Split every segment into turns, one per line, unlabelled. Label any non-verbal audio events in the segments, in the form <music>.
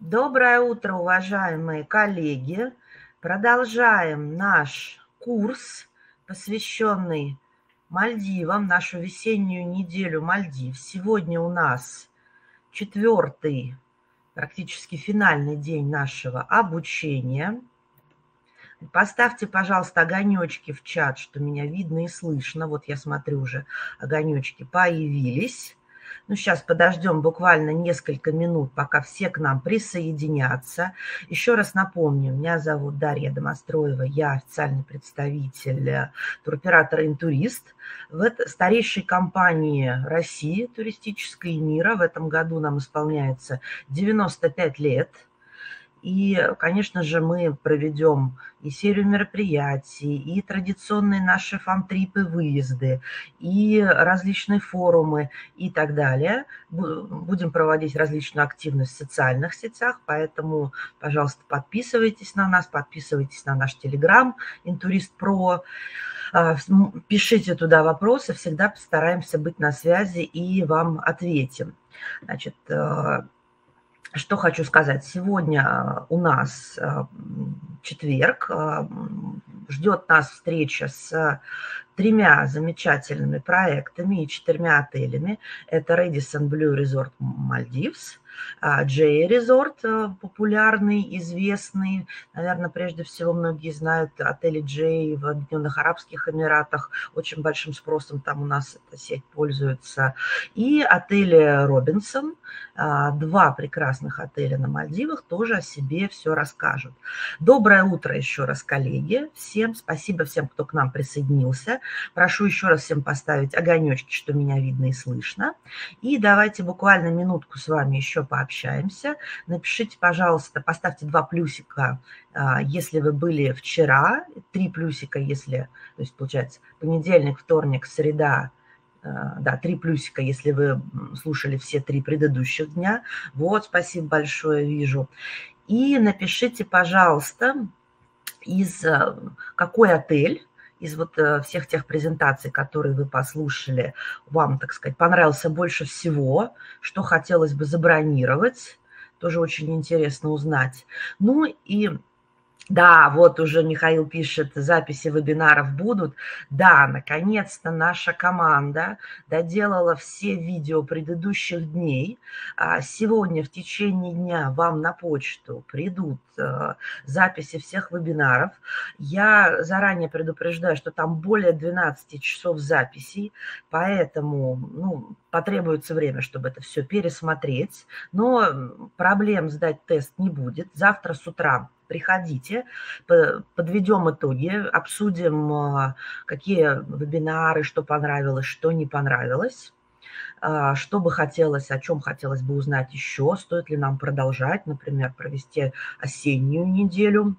Доброе утро, уважаемые коллеги. Продолжаем наш курс, посвященный Мальдивам, нашу весеннюю неделю Мальдив. Сегодня у нас четвертый, практически финальный день нашего обучения. Поставьте, пожалуйста, огонечки в чат, что меня видно и слышно. Вот я смотрю, уже огонечки появились. Ну, сейчас подождем буквально несколько минут, пока все к нам присоединятся. Еще раз напомню, меня зовут Дарья Домостроева, я официальный представитель э, туроператора «Интурист» в старейшей компании России туристической мира. В этом году нам исполняется 95 лет – и, конечно же, мы проведем и серию мероприятий, и традиционные наши фан-трипы, выезды, и различные форумы и так далее. Будем проводить различную активность в социальных сетях, поэтому, пожалуйста, подписывайтесь на нас, подписывайтесь на наш Телеграм «Интурист Про». А, пишите туда вопросы, всегда постараемся быть на связи и вам ответим. Значит, э, что хочу сказать. Сегодня э, у нас э, четверг. Э, ждет нас встреча с тремя замечательными проектами и четырьмя отелями. Это Radisson Blue Resort Maldives, Джей Резорт, популярный, известный. Наверное, прежде всего многие знают отели Джей в Объединенных Арабских Эмиратах. Очень большим спросом там у нас эта сеть пользуется. И отели Робинсон. Два прекрасных отеля на Мальдивах тоже о себе все расскажут. Доброе утро еще раз, коллеги. Всем спасибо всем, кто к нам присоединился. Прошу еще раз всем поставить огонечки, что меня видно и слышно. И давайте буквально минутку с вами еще пообщаемся. Напишите, пожалуйста, поставьте два плюсика, а, если вы были вчера, три плюсика, если, то есть получается понедельник, вторник, среда, а, да, три плюсика, если вы слушали все три предыдущих дня. Вот, спасибо большое, вижу. И напишите, пожалуйста, из а, какой отель из вот э, всех тех презентаций, которые вы послушали, вам, так сказать, понравился больше всего, что хотелось бы забронировать, тоже очень интересно узнать. Ну и да, вот уже Михаил пишет, записи вебинаров будут. Да, наконец-то наша команда доделала все видео предыдущих дней. А сегодня в течение дня вам на почту придут э, записи всех вебинаров. Я заранее предупреждаю, что там более 12 часов записей, поэтому ну, потребуется время, чтобы это все пересмотреть. Но проблем сдать тест не будет. Завтра с утра приходите, подведем итоги, обсудим, а, какие вебинары, что понравилось, что не понравилось а, что бы хотелось, о чем хотелось бы узнать еще, стоит ли нам продолжать, например, провести осеннюю неделю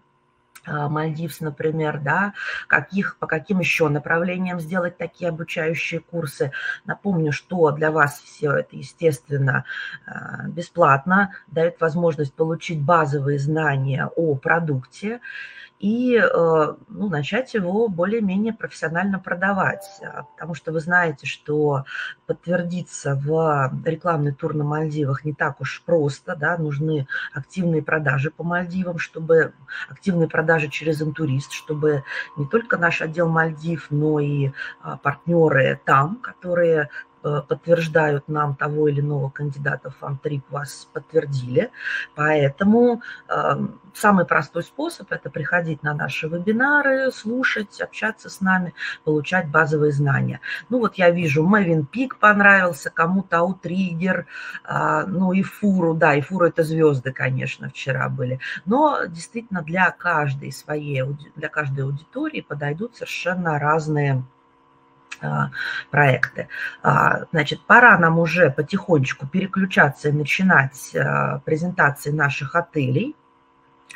Мальдивс, например, да, каких, по каким еще направлениям сделать такие обучающие курсы. Напомню, что для вас все это, естественно, а, бесплатно, дает возможность получить базовые знания о продукте, и э, ну, начать его более-менее профессионально продавать. А, потому что вы знаете, что подтвердиться в рекламный тур на Мальдивах не так уж просто. Да? Нужны активные продажи по Мальдивам, чтобы активные продажи через интурист, чтобы не только наш отдел Мальдив, но и а, партнеры там, которые подтверждают нам того или иного кандидата в фан-трип, вас подтвердили. Поэтому э, самый простой способ – это приходить на наши вебинары, слушать, общаться с нами, получать базовые знания. Ну вот я вижу, Мэвин Пик понравился, кому-то Аутригер, э, ну и Фуру, да, и Фуру – это звезды, конечно, вчера были. Но действительно для каждой своей, для каждой аудитории подойдут совершенно разные проекты. А, значит, пора нам уже потихонечку переключаться и начинать а, презентации наших отелей.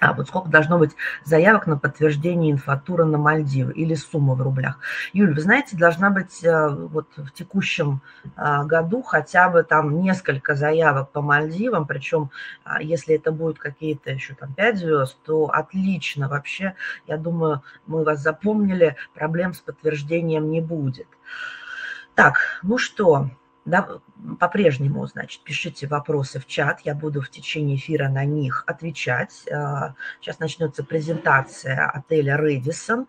А вот сколько должно быть заявок на подтверждение инфатура на Мальдивы или сумма в рублях? Юль, вы знаете, должна быть э, вот в текущем э, году хотя бы там несколько заявок по Мальдивам, причем а, если это будут какие-то еще там 5 звезд, то отлично вообще, я думаю, мы вас запомнили, проблем с подтверждением не будет. Так, ну что, да, по-прежнему, значит, пишите вопросы в чат, я буду в течение эфира на них отвечать. Сейчас начнется презентация отеля «Рэдисон».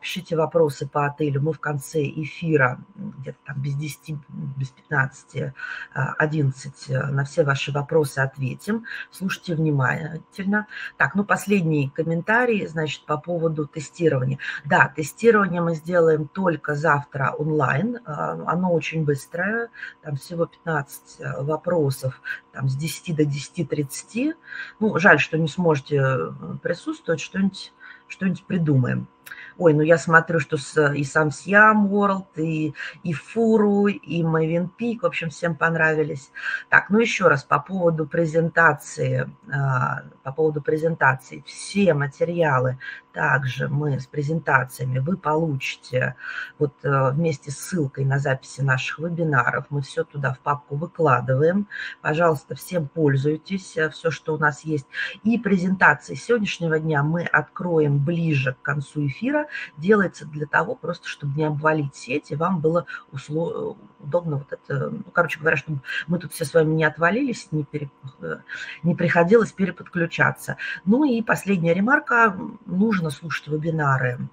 Пишите вопросы по отелю, мы в конце эфира, где-то там без 10, без 15, 11, на все ваши вопросы ответим. Слушайте внимательно. Так, ну, последний комментарий, значит, по поводу тестирования. Да, тестирование мы сделаем только завтра онлайн, оно очень быстрое, там всего 15 э, вопросов, там с 10 до 10.30. Ну, жаль, что не сможете э, присутствовать, что-нибудь что-нибудь придумаем. Ой, ну я смотрю, что с, и сам Сиам World, и, и Фуру, и Maven Peak, в общем, всем понравились. Так, ну еще раз по поводу презентации, а, по поводу презентации. Все материалы также мы с презентациями вы получите вот э, вместе с ссылкой на записи наших вебинаров. Мы все туда в папку выкладываем. Пожалуйста, всем пользуйтесь, э, все, что у нас есть. И презентации сегодняшнего дня мы откроем ближе к концу эфира. Делается для того, просто чтобы не обвалить сеть, и вам было удобно вот это, ну, короче говоря, чтобы мы тут все с вами не отвалились, не, пере... Не приходилось переподключаться. Ну и последняя ремарка. Нужно слушать вебинары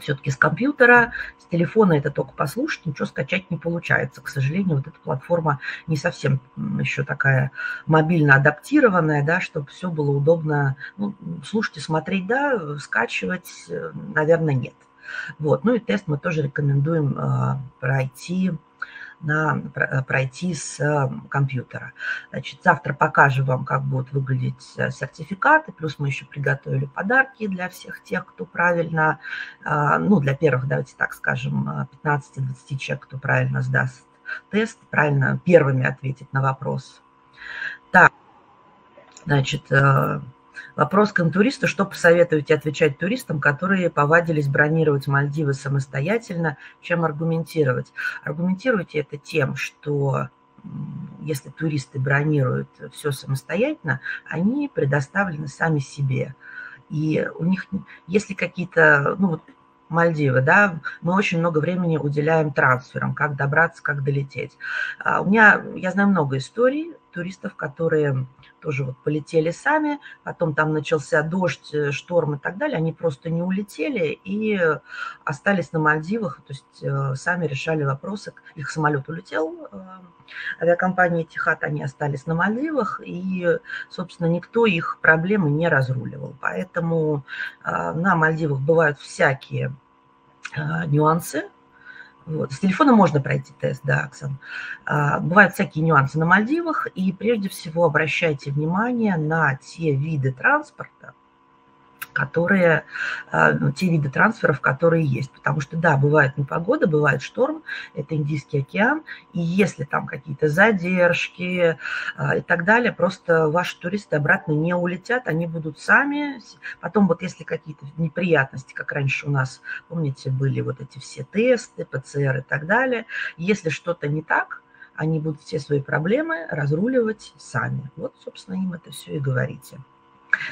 все-таки с компьютера, с телефона это только послушать, ничего скачать не получается. К сожалению, вот эта платформа не совсем еще такая мобильно адаптированная, да, чтобы все было удобно. Ну, слушать и смотреть, да, скачивать, э, наверное, нет. Вот. Ну и тест мы тоже рекомендуем э, пройти на, э, пройти с э, компьютера. Значит, завтра покажу вам, как будут выглядеть э, сертификаты, плюс мы еще приготовили подарки для всех тех, кто правильно, ну, для первых, давайте так скажем, 15-20 человек, кто правильно сдаст тест, правильно первыми ответит на вопрос. Так, значит, Вопрос к туриста, что посоветуете отвечать туристам, которые повадились бронировать Мальдивы самостоятельно, чем аргументировать? Аргументируйте это тем, что если туристы бронируют все самостоятельно, они предоставлены сами себе. И у них, если какие-то, ну вот Мальдивы, да, мы очень много времени уделяем трансферам, как добраться, как долететь. А у меня, я знаю много историй туристов, которые тоже вот полетели сами, потом там начался дождь, э, шторм и так далее, они просто не улетели и остались на Мальдивах, то есть э, сами решали вопросы, их самолет улетел, э, авиакомпания Тихат, они остались на Мальдивах, и, собственно, никто их проблемы не разруливал. Поэтому на Мальдивах бывают всякие нюансы, вот. С телефона можно пройти тест, да, Оксан. А, бывают всякие нюансы на Мальдивах, и прежде всего обращайте внимание на те виды транспорта, которые, а, ну, те виды трансферов, которые есть. Потому что, да, бывает непогода, бывает шторм, это Индийский океан, и если там какие-то задержки а, и так далее, просто ваши туристы обратно не улетят, они будут сами. Потом вот если какие-то неприятности, как раньше у нас, помните, были вот эти все тесты, ПЦР и так далее, если что-то не так, они будут все свои проблемы разруливать сами. Вот, собственно, им это все и говорите.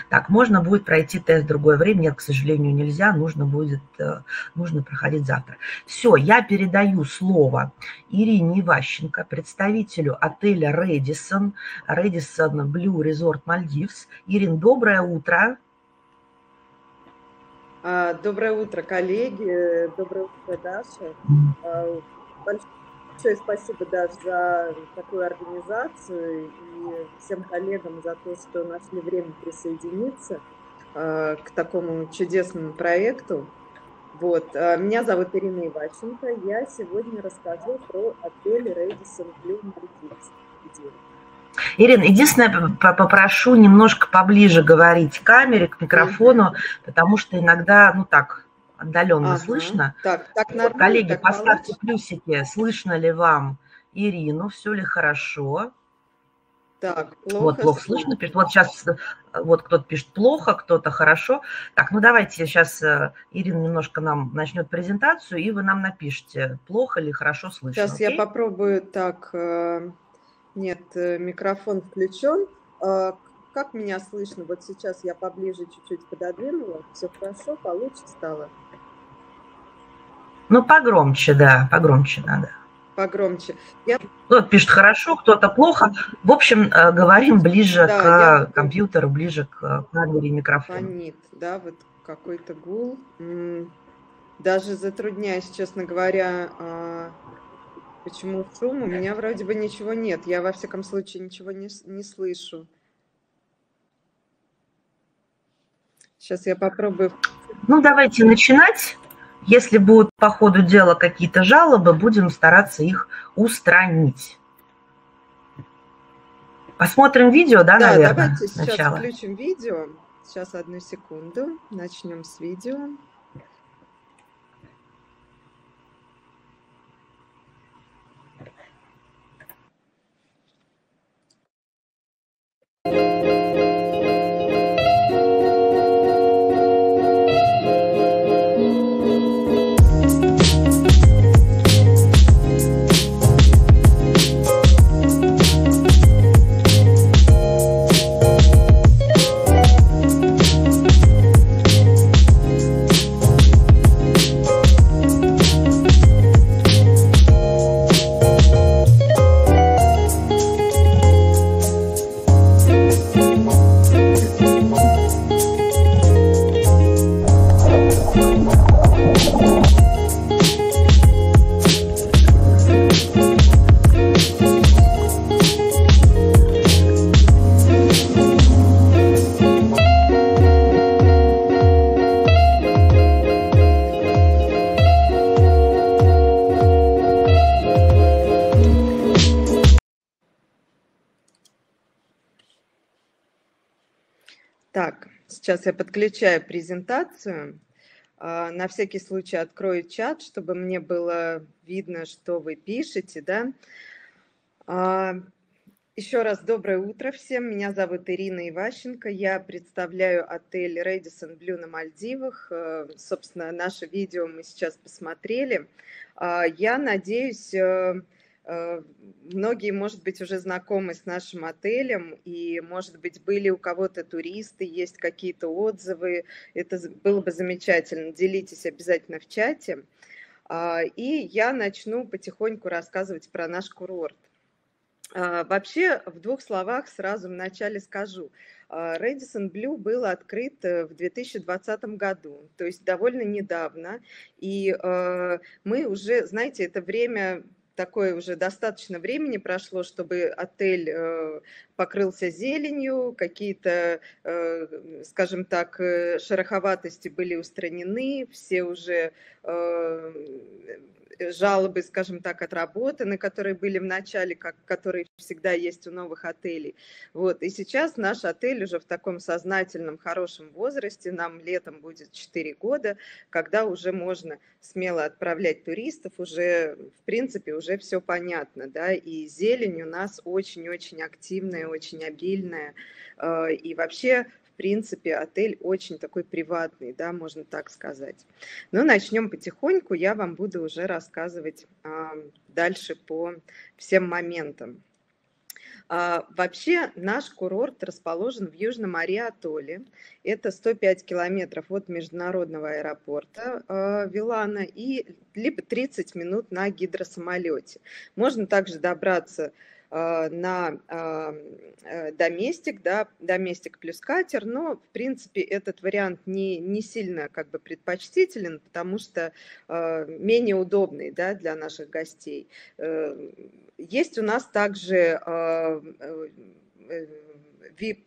Так, можно будет пройти тест в другое время. Нет, к сожалению, нельзя. Нужно будет, э, нужно проходить завтра. Все, я передаю слово Ирине Иващенко, представителю отеля Редисон, Редисон Blue Resort Мальдивс. Ирин, доброе утро.
А, доброе утро, коллеги. Доброе утро, Даша. А, большое спасибо даже за такую организацию и всем коллегам за то, что нашли время присоединиться э, к такому чудесному проекту. Вот. Э, меня зовут Ирина Иващенко. Я сегодня расскажу про отель Radisson Blue Maldives.
Ирина, единственное, попрошу немножко поближе говорить к камере, к микрофону, потому что иногда, ну так, отдаленно ага. слышно. Так, так нормально, Коллеги, так поставьте плюсики, слышно ли вам Ирину, все ли хорошо. Так, плохо. Вот, плохо слышно. слышно. Вот сейчас вот кто-то пишет плохо, кто-то хорошо. Так, ну давайте сейчас э, Ирина немножко нам начнет презентацию, и вы нам напишите, плохо или хорошо слышно.
Сейчас окей? я попробую так. Э, нет, э, микрофон включен. Как меня слышно? Вот сейчас я поближе чуть-чуть пододвинула. Все хорошо, получше стало.
Ну, погромче, да, погромче надо.
Погромче. Я...
Кто-то пишет хорошо, кто-то плохо. В общем, э, говорим ближе да, к я... компьютеру, ближе к камере микрофона.
Фонит, да, вот какой-то гул. Даже затрудняюсь, честно говоря, а, почему шум. У меня вроде бы ничего нет. Я, во всяком случае, ничего не, не слышу. Сейчас я попробую.
Ну, давайте начинать. Если будут по ходу дела какие-то жалобы, будем стараться их устранить. Посмотрим видео, да, да наверное,
давайте сейчас сначала. включим видео. Сейчас одну секунду. Начнем с видео. Сейчас я подключаю презентацию. А, на всякий случай открою чат, чтобы мне было видно, что вы пишете. Да? А, Еще раз доброе утро всем. Меня зовут Ирина Иващенко. Я представляю отель Radisson Blue на Мальдивах. Э, собственно, наше видео мы сейчас посмотрели. А, я надеюсь, Э, многие, может быть, уже знакомы с нашим отелем, и, может быть, были у кого-то туристы, есть какие-то отзывы. Это было бы замечательно. Делитесь обязательно в чате. А, и я начну потихоньку рассказывать про наш курорт. А, вообще, в двух словах сразу вначале скажу. Рэдисон Блю был открыт э, в 2020 году, то есть довольно недавно. И э, мы уже, знаете, это время такое уже достаточно времени прошло, чтобы отель э, покрылся зеленью, какие-то, э, скажем так, э, шероховатости были устранены, все уже жалобы, скажем так, отработаны, которые были в начале, как, которые всегда есть у новых отелей. Вот. И сейчас наш отель уже в таком сознательном, хорошем возрасте, нам летом будет 4 года, когда уже можно смело отправлять туристов, уже, в принципе, уже все понятно, да, и зелень у нас очень-очень активная, очень обильная, э, и вообще принципе, отель очень такой приватный, да, можно так сказать. Но начнем потихоньку, я вам буду уже рассказывать дальше по всем моментам. А, вообще наш курорт расположен в Южном Ариатоле. Это 105 километров от международного аэропорта а, Вилана и либо 30 минут на гидросамолете. Можно также добраться на э, доместик, да, доместик плюс катер, но, в принципе, этот вариант не, не сильно как бы предпочтителен, потому что а, менее удобный, да, для наших гостей. Э, есть у нас также э, VIP,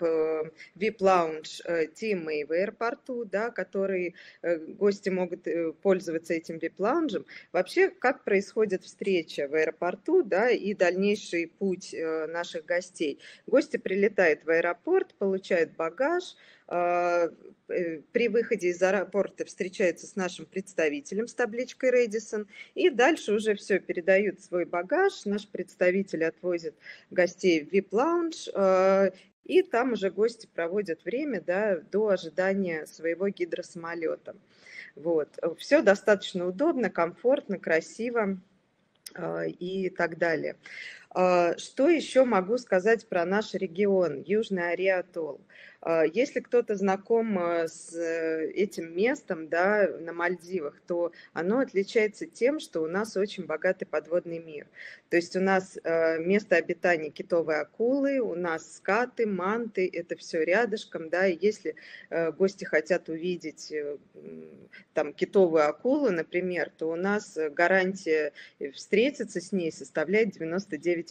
VIP Lounge Тимы в аэропорту, да, который э, гости могут э, пользоваться этим VIP Lounge. Вообще, как происходит встреча в аэропорту, да, и дальнейший путь э, наших гостей. Гости прилетают в аэропорт, получают багаж, при выходе из аэропорта встречаются с нашим представителем с табличкой Редисон, и дальше уже все, передают свой багаж, наш представитель отвозит гостей в VIP-лаунж, и там уже гости проводят время да, до ожидания своего гидросамолета. Вот. Все достаточно удобно, комфортно, красиво э, и так далее. А, что еще могу сказать про наш регион, Южный Ариатол? А, если кто-то знаком э, с э, этим местом да, на Мальдивах, то оно отличается тем, что у нас очень богатый подводный мир. То есть у нас э, место обитания китовой акулы, у нас скаты, манты, это все рядышком. Да, и если гости хотят увидеть там, китовую акулу, например, то у нас гарантия встретиться с ней составляет 99%.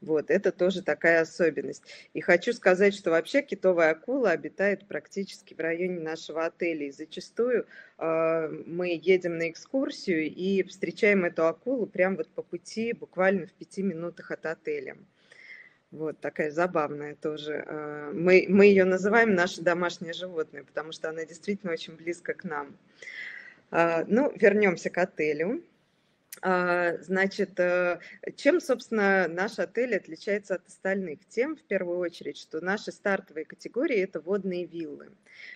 Вот, это тоже такая особенность. И хочу сказать, что вообще китовая акула обитает практически в районе нашего отеля. И зачастую э, мы едем на экскурсию и встречаем эту акулу прямо вот по пути, буквально в пяти минутах от отеля. Вот такая забавная тоже. А, мы, мы ее называем наше домашнее животное, потому что она действительно очень близко к нам. А, ну, вернемся к отелю. А, значит, э, чем, собственно, наш отель отличается от остальных? Тем, в первую очередь, что наши стартовые категории – это водные виллы.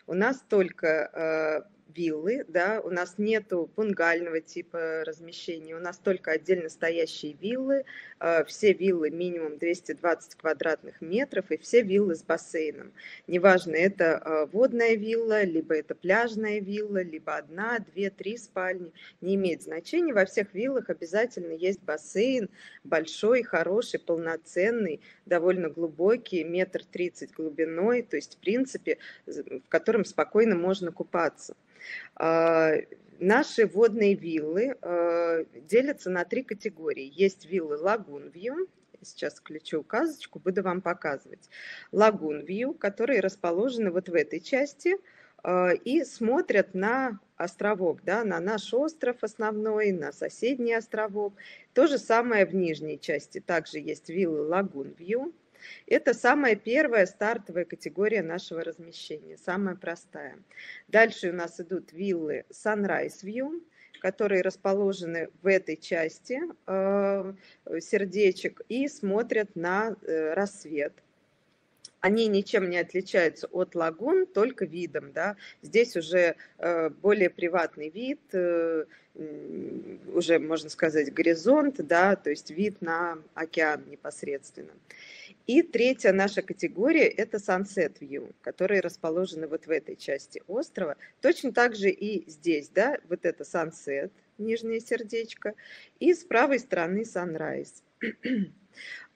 У нас только э, виллы, да, у нас нету бунгального типа размещения, у нас только отдельно стоящие виллы, э, все виллы минимум 220 квадратных метров и все виллы с бассейном. Неважно, это э, водная вилла, либо это пляжная вилла, либо одна, две, три спальни, не имеет значения. Во всех виллах обязательно есть бассейн, большой, хороший, полноценный, довольно глубокий, метр тридцать глубиной, то есть, в принципе, в котором спокойно можно купаться. А, наши водные виллы а, делятся на три категории. Есть виллы Лагун Вью, сейчас включу указочку, буду вам показывать. Лагун Вью, которые расположены вот в этой части а, и смотрят на островок, да, на наш остров основной, на соседний островок. То же самое в нижней части. Также есть виллы Лагун Вью. Это самая первая стартовая категория нашего размещения, самая простая. Дальше у нас идут виллы Sunrise View, которые расположены в этой части э, сердечек и смотрят на э, рассвет. Они ничем не отличаются от лагун, только видом. Да? Здесь уже э, более приватный вид, э, уже, можно сказать, горизонт, да, то есть вид на океан непосредственно. И третья наша категория – это Sunset View, которые расположены вот в этой части острова. Точно так же и здесь, да, вот это Sunset, нижнее сердечко, и с правой стороны Sunrise. <clears throat>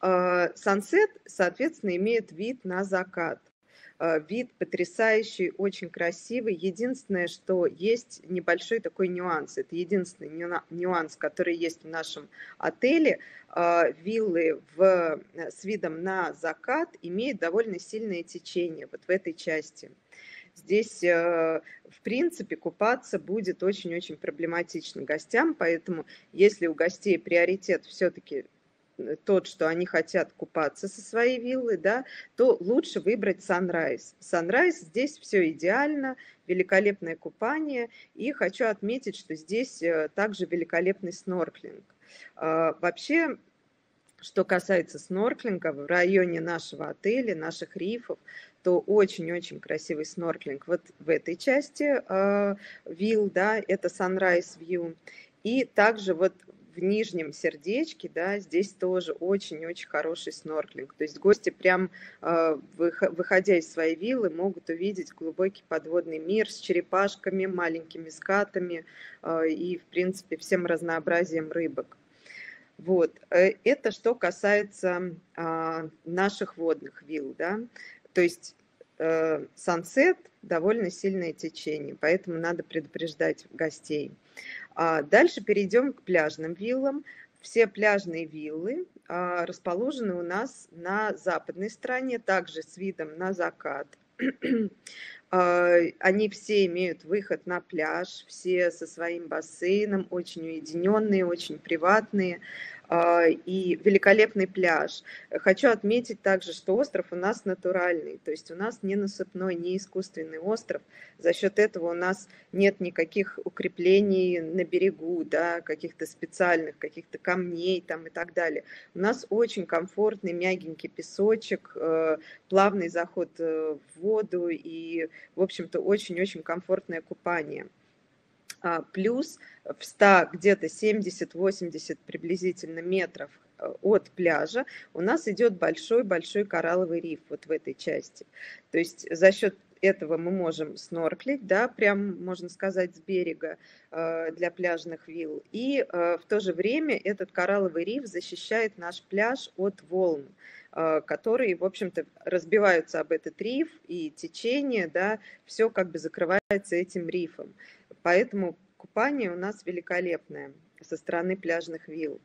А, Sunset, соответственно, имеет вид на закат. А, вид потрясающий, очень красивый. Единственное, что есть небольшой такой нюанс. Это единственный нюанс, который есть в нашем отеле. А, виллы в, с видом на закат имеют довольно сильное течение вот в этой части. Здесь, э, в принципе, купаться будет очень-очень проблематично гостям, поэтому если у гостей приоритет все-таки Э, тот, что они хотят купаться со своей виллы, да, то лучше выбрать Sunrise. Sunrise здесь все идеально, великолепное купание, и хочу отметить, что здесь э, также великолепный снорклинг. А, вообще, что касается снорклинга в районе нашего отеля, наших рифов, то очень-очень красивый снорклинг вот в этой части э, вилл, да, это Sunrise View. И также вот в нижнем сердечке, да, здесь тоже очень-очень хороший снорклинг. То есть гости прям э, выходя из своей виллы могут увидеть глубокий подводный мир с черепашками, маленькими скатами э, и, в принципе, всем разнообразием рыбок. Вот, э, это что касается а, наших водных вилл, да, то есть Сансет довольно сильное течение, поэтому надо предупреждать гостей. А дальше перейдем к пляжным виллам. Все пляжные виллы а, расположены у нас на западной стороне, также с видом на закат. <clears throat> А, они все имеют выход на пляж, все со своим бассейном, очень уединенные, очень приватные. А, и великолепный пляж. Хочу отметить также, что остров у нас натуральный, то есть у нас не насыпной, не искусственный остров. За счет этого у нас нет никаких укреплений на берегу, да, каких-то специальных, каких-то камней там и так далее. У нас очень комфортный, мягенький песочек, э, плавный заход э, в воду и, в общем-то, очень-очень комфортное купание. А, плюс в 100 где-то 70-80 приблизительно метров от пляжа у нас идет большой-большой коралловый риф вот в этой части. То есть за счет этого мы можем снорклить, да, прям, можно сказать, с берега э, для пляжных вилл. И э, в то же время этот коралловый риф защищает наш пляж от волн, э, которые, в общем-то, разбиваются об этот риф, и течение, да, все как бы закрывается этим рифом. Поэтому купание у нас великолепное со стороны пляжных вилл.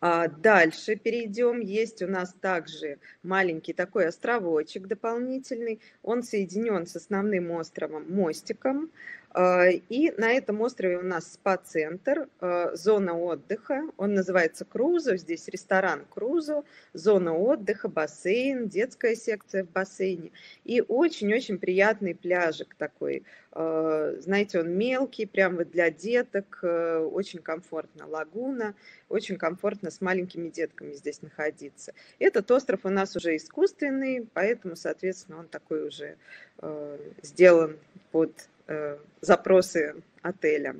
А дальше перейдем. Есть у нас также маленький такой островочек дополнительный. Он соединен с основным островом мостиком. А, и на этом острове у нас спа-центр, а, зона отдыха. Он называется Крузо. Здесь ресторан Крузо, зона отдыха, бассейн, детская секция в бассейне. И очень-очень приятный пляжик такой. А, знаете, он мелкий, прямо для деток, очень комфортно. Лагуна, очень комфортно с маленькими детками здесь находиться. Этот остров у нас уже искусственный, поэтому, соответственно, он такой уже сделан под запросы отеля.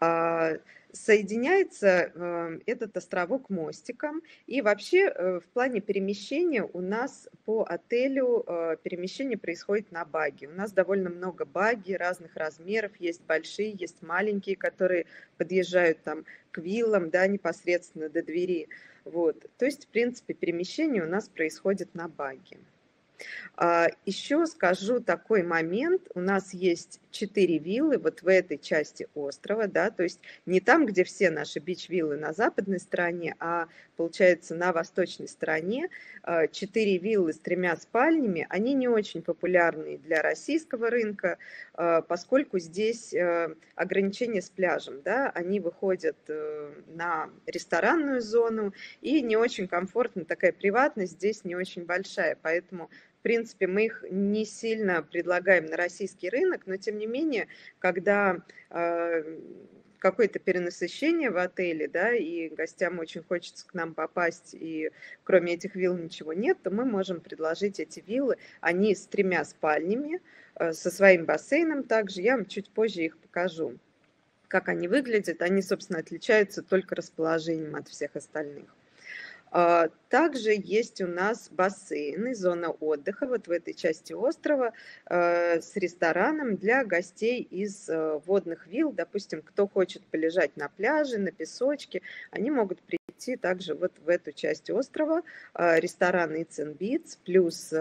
А, соединяется э, этот островок мостиком. И вообще э, в плане перемещения у нас по отелю перемещение происходит на баги. У нас довольно много баги разных размеров. Есть большие, есть маленькие, которые подъезжают там к виллам, да, непосредственно до двери. Вот. То есть, в принципе, перемещение у нас происходит на баги. А, Еще скажу такой момент. У нас есть четыре виллы вот в этой части острова, да, то есть не там, где все наши бич-виллы на западной стороне, а получается на восточной стороне. А, четыре виллы с тремя спальнями, они не очень популярны для российского рынка, а, поскольку здесь э, ограничения с пляжем, да, они выходят э, на ресторанную зону, и не очень комфортно, такая приватность здесь не очень большая, поэтому в принципе, мы их не сильно предлагаем на российский рынок, но тем не менее, когда э, какое-то перенасыщение в отеле, да, и гостям очень хочется к нам попасть, и кроме этих вилл ничего нет, то мы можем предложить эти виллы. Они с тремя спальнями, э, со своим бассейном также. Я вам чуть позже их покажу, как они выглядят. Они, собственно, отличаются только расположением от всех остальных. А, также есть у нас бассейны, зона отдыха вот в этой части острова э, с рестораном для гостей из э, водных вилл. Допустим, кто хочет полежать на пляже, на песочке, они могут прийти также вот в эту часть острова. Э, рестораны It's плюс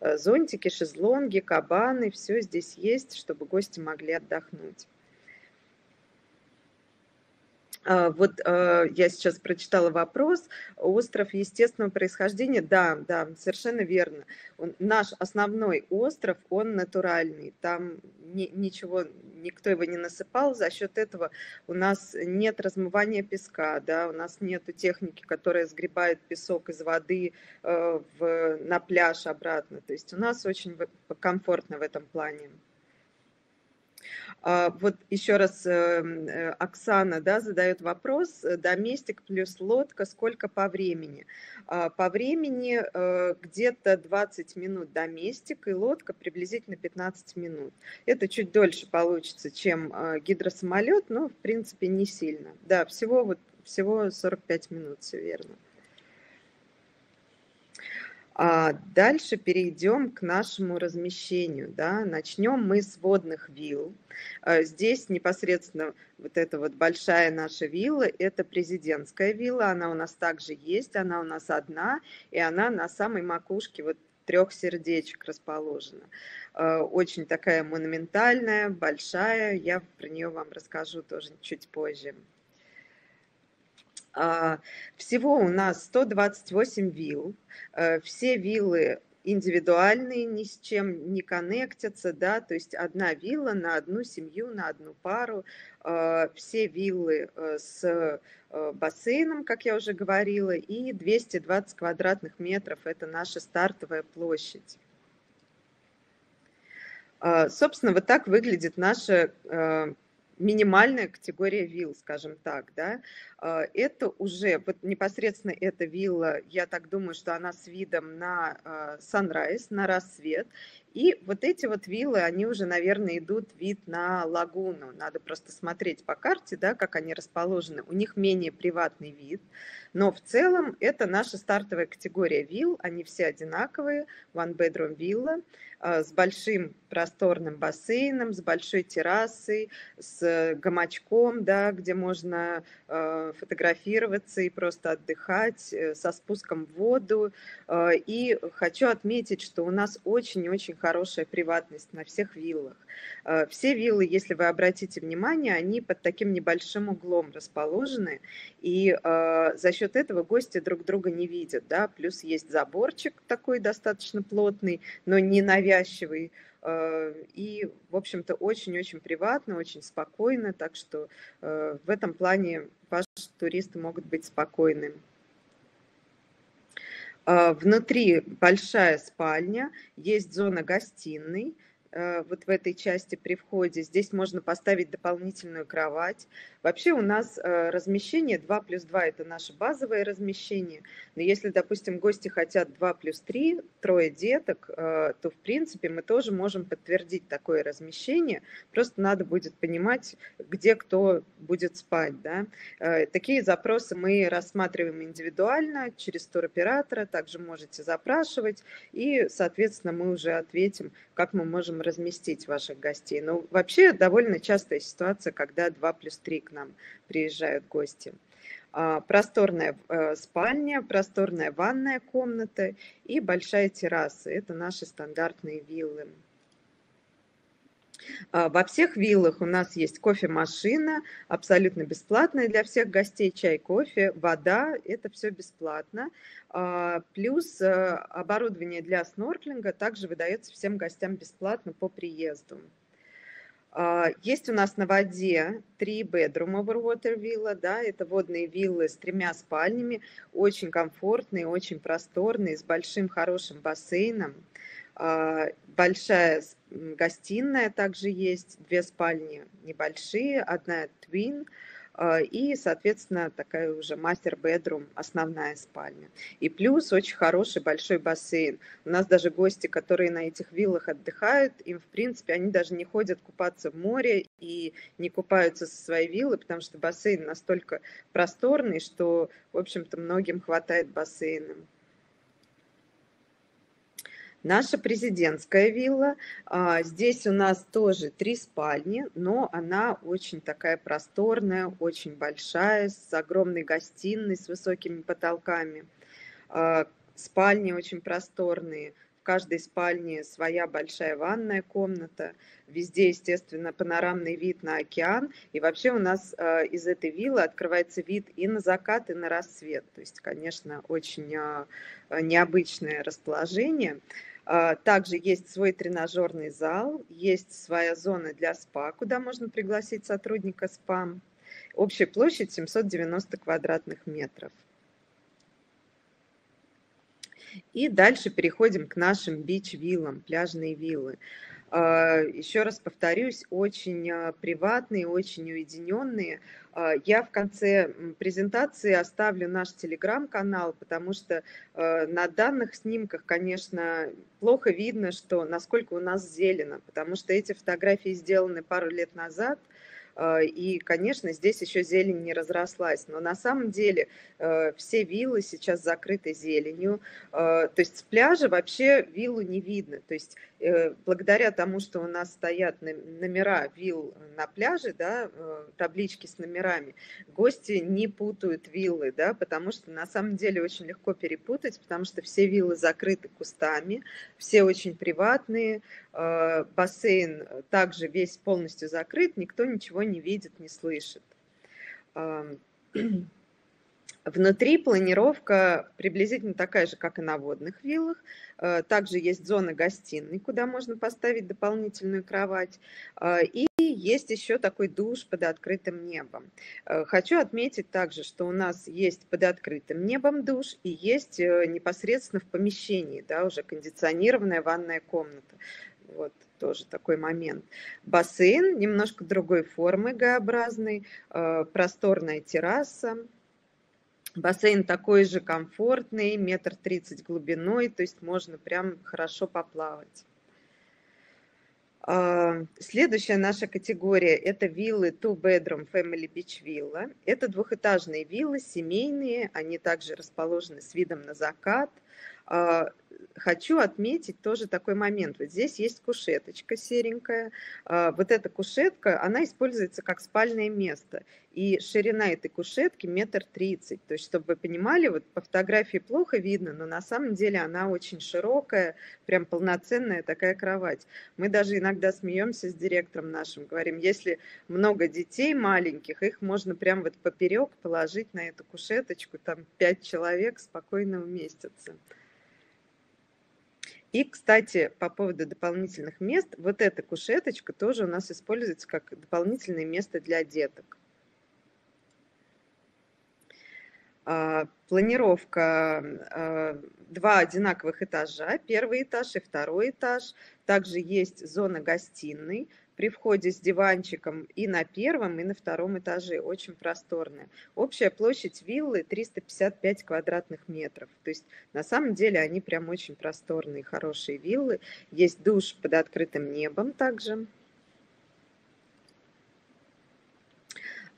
зонтики, шезлонги, кабаны, все здесь есть, чтобы гости могли отдохнуть. А, вот а, я сейчас прочитала вопрос. Остров естественного происхождения. Да, да, совершенно верно. Он, наш основной остров, он натуральный. Там ни, ничего, никто его не насыпал. За счет этого у нас нет размывания песка, да, у нас нет техники, которая сгребает песок из воды э, в, на пляж обратно. То есть у нас очень комфортно в этом плане. А, вот еще раз эм, э, Оксана да, задает вопрос, э, доместик плюс лодка, сколько по времени? А, по времени э, где-то 20 минут доместик и лодка приблизительно 15 минут. Это чуть дольше получится, чем гидросамолет, но в принципе не сильно. Да, всего, вот, всего 45 минут, все верно. А дальше перейдем к нашему размещению. Да? Начнем мы с водных вилл. А здесь непосредственно вот эта вот большая наша вилла, это президентская вилла, она у нас также есть, она у нас одна, и она на самой макушке вот трех сердечек расположена. А, очень такая монументальная, большая, я про нее вам расскажу тоже чуть позже. А, всего у нас 128 вилл. Э, все виллы индивидуальные, ни с чем не коннектятся, да, то есть одна вилла на одну семью, на одну пару. А, все виллы э, с э, бассейном, как я уже говорила, и 220 квадратных метров – это наша стартовая площадь. Собственно, вот так выглядит наша минимальная категория вилл, скажем так, да, а, это уже, вот непосредственно эта вилла, я так думаю, что она с видом на а, на рассвет, И вот эти вот виллы, они уже, наверное, идут вид на лагуну. Надо просто смотреть по карте, да, как они расположены. У них менее приватный вид, но в целом это наша стартовая категория вилл. Они все одинаковые, one bedroom вилла с большим просторным бассейном, с большой террасой, с гамачком, да, где можно э, фотографироваться и просто отдыхать, э, со спуском в воду. Э, и хочу отметить, что у нас очень-очень хорошая приватность на всех виллах. Э, все виллы, если вы обратите внимание, они под таким небольшим углом расположены, и э, за счет этого гости друг друга не видят, да, плюс есть заборчик такой достаточно плотный, но не навязчивый, Э, и, в общем-то, очень-очень приватно, очень спокойно, так что в этом плане ваши туристы могут быть спокойны. Э, внутри большая спальня, есть зона гостиной, вот в этой части при входе. Здесь можно поставить дополнительную кровать. Вообще у нас э, размещение 2 плюс 2 – это наше базовое размещение. Но если, допустим, гости хотят 2 плюс 3, трое деток, э, то, в принципе, мы тоже можем подтвердить такое размещение. Просто надо будет понимать, где кто будет спать. Да? Э, такие запросы мы рассматриваем индивидуально через туроператора. Также можете запрашивать. И, соответственно, мы уже ответим, как мы можем разместить ваших гостей. Но вообще довольно частая ситуация, когда 2 плюс 3 к нам приезжают гости. А, просторная э, спальня, просторная ванная комната и большая терраса. Это наши стандартные виллы. А, во всех виллах у нас есть кофемашина, абсолютно бесплатная для всех гостей, чай, кофе, вода, это все бесплатно. А, плюс э, оборудование для снорклинга также выдается всем гостям бесплатно по приезду. А, есть у нас на воде три bedroom overwater вилла, да, это водные виллы с тремя спальнями, очень комфортные, очень просторные, с большим хорошим бассейном. А, большая гостиная также есть, две спальни небольшие, одна twin, а, и, соответственно, такая уже мастер-бедрум, основная спальня. И плюс очень хороший большой бассейн. У нас даже гости, которые на этих виллах отдыхают, им, в принципе, они даже не ходят купаться в море и не купаются со своей виллы, потому что бассейн настолько просторный, что, в общем-то, многим хватает бассейна. Наша президентская вилла, а, здесь у нас тоже три спальни, но она очень такая просторная, очень большая, с огромной гостиной, с высокими потолками. А, спальни очень просторные, в каждой спальне своя большая ванная комната, везде, естественно, панорамный вид на океан, и вообще у нас а, из этой виллы открывается вид и на закат, и на рассвет, то есть, конечно, очень необычное расположение. А, также есть свой тренажерный зал, есть своя зона для спа, куда можно пригласить сотрудника спа. Общая площадь 790 квадратных метров. И дальше переходим к нашим бич-виллам, пляжные виллы. А, Еще раз повторюсь, очень а, приватные, очень уединенные. А, я в конце презентации оставлю наш телеграм-канал, потому что на данных снимках, конечно, плохо видно, что насколько у нас зелено, потому что эти фотографии сделаны пару лет назад – и, конечно, здесь еще зелень не разрослась. Но на самом деле э, все виллы сейчас закрыты зеленью. А, то есть с пляжа вообще виллу не видно. То есть э, благодаря тому, что у нас стоят номера вилл на пляже, да, э, таблички с номерами, гости не путают виллы, да, потому что на самом деле очень легко перепутать, потому что все виллы закрыты кустами, все очень приватные, бассейн также весь полностью закрыт, никто ничего не видит, не слышит. <clears throat> Внутри планировка приблизительно такая же, как и на водных виллах. Э, также есть зона гостиной, куда можно поставить дополнительную кровать. Э, и есть еще такой душ под открытым небом. Э, хочу отметить также, что у нас есть под открытым небом душ и есть непосредственно в помещении, да, уже кондиционированная ванная комната. Вот тоже такой момент. Бассейн немножко другой формы, Г-образный, э, просторная терраса. Бассейн такой же комфортный, метр тридцать глубиной, то есть можно прям хорошо поплавать. А, следующая наша категория – это виллы Two Bedroom Family Beach Villa. Это двухэтажные виллы, семейные, они также расположены с видом на закат – а, хочу отметить тоже такой момент. Вот здесь есть кушеточка серенькая. А, вот эта кушетка, она используется как спальное место. И ширина этой кушетки метр тридцать. То есть, чтобы вы понимали, вот по фотографии плохо видно, но на самом деле она очень широкая, прям полноценная такая кровать. Мы даже иногда смеемся с директором нашим, говорим, если много детей маленьких, их можно прям вот поперек положить на эту кушеточку, там пять человек спокойно уместятся. И, кстати, по поводу дополнительных мест, вот эта кушеточка тоже у нас используется как дополнительное место для деток. А, планировка а, два одинаковых этажа, первый этаж и второй этаж. Также есть зона гостиной, при входе с диванчиком и на первом, и на втором этаже. Очень просторная. Общая площадь виллы 355 квадратных метров. То есть на самом деле они прям очень просторные, хорошие виллы. Есть душ под открытым небом также.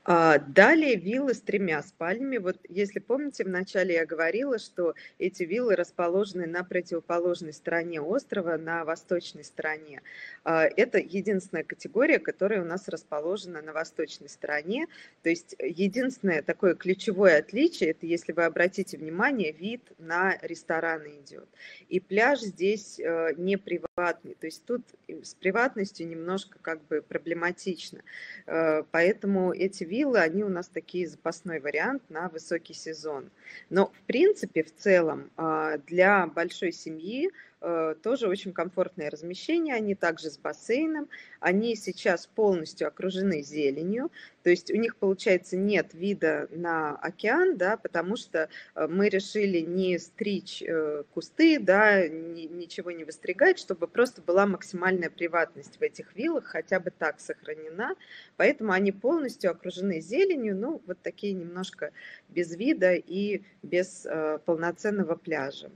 Далее виллы с тремя спальнями. Вот если помните, вначале я говорила, что эти виллы расположены на противоположной стороне острова, на восточной стороне. А, это единственная категория, которая у нас расположена на восточной стороне. То есть единственное такое ключевое отличие, это если вы обратите внимание, вид на рестораны идет. И пляж здесь э, не приватный. То есть тут с приватностью немножко как бы проблематично. Э, поэтому эти виллы они у нас такие запасной вариант на высокий сезон. Но, в принципе, в целом, а, для большой семьи тоже очень комфортное размещение, они также с бассейном, они сейчас полностью окружены зеленью, то есть у них, получается, нет вида на океан, да, потому что э, мы решили не стричь э, кусты, да, ничего не выстригать, чтобы просто была максимальная приватность в этих виллах, хотя бы так сохранена, поэтому они полностью окружены зеленью, ну, вот такие немножко без вида и без полноценного пляжа.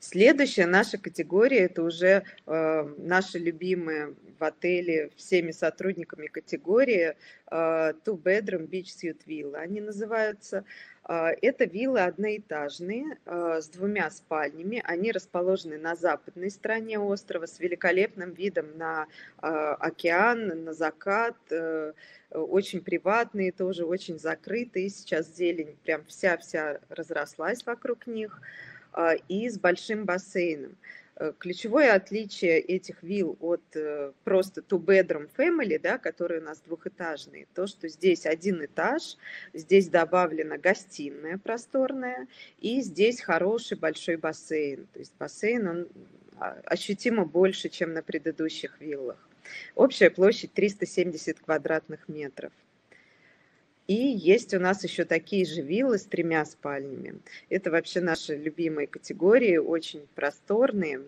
Следующая наша категория – это уже э, наши любимые в отеле всеми сотрудниками категории э, Two Bedroom Beach Suite Villa. Они называются. Э, это виллы одноэтажные э, с двумя спальнями. Они расположены на западной стороне острова с великолепным видом на э, океан, на закат. Э, очень приватные, тоже очень закрытые. Сейчас зелень прям вся-вся разрослась вокруг них. А, и с большим бассейном. Э, ключевое отличие этих вилл от э, просто two-bedroom family, да, которые у нас двухэтажные, то, что здесь один этаж, здесь добавлена гостиная просторная, и здесь хороший большой бассейн. То есть бассейн, он а, ощутимо больше, чем на предыдущих виллах. Общая площадь 370 квадратных метров. И есть у нас еще такие же виллы с тремя спальнями. Это вообще наши любимые категории, очень просторные.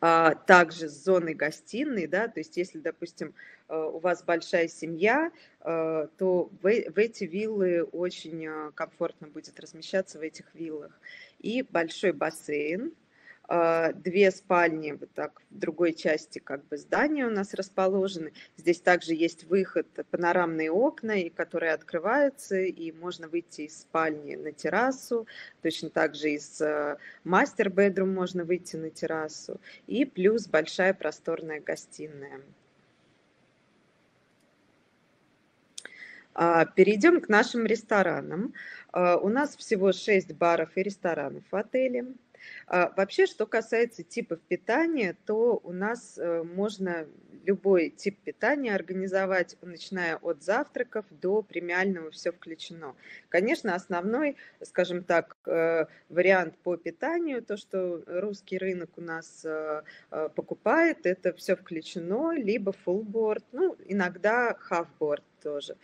А, также с зоной гостиной, да, то есть если, допустим, э, у вас большая семья, э, то в, в эти виллы очень э, комфортно будет размещаться в этих виллах. И большой бассейн, две спальни вот так в другой части как бы здания у нас расположены. Здесь также есть выход, панорамные окна, и которые открываются, и можно выйти из спальни на террасу. Точно так же из мастер-бедрум можно выйти на террасу. И плюс большая просторная гостиная. А, перейдем к нашим ресторанам. А, у нас всего 6 баров и ресторанов в отеле. А, вообще, что касается типов питания, то у нас э, можно любой тип питания организовать, начиная от завтраков до премиального, все включено. Конечно, основной, скажем так, э, вариант по питанию, то, что русский рынок у нас э, покупает, это все включено, либо full board, ну, иногда half board тоже. А,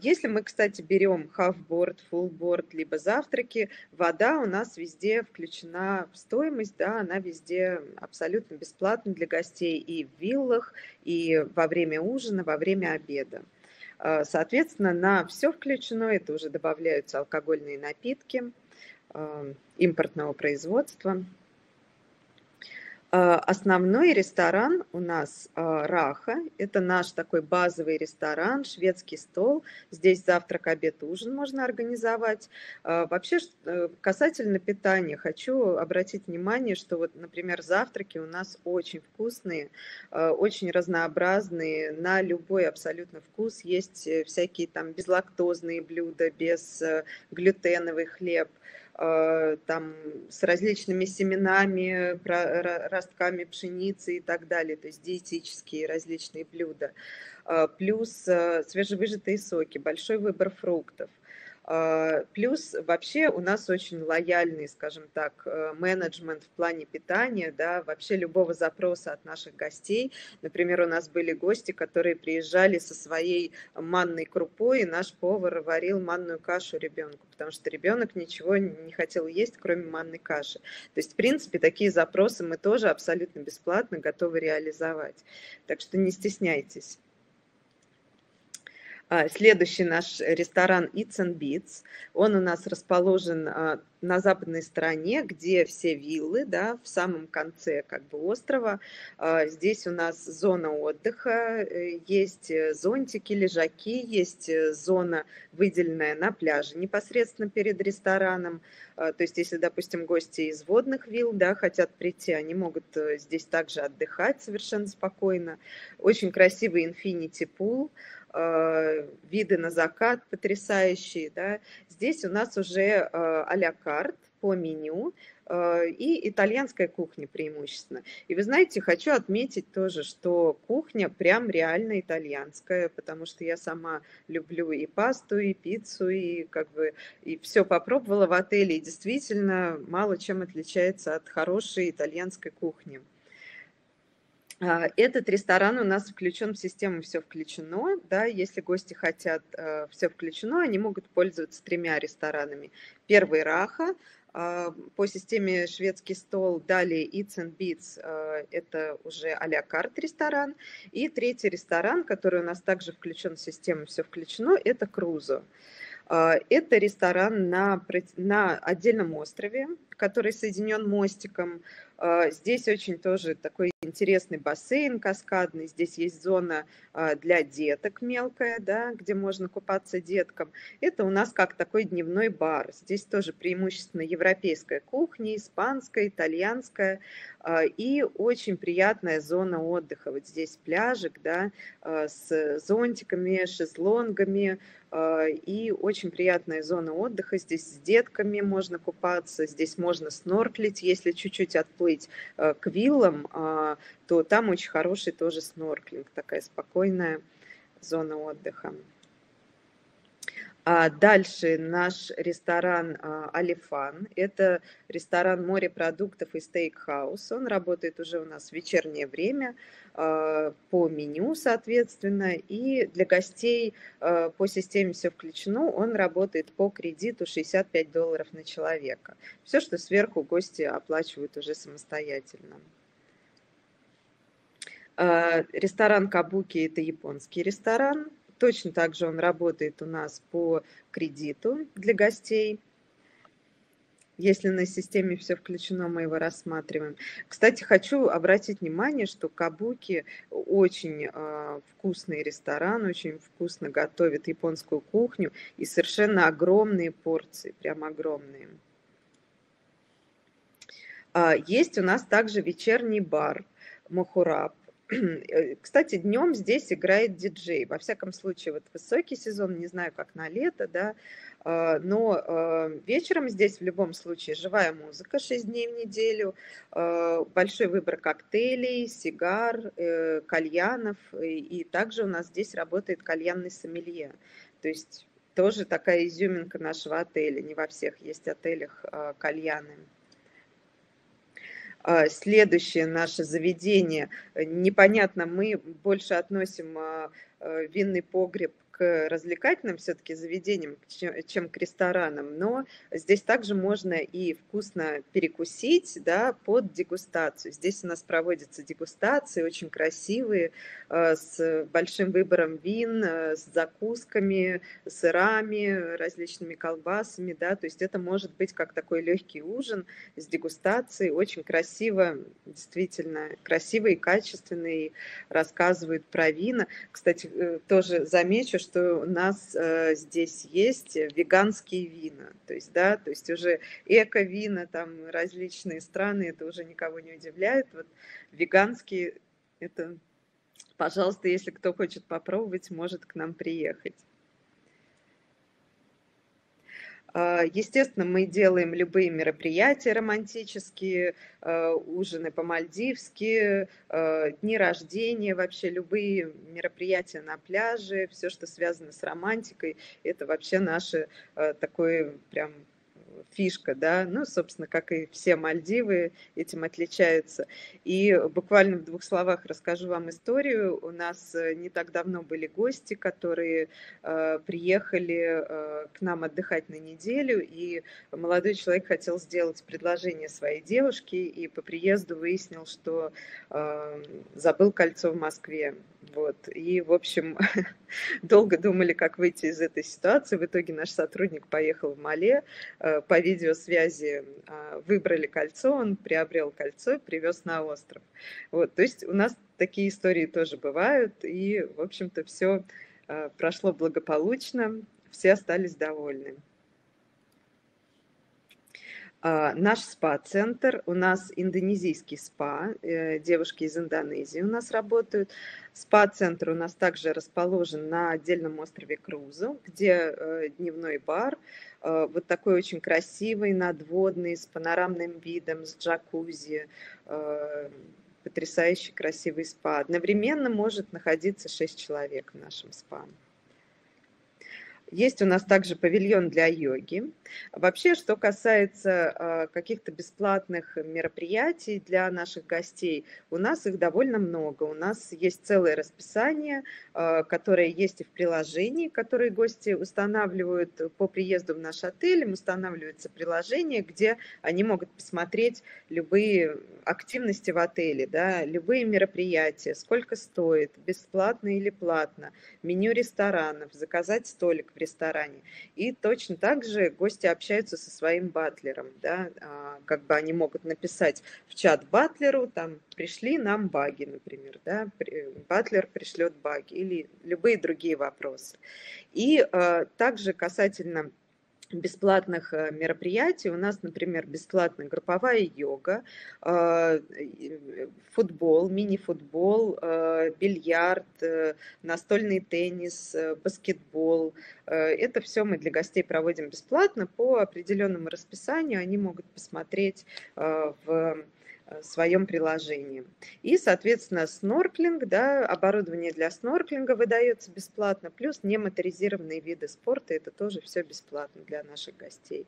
если мы, кстати, берем half-board, full-board, либо завтраки, вода у нас везде включена в стоимость, да, она везде абсолютно бесплатна для гостей и в виллах, и во время ужина, во время обеда. А, соответственно, на все включено, это уже добавляются алкогольные напитки а, импортного производства. А, основной ресторан у нас а, Раха. Это наш такой базовый ресторан, шведский стол. Здесь завтрак, обед, ужин можно организовать. А, вообще, э, касательно питания, хочу обратить внимание, что вот, например, завтраки у нас очень вкусные, очень разнообразные, на любой абсолютно вкус. Есть э, всякие там безлактозные блюда, без э, глютеновый хлеб – Э, там с различными семенами, ростками пшеницы и так далее, то есть диетические различные блюда. Э, плюс э, свежевыжатые соки, большой выбор фруктов – плюс вообще у нас очень лояльный, скажем так, э, менеджмент в плане питания, да, вообще любого запроса от наших гостей. Например, у нас были гости, которые приезжали со своей манной крупой, и наш повар варил манную кашу ребенку, потому что ребенок ничего не хотел есть, кроме манной каши. То есть, в принципе, такие запросы мы тоже абсолютно бесплатно готовы реализовать. Так что не стесняйтесь. А, следующий наш ресторан Eats and Beats. Он у нас расположен а, на западной стороне, где все виллы, да, в самом конце как бы острова. А, здесь у нас зона отдыха, э, есть э, зонтики, лежаки, есть э, зона, выделенная на пляже непосредственно перед рестораном. То есть, если, допустим, гости из водных вилл, да, хотят прийти, они могут здесь также отдыхать совершенно спокойно. Очень красивый infinity pool – Э, виды на закат потрясающие. Да. Здесь у нас уже а-ля карт по меню э, и итальянская кухня преимущественно. И вы знаете, хочу отметить тоже, что кухня прям реально итальянская, потому что я сама люблю и пасту, и пиццу, и как бы и все попробовала в отеле, и действительно мало чем отличается от хорошей итальянской кухни. А, этот ресторан у нас включен в систему «Все включено». Да, если гости хотят э, «Все включено», они могут пользоваться тремя ресторанами. Первый «Раха», а, по системе шведский стол, далее Eats and Beats, э, это уже а-ля карт ресторан. И третий ресторан, который у нас также включен в систему «Все включено», это Крузо. А, это ресторан на, на отдельном острове, который соединен мостиком. Здесь очень тоже такой интересный бассейн каскадный. Здесь есть зона а, для деток мелкая, да, где можно купаться деткам. Это у нас как такой дневной бар. Здесь тоже преимущественно европейская кухня, испанская, итальянская. А, и очень приятная зона отдыха. Вот здесь пляжик, да, с зонтиками, шезлонгами, и очень приятная зона отдыха. Здесь с детками можно купаться, здесь можно снорклить, если чуть-чуть отплыть э, к виллам, а, то там очень хороший тоже снорклинг, такая спокойная зона отдыха. А дальше наш ресторан а, Алифан. Это ресторан морепродуктов и стейкхаус. Он работает уже у нас в вечернее время а, по меню, соответственно. И для гостей а, по системе все включено. Он работает по кредиту 65 долларов на человека. Все, что сверху гости оплачивают уже самостоятельно. Ресторан Кабуки – это японский ресторан. Точно так же он работает у нас по кредиту для гостей. Если на системе все включено, мы его рассматриваем. Кстати, хочу обратить внимание, что Кабуки очень э, вкусный ресторан, очень вкусно готовит японскую кухню и совершенно огромные порции, прям огромные. А, есть у нас также вечерний бар Махураб. Э, кстати, днем здесь играет диджей. Во всяком случае, вот высокий сезон, не знаю, как на лето, да, а, но а, вечером здесь в любом случае живая музыка 6 дней в неделю, большой выбор коктейлей, сигар, э, кальянов, и также у нас здесь работает кальянный сомелье. То есть тоже такая изюминка нашего отеля. Не во всех есть отелях кальяны. А, следующее наше заведение, непонятно, мы больше относим а, а, винный погреб к развлекательным все-таки заведениям, чем к ресторанам, но здесь также можно и вкусно перекусить да, под дегустацию. Здесь у нас проводятся дегустации очень красивые, э, с большим выбором вин, э, с закусками, сырами, различными колбасами. Да, то есть это может быть как такой легкий ужин с дегустацией, очень красиво, действительно красиво и качественно, и рассказывают про вина. Кстати, э, тоже замечу, что у нас э, здесь есть веганские вина, то есть, да, то есть уже эко-вина, там различные страны, это уже никого не удивляет. Вот веганские, это, пожалуйста, если кто хочет попробовать, может к нам приехать. А, естественно, мы делаем любые мероприятия романтические, а, ужины по-мальдивски, а, дни рождения, вообще любые мероприятия на пляже, все, что связано с романтикой, это вообще наше такое прям фишка, да, ну, собственно, как и все Мальдивы этим отличаются. И буквально в двух словах расскажу вам историю. У нас э, не так давно были гости, которые э, приехали э, к нам отдыхать на неделю, и молодой человек хотел сделать предложение своей девушке, и по приезду выяснил, что э, забыл кольцо в Москве. Вот. И, в общем, <laughs> долго думали, как выйти из этой ситуации. В итоге наш сотрудник поехал в Мале, э, по видеосвязи а, выбрали кольцо, он приобрел кольцо и привез на остров. Вот. То есть у нас такие истории тоже бывают, и, в общем-то, все э, прошло благополучно, все остались довольны. А, наш спа-центр, у нас индонезийский спа, э, девушки из Индонезии у нас работают. Спа-центр у нас также расположен на отдельном острове Крузу, где э, дневной бар, э, вот такой очень красивый, надводный, с панорамным видом, с джакузи, потрясающий красивый спа. Одновременно может находиться 6 человек в нашем спа. Есть у нас также павильон для йоги. Вообще, что касается а, каких-то бесплатных мероприятий для наших гостей, у нас их довольно много. У нас есть целое расписание, а, которое есть и в приложении, которое гости устанавливают по приезду в наш отель. Им устанавливается приложение, где они могут посмотреть любые активности в отеле, да, любые мероприятия, сколько стоит, бесплатно или платно, меню ресторанов, заказать столик в ресторане. И точно так же гости общаются со своим батлером, да, а, как бы они могут написать в чат батлеру, там, пришли нам баги, например, да, батлер пришлет баги или любые другие вопросы. И а, также касательно бесплатных э, мероприятий. У нас, например, бесплатная групповая йога, а, э, футбол, мини-футбол, бильярд, э, настольный теннис, баскетбол. Это все мы для гостей проводим бесплатно по определенному расписанию. Они могут посмотреть в Э, своем приложении. И, соответственно, снорклинг, да, оборудование для снорклинга выдается бесплатно, плюс немоторизированные виды спорта, это тоже все бесплатно для наших гостей.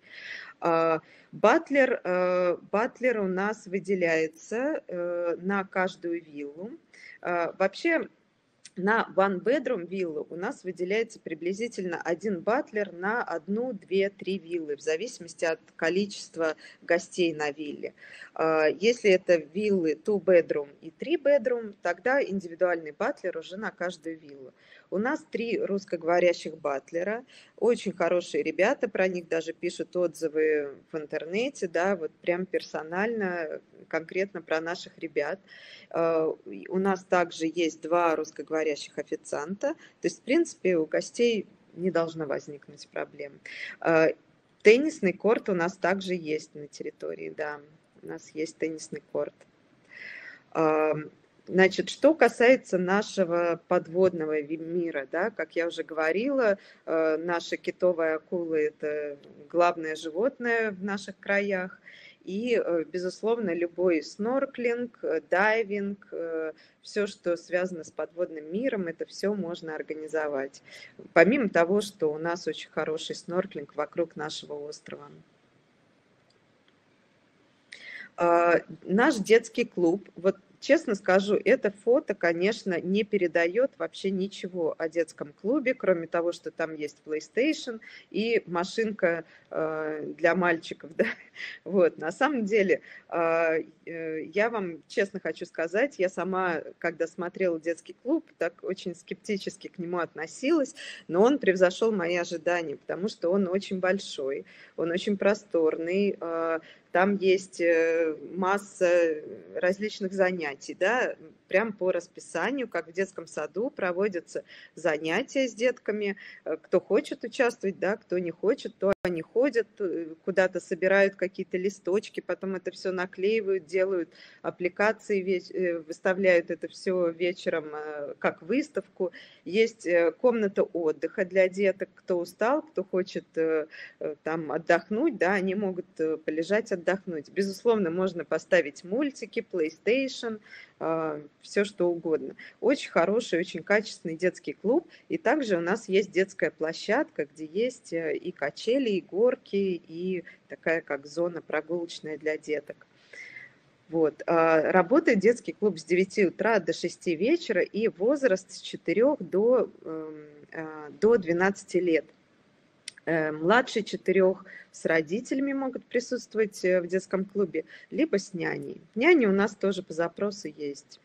А, батлер, э, батлер у нас выделяется э, на каждую виллу. А, вообще, на one bedroom виллу у нас выделяется приблизительно один батлер на одну, две, три виллы, в зависимости от количества гостей на вилле. А, если это виллы two bedroom и three bedroom, тогда индивидуальный батлер уже на каждую виллу. У нас три русскоговорящих батлера, очень хорошие ребята, про них даже пишут отзывы в интернете, да, вот прям персонально, конкретно про наших ребят. А, у нас также есть два русскоговорящих официанта, то есть, в принципе, у гостей не должно возникнуть проблем. А, теннисный корт у нас также есть на территории, да, у нас есть теннисный корт. Значит, что касается нашего подводного мира, да, как я уже говорила, э, наша китовая акула – это главное животное в наших краях. И, э, безусловно, любой снорклинг, э, дайвинг, все, что связано с подводным миром, это все можно организовать. Помимо того, что у нас очень хороший снорклинг вокруг нашего острова. Наш детский клуб, вот честно скажу, это фото, конечно, не передает вообще ничего о детском клубе, кроме того, что там есть PlayStation и машинка э, для мальчиков. <laughs> Да? Вот. На самом деле, э, я вам честно хочу сказать, я сама, когда смотрела детский клуб, так очень скептически к нему относилась, но он превзошел мои ожидания, потому что он очень большой, он очень просторный, там есть э, масса различных занятий, да, прям по расписанию, как в детском саду проводятся занятия с детками, э, кто хочет участвовать, да, кто не хочет, то они ходят, э, куда-то собирают какие-то листочки, потом это все наклеивают, делают аппликации, выставляют это все вечером как выставку. Есть комната отдыха для деток, кто устал, кто хочет там отдохнуть, да, они могут полежать, отдохнуть. Безусловно, можно поставить мультики, PlayStation, все что угодно. Очень хороший, очень качественный детский клуб. И также у нас есть детская площадка, где есть э, и качели, и горки, и такая как зона прогулочная для деток. Вот. А, работает детский клуб с 9 утра до 6 вечера и возраст с 4 до, эм, а, до 12 лет. Э, младше четырех с родителями могут присутствовать э, в детском клубе, либо с няней. Няни у нас тоже по запросу есть.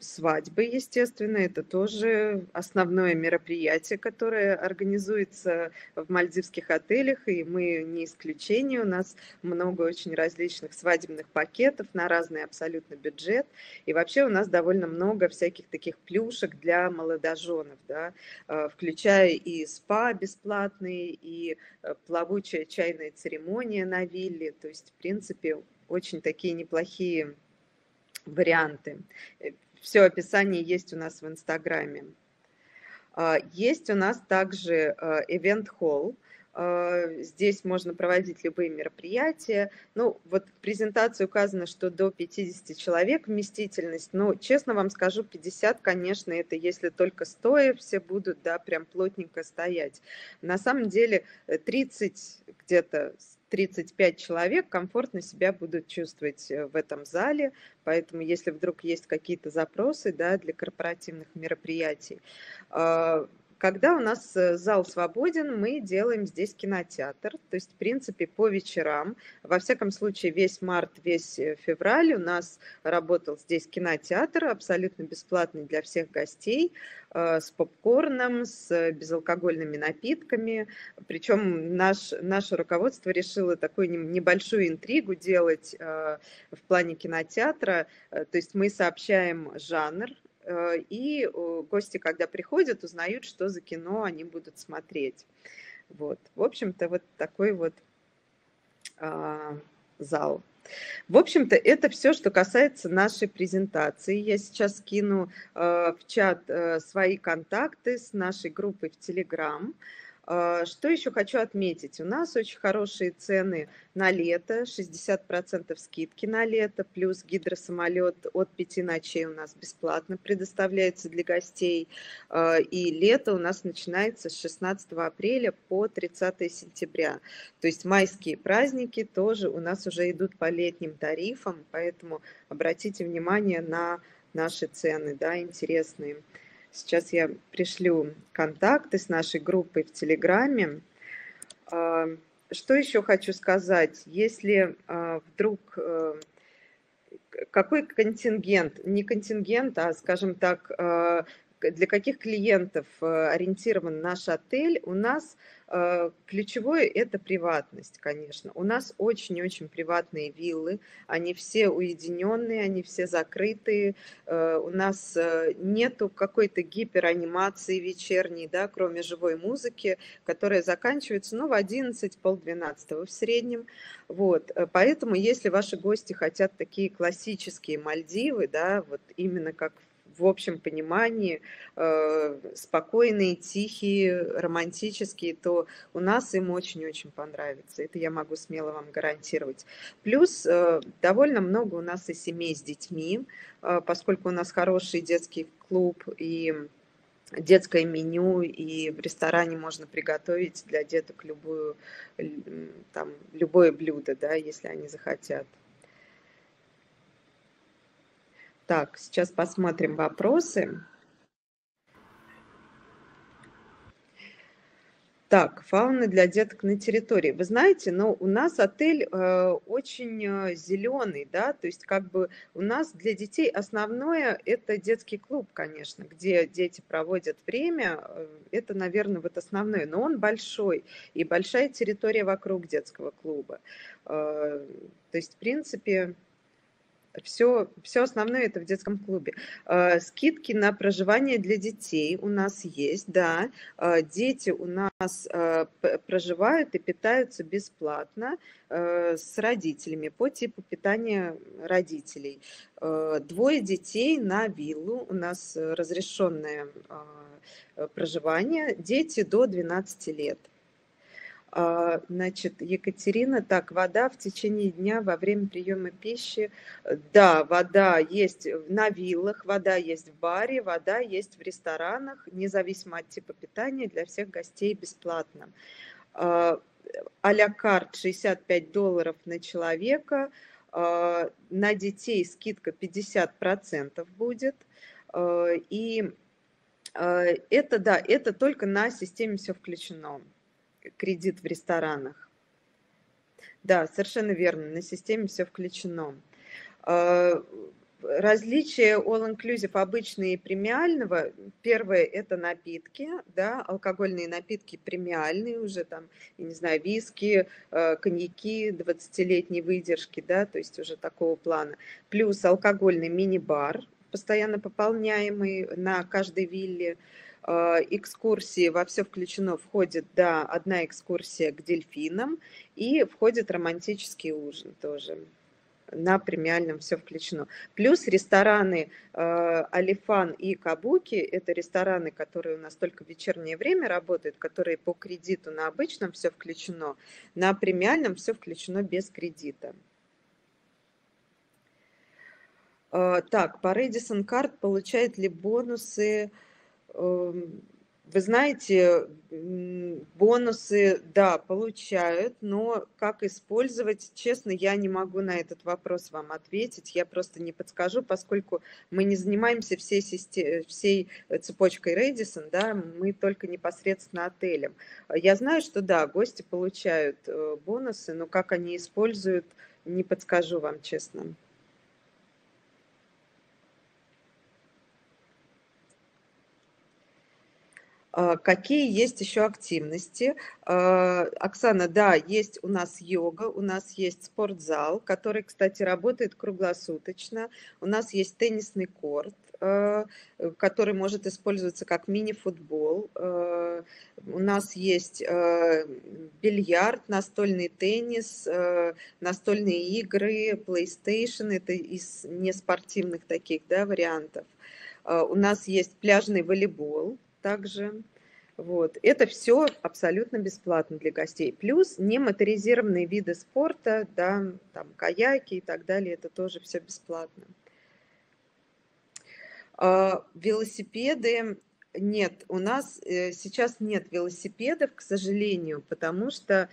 Свадьбы, естественно, это тоже основное мероприятие, которое организуется в мальдивских отелях, и мы не исключение. У нас много очень различных свадебных пакетов на разный абсолютно бюджет. И вообще у нас довольно много всяких таких плюшек для молодоженов, да, а, включая и спа бесплатные, и э, плавучая чайная церемония на вилле. То есть, в принципе, очень такие неплохие варианты. Все описание есть у нас в Инстаграме. А, есть у нас также Event а, Hall. А, здесь можно проводить любые мероприятия. Ну, вот в презентации указано, что до 50 человек вместительность. Но, честно вам скажу, 50, конечно, это если только стоя все будут, да, прям плотненько стоять. На самом деле 30 э, где-то 35 человек комфортно себя будут чувствовать э, в этом зале, поэтому если вдруг есть какие-то запросы да, для корпоративных мероприятий, а, когда у нас э, зал свободен, мы делаем здесь кинотеатр. То есть, в принципе, по вечерам, во всяком случае, весь март, весь э, февраль у нас работал здесь кинотеатр, абсолютно бесплатный для всех гостей, э, с попкорном, с безалкогольными напитками. Причем наш, наше руководство решило такую небольшую интригу делать в плане кинотеатра. То есть мы сообщаем жанр и гости, когда приходят, узнают, что за кино они будут смотреть. Вот. В общем-то, вот такой вот а, зал. В общем-то, это все, что касается нашей презентации. Я сейчас скину э, в чат э, свои контакты с нашей группой в Телеграм. А, что еще хочу отметить? У нас очень хорошие цены на лето, 60% скидки на лето, плюс гидросамолет от 5 ночей у нас бесплатно предоставляется для гостей. А, и лето у нас начинается с 16 апреля по 30 сентября. То есть майские праздники тоже у нас уже идут по летним тарифам, поэтому обратите внимание на наши цены, да, интересные. Сейчас я пришлю контакты с нашей группой в Телеграме. А, что еще хочу сказать? Если а, вдруг э, какой контингент, не контингент, а, скажем так, а, для каких клиентов э, ориентирован наш отель, у нас э, ключевое – это приватность, конечно. У нас очень-очень приватные виллы, они все уединенные, они все закрытые, э, у нас нету какой-то гиперанимации вечерней, да, кроме живой музыки, которая заканчивается ну, в 11-полдвенадцатого в среднем. Вот. Поэтому, если ваши гости хотят такие классические Мальдивы, да, вот именно как в в общем понимании э, спокойные, тихие, романтические, то у нас им очень-очень понравится. Это я могу смело вам гарантировать. Плюс э, довольно много у нас и семей с детьми, э, поскольку у нас хороший детский клуб и детское меню, и в ресторане можно приготовить для деток любую, там, любое блюдо, да, если они захотят. Так, сейчас посмотрим вопросы. Так, фауна для деток на территории. Вы знаете, но у нас отель э, очень э, зеленый, да, то есть как бы у нас для детей основное это детский клуб, конечно, где дети проводят время, э, это, наверное, вот основное, но он большой и большая территория вокруг детского клуба. Э, то есть, в принципе, все, все основное это в детском клубе. А, скидки на проживание для детей у нас есть, да. А, дети у нас а, проживают и питаются бесплатно с родителями по типу питания родителей. Двое детей на виллу, у нас разрешенное проживание, дети до 12 лет. А, значит, Екатерина, так, вода в течение дня во время приема пищи. Да, вода есть на виллах, вода есть в баре, вода есть в ресторанах, независимо от типа питания, для всех гостей бесплатно. А, а-ля карт 65 долларов на человека, а, на детей скидка 50% будет. И это, да, это только на системе все включено кредит в ресторанах. Да, совершенно верно, на системе все включено. А, различие all-inclusive обычные и премиального. Первое – это напитки, да, алкогольные напитки премиальные уже, там, я не знаю, виски, а, коньяки 20-летней выдержки, да, то есть уже такого плана. Плюс алкогольный мини-бар, постоянно пополняемый на каждой вилле – экскурсии во все включено входит, да, одна экскурсия к дельфинам и входит романтический ужин тоже. На премиальном все включено. Плюс рестораны э, Алифан и Кабуки, это рестораны, которые у нас только в вечернее время работают, которые по кредиту на обычном все включено, на премиальном все включено без кредита. Э, так, по Redison Card получает ли бонусы вы знаете, бонусы, да, получают, но как использовать, честно, я не могу на этот вопрос вам ответить, я просто не подскажу, поскольку мы не занимаемся всей, систем... всей цепочкой Редисон, да, мы только непосредственно отелем. Я знаю, что да, гости получают э, бонусы, но как они используют, не подскажу вам, честно. Какие есть еще активности? А, Оксана, да, есть у нас йога, у нас есть спортзал, который, кстати, работает круглосуточно. У нас есть теннисный корт, а, который может использоваться как мини-футбол. У нас есть бильярд, настольный теннис, настольные игры, PlayStation, это из неспортивных таких да, вариантов. У нас есть пляжный волейбол, также. Вот. Это все абсолютно бесплатно для гостей. Плюс немоторизированные виды спорта, да, там каяки и так далее, это тоже все бесплатно. А, велосипеды нет, у нас э, сейчас нет велосипедов, к сожалению, потому что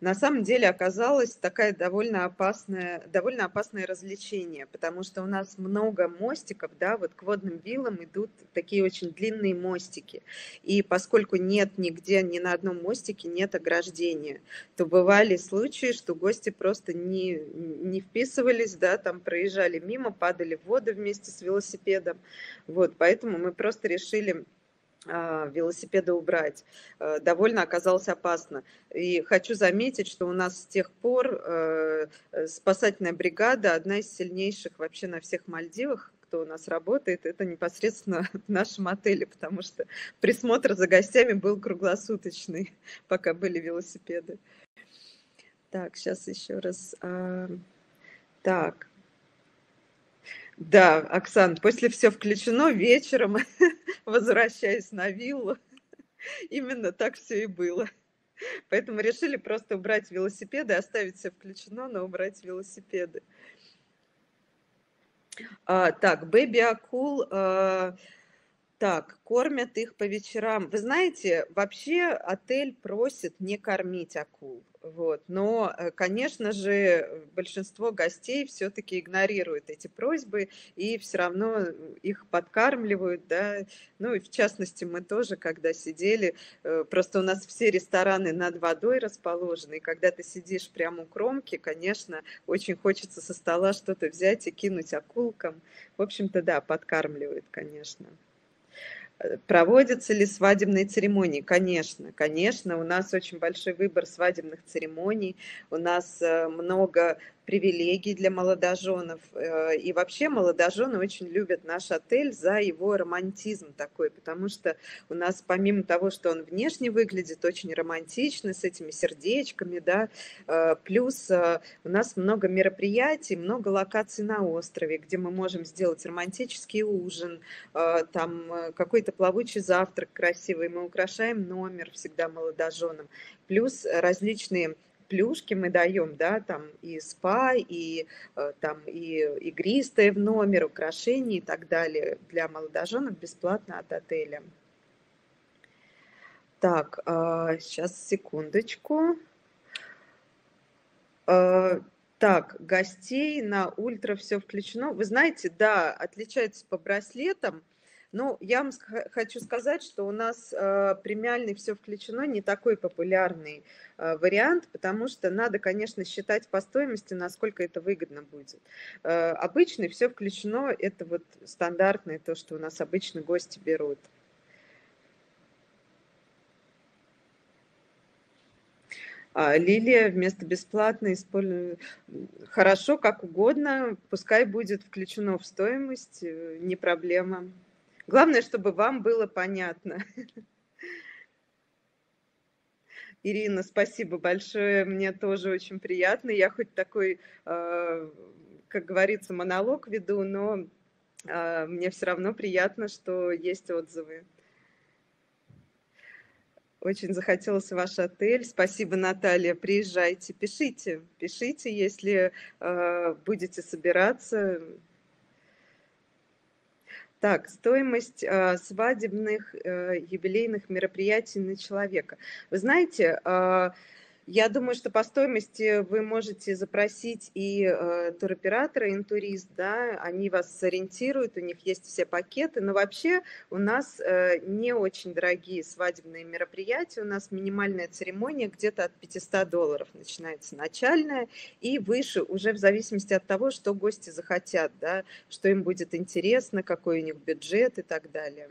на самом деле оказалось такая довольно опасное, довольно опасное развлечение, потому что у нас много мостиков, да, вот к водным виллам идут такие очень длинные мостики, и поскольку нет нигде, ни на одном мостике нет ограждения, то бывали случаи, что гости просто не, не вписывались, да, там проезжали мимо, падали в воду вместе с велосипедом, вот, поэтому мы просто решили велосипеды убрать. Э, довольно оказалось опасно. И хочу заметить, что у нас с тех пор э, э, спасательная бригада одна из сильнейших вообще на всех Мальдивах, кто у нас работает, это непосредственно <laughs> в нашем отеле, потому что присмотр за гостями был круглосуточный, <laughs> пока были велосипеды. Так, сейчас еще раз. А, так, да, Оксан, после все включено, вечером <laughs> возвращаясь на виллу. <laughs> Именно так все и было. Поэтому решили просто убрать велосипеды, оставить все включено, но убрать велосипеды. А, так, Baby Акул. А, Так, кормят их по вечерам. Вы знаете, вообще отель просит не кормить акул. Вот. Но, э, конечно же, большинство гостей все-таки игнорируют эти просьбы и все равно их подкармливают, да. Ну и в частности мы тоже, когда сидели, э, просто у нас все рестораны над водой расположены, и когда ты сидишь прямо у кромки, конечно, очень хочется со стола что-то взять и кинуть акулкам. В общем-то, да, подкармливают, конечно. Проводятся ли свадебные церемонии? Конечно, конечно. У нас очень большой выбор свадебных церемоний. У нас э, много привилегий для молодоженов. Э, и вообще молодожены очень любят наш отель за его романтизм такой, потому что у нас помимо того, что он внешне выглядит очень романтично, с этими сердечками, да, э, плюс э, у нас много мероприятий, много локаций на острове, где мы можем сделать романтический ужин, там какой-то плавучий завтрак красивый, мы украшаем номер всегда молодоженам, плюс различные плюшки мы даем, да, там и спа, и э, там и игристое в номер, украшения и так далее для молодоженов бесплатно от отеля. Так, сейчас, а, секундочку. А, так, гостей на ультра все включено. Вы знаете, да, отличается по браслетам – ну, я вам хочу сказать, что у нас э, премиальный все включено не такой популярный э, вариант, потому что надо, конечно, считать по стоимости, насколько это выгодно будет. Э, обычный все включено, это вот стандартное, то, что у нас обычно гости берут. А, Лилия вместо бесплатно использует хорошо, как угодно, пускай будет включено в стоимость, э, не проблема. Главное, чтобы вам было понятно. <laughs> Ирина, спасибо большое. Мне тоже очень приятно. Я хоть такой, а, как говорится, монолог веду, но а, мне все равно приятно, что есть отзывы. Очень захотелось ваш отель. Спасибо, Наталья. Приезжайте, пишите, пишите, если э, будете собираться. Так, стоимость э, свадебных э, юбилейных мероприятий на человека. Вы знаете, э, я думаю, что по стоимости вы можете запросить и э, туроператора, и интурист, да, они вас сориентируют, у них есть все пакеты, но вообще у нас э, не очень дорогие свадебные мероприятия, у нас минимальная церемония где-то от 500 долларов начинается начальная, и выше уже в зависимости от того, что гости захотят, да, что им будет интересно, какой у них бюджет и так далее.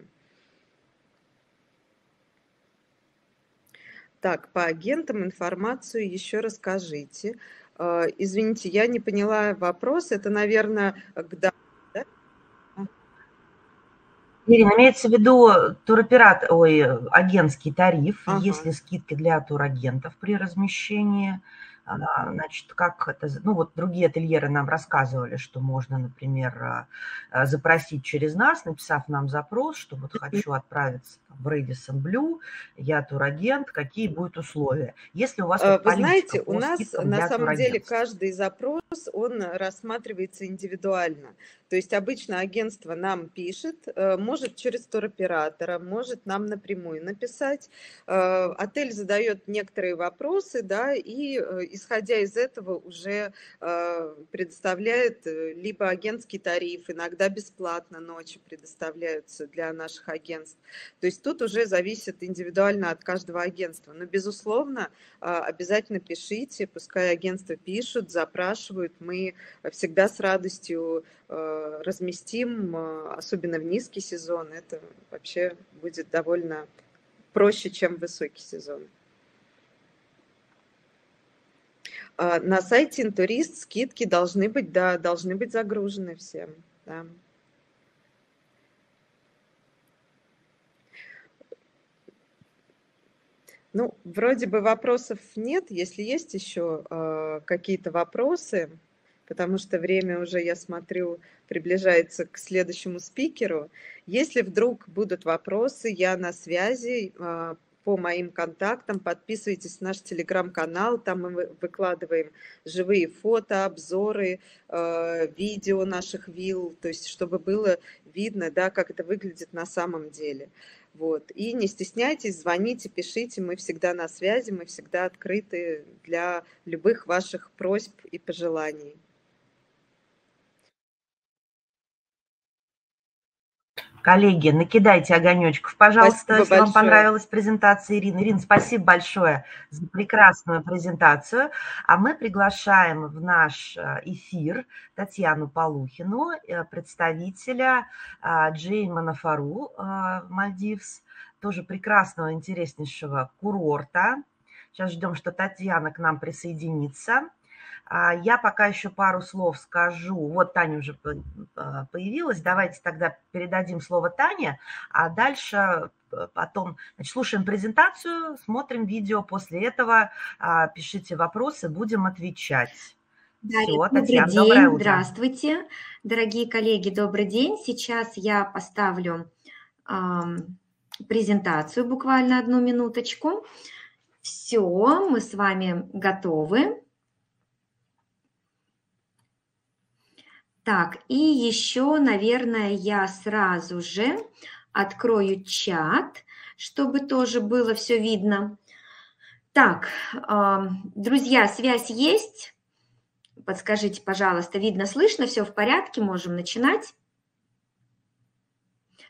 Так, по агентам информацию еще расскажите. А, извините, я не поняла вопрос. Это, наверное, к
Ирина, имеется в виду туроператор, ой, агентский тариф, ага. есть ли скидки для турагентов при размещении – Значит, как это, ну вот другие ательеры нам рассказывали, что можно, например, а, а, запросить через нас, написав нам запрос, что вот хочу отправиться в Radisson Blue, я турагент, какие будут условия. Если у вас
вот Вы знаете, у нас на самом деле каждый запрос, он рассматривается индивидуально. То есть обычно агентство нам пишет, э, может через туроператора, может нам напрямую написать. Э, отель задает некоторые вопросы, да, и э, исходя из этого уже предоставляет либо агентский тариф, иногда бесплатно ночи предоставляются для наших агентств. То есть тут уже зависит индивидуально от каждого агентства. Но, безусловно, обязательно пишите, пускай агентства пишут, запрашивают. Мы всегда с радостью Э, разместим, э, особенно в низкий сезон, это вообще будет довольно проще, чем высокий сезон. А, на сайте Интурист скидки должны быть, да, должны быть загружены всем. Да. Ну, вроде бы вопросов нет. Если есть еще э, какие-то вопросы, потому что время уже, я смотрю, приближается к следующему спикеру. Если вдруг будут вопросы, я на связи, а, по моим контактам, подписывайтесь на наш телеграм-канал, там мы выкладываем живые фото, обзоры, э, видео наших вилл, то есть чтобы было видно, да, как это выглядит на самом деле. Вот. И не стесняйтесь, звоните, пишите, мы всегда на связи, мы всегда открыты для любых ваших просьб и пожеланий.
Коллеги, накидайте огонечков, пожалуйста, спасибо если большое. вам понравилась презентация Ирины. Ирина, спасибо большое за прекрасную презентацию. А мы приглашаем в наш э, эфир Татьяну Полухину, э, представителя э, Джей Манафару Мальдивс, тоже прекрасного, интереснейшего курорта. Сейчас ждем, что Татьяна к нам присоединится. А я пока еще пару слов скажу. Вот Таня уже а, появилась. Давайте тогда передадим слово Тане, а дальше э, потом значит, слушаем презентацию, смотрим видео. После этого а, пишите вопросы, будем отвечать.
Да, Все, добрый Татьяна, день, доброе утро. здравствуйте, дорогие коллеги, добрый день. Сейчас я поставлю эм, презентацию, буквально одну минуточку. Все, мы с вами готовы. Так, и еще, наверное, я сразу же открою чат, чтобы тоже было все видно. Так, друзья, связь есть? Подскажите, пожалуйста, видно, слышно, все в порядке, можем начинать?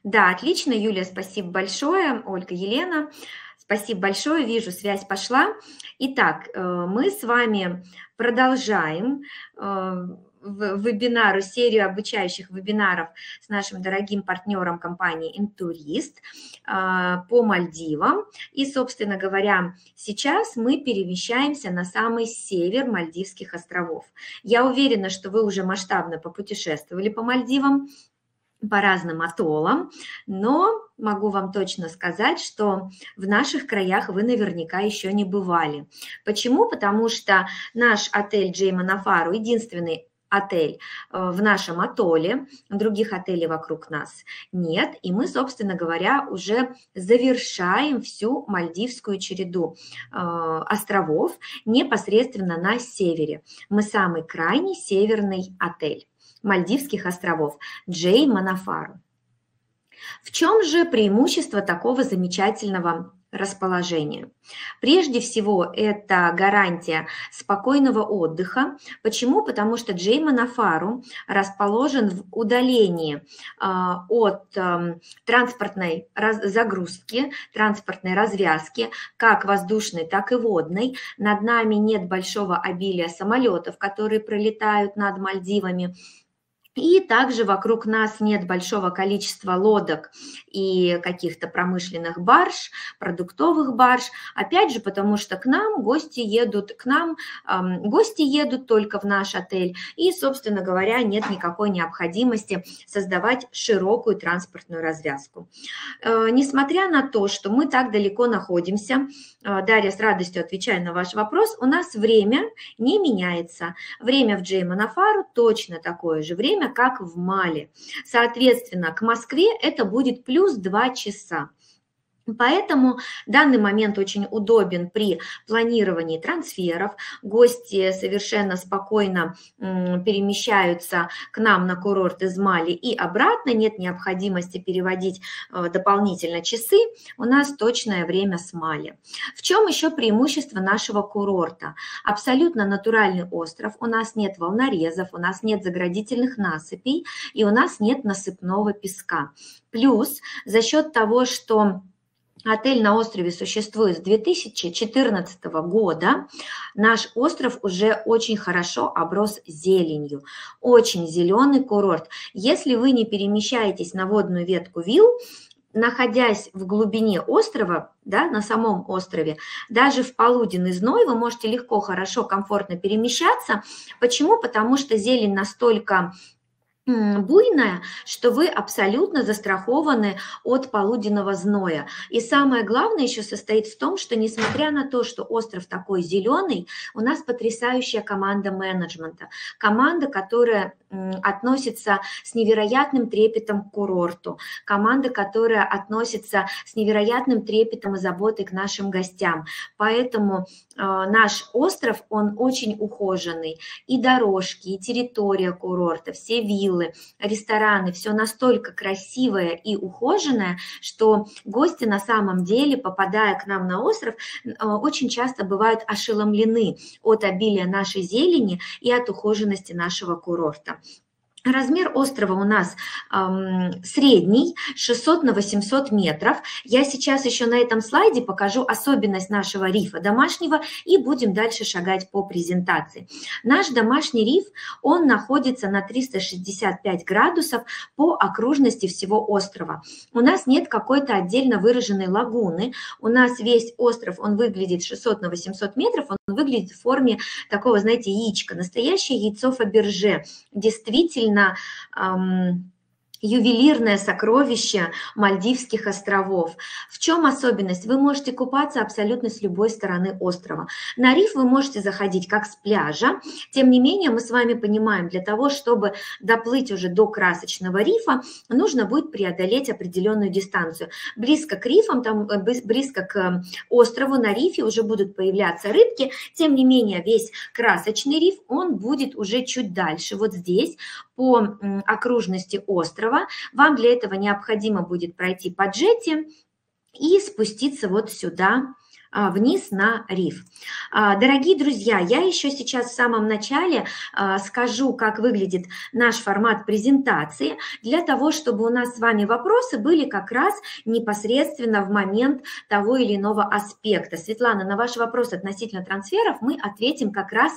Да, отлично, Юлия, спасибо большое, Ольга, Елена, спасибо большое, вижу, связь пошла. Итак, э, мы с вами продолжаем э, вебинару, серию обучающих вебинаров с нашим дорогим партнером компании Интурист а, по Мальдивам. И, собственно говоря, сейчас мы перемещаемся на самый север Мальдивских островов. Я уверена, что вы уже масштабно попутешествовали по Мальдивам, по разным атоллам, но могу вам точно сказать, что в наших краях вы наверняка еще не бывали. Почему? Потому что наш отель Джейма Нафару единственный отель э, в нашем атолле, других отелей вокруг нас нет, и мы, собственно говоря, уже завершаем всю мальдивскую череду э, островов непосредственно на севере. Мы самый крайний северный отель Мальдивских островов Джей Манафару. В чем же преимущество такого замечательного расположение. Прежде всего, это гарантия спокойного отдыха. Почему? Потому что Джейманафару расположен в удалении а, от эм, транспортной загрузки, транспортной развязки, как воздушной, так и водной. Над нами нет большого обилия самолетов, которые пролетают над Мальдивами. И также вокруг нас нет большого количества лодок и каких-то промышленных барж, продуктовых барж. Опять же, потому что к нам гости едут, к нам эм, гости едут только в наш отель. И, собственно говоря, нет никакой необходимости создавать широкую транспортную развязку. Э, несмотря на то, что мы так далеко находимся, э, Дарья с радостью отвечаю на ваш вопрос, у нас время не меняется. Время в Джейманафару точно такое же время, время, как в Мали. Соответственно, к Москве это будет плюс 2 часа. Поэтому данный момент очень удобен при планировании трансферов. Гости совершенно спокойно перемещаются к нам на курорт из Мали и обратно. Нет необходимости переводить э, дополнительно часы. У нас точное время с Мали. В чем еще преимущество нашего курорта? Абсолютно натуральный остров. У нас нет волнорезов, у нас нет заградительных насыпей и у нас нет насыпного песка. Плюс за счет того, что Отель на острове существует с 2014 года. Наш остров уже очень хорошо оброс зеленью. Очень зеленый курорт. Если вы не перемещаетесь на водную ветку вилл, находясь в глубине острова, да, на самом острове, даже в полуденный зной вы можете легко, хорошо, комфортно перемещаться. Почему? Потому что зелень настолько буйная, что вы абсолютно застрахованы от полуденного зноя. И самое главное еще состоит в том, что несмотря на то, что остров такой зеленый, у нас потрясающая команда менеджмента. Команда, которая относится с невероятным трепетом к курорту, команда, которая относится с невероятным трепетом и заботой к нашим гостям. Поэтому э, наш остров, он очень ухоженный. И дорожки, и территория курорта, все виллы, рестораны, все настолько красивое и ухоженное, что гости на самом деле, попадая к нам на остров, э, очень часто бывают ошеломлены от обилия нашей зелени и от ухоженности нашего курорта. Размер острова у нас эм, средний, 600 на 800 метров. Я сейчас еще на этом слайде покажу особенность нашего рифа домашнего и будем дальше шагать по презентации. Наш домашний риф, он находится на 365 градусов по окружности всего острова. У нас нет какой-то отдельно выраженной лагуны. У нас весь остров, он выглядит 600 на 800 метров, он выглядит в форме такого, знаете, яичка. Настоящее яйцо Фаберже. Действительно, ювелирное сокровище Мальдивских островов. В чем особенность? Вы можете купаться абсолютно с любой стороны острова. На риф вы можете заходить как с пляжа. Тем не менее, мы с вами понимаем, для того, чтобы доплыть уже до красочного рифа, нужно будет преодолеть определенную дистанцию. Близко к рифам, там, э, близко к острову на рифе уже будут появляться рыбки. Тем не менее, весь красочный риф, он будет уже чуть дальше. Вот здесь по окружности острова. Вам для этого необходимо будет пройти по джете и спуститься вот сюда, вниз на риф. А, дорогие друзья, я еще сейчас в самом начале а, скажу, как выглядит наш формат презентации, для того, чтобы у нас с вами вопросы были как раз непосредственно в момент того или иного аспекта. Светлана, на ваш вопрос относительно трансферов мы ответим как раз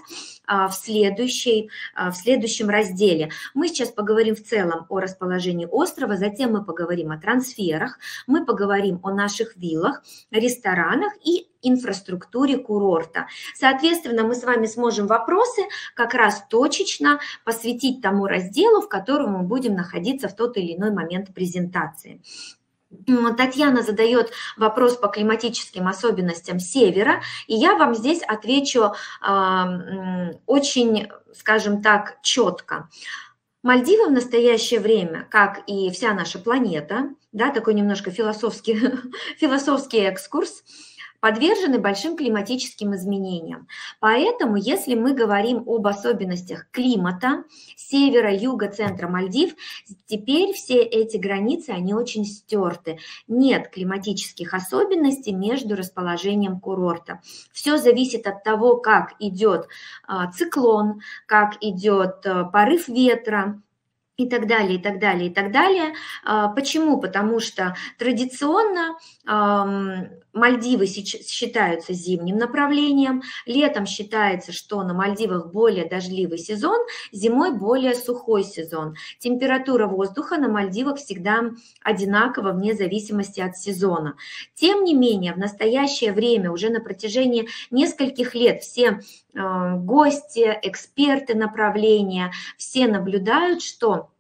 в, следующей, в следующем разделе. Мы сейчас поговорим в целом о расположении острова, затем мы поговорим о трансферах, мы поговорим о наших виллах, ресторанах и инфраструктуре курорта. Соответственно, мы с вами сможем вопросы как раз точечно посвятить тому разделу, в котором мы будем находиться в тот или иной момент презентации. Татьяна задает вопрос по климатическим особенностям севера, и я вам здесь отвечу э, очень, скажем так, четко. Мальдивы в настоящее время, как и вся наша планета, да, такой немножко философский, <laughs> философский экскурс, подвержены большим климатическим изменениям. Поэтому, если мы говорим об особенностях климата севера, юга, центра Мальдив, теперь все эти границы, они очень стерты. Нет климатических особенностей между расположением курорта. Все зависит от того, как идет а, циклон, как идет а, порыв ветра, и так далее, и так далее, и так далее. А, почему? Потому что традиционно Мальдивы считаются зимним направлением, летом считается, что на Мальдивах более дождливый сезон, зимой более сухой сезон. Температура воздуха на Мальдивах всегда одинакова вне зависимости от сезона. Тем не менее, в настоящее время, уже на протяжении нескольких лет, все гости, эксперты направления, все наблюдают, что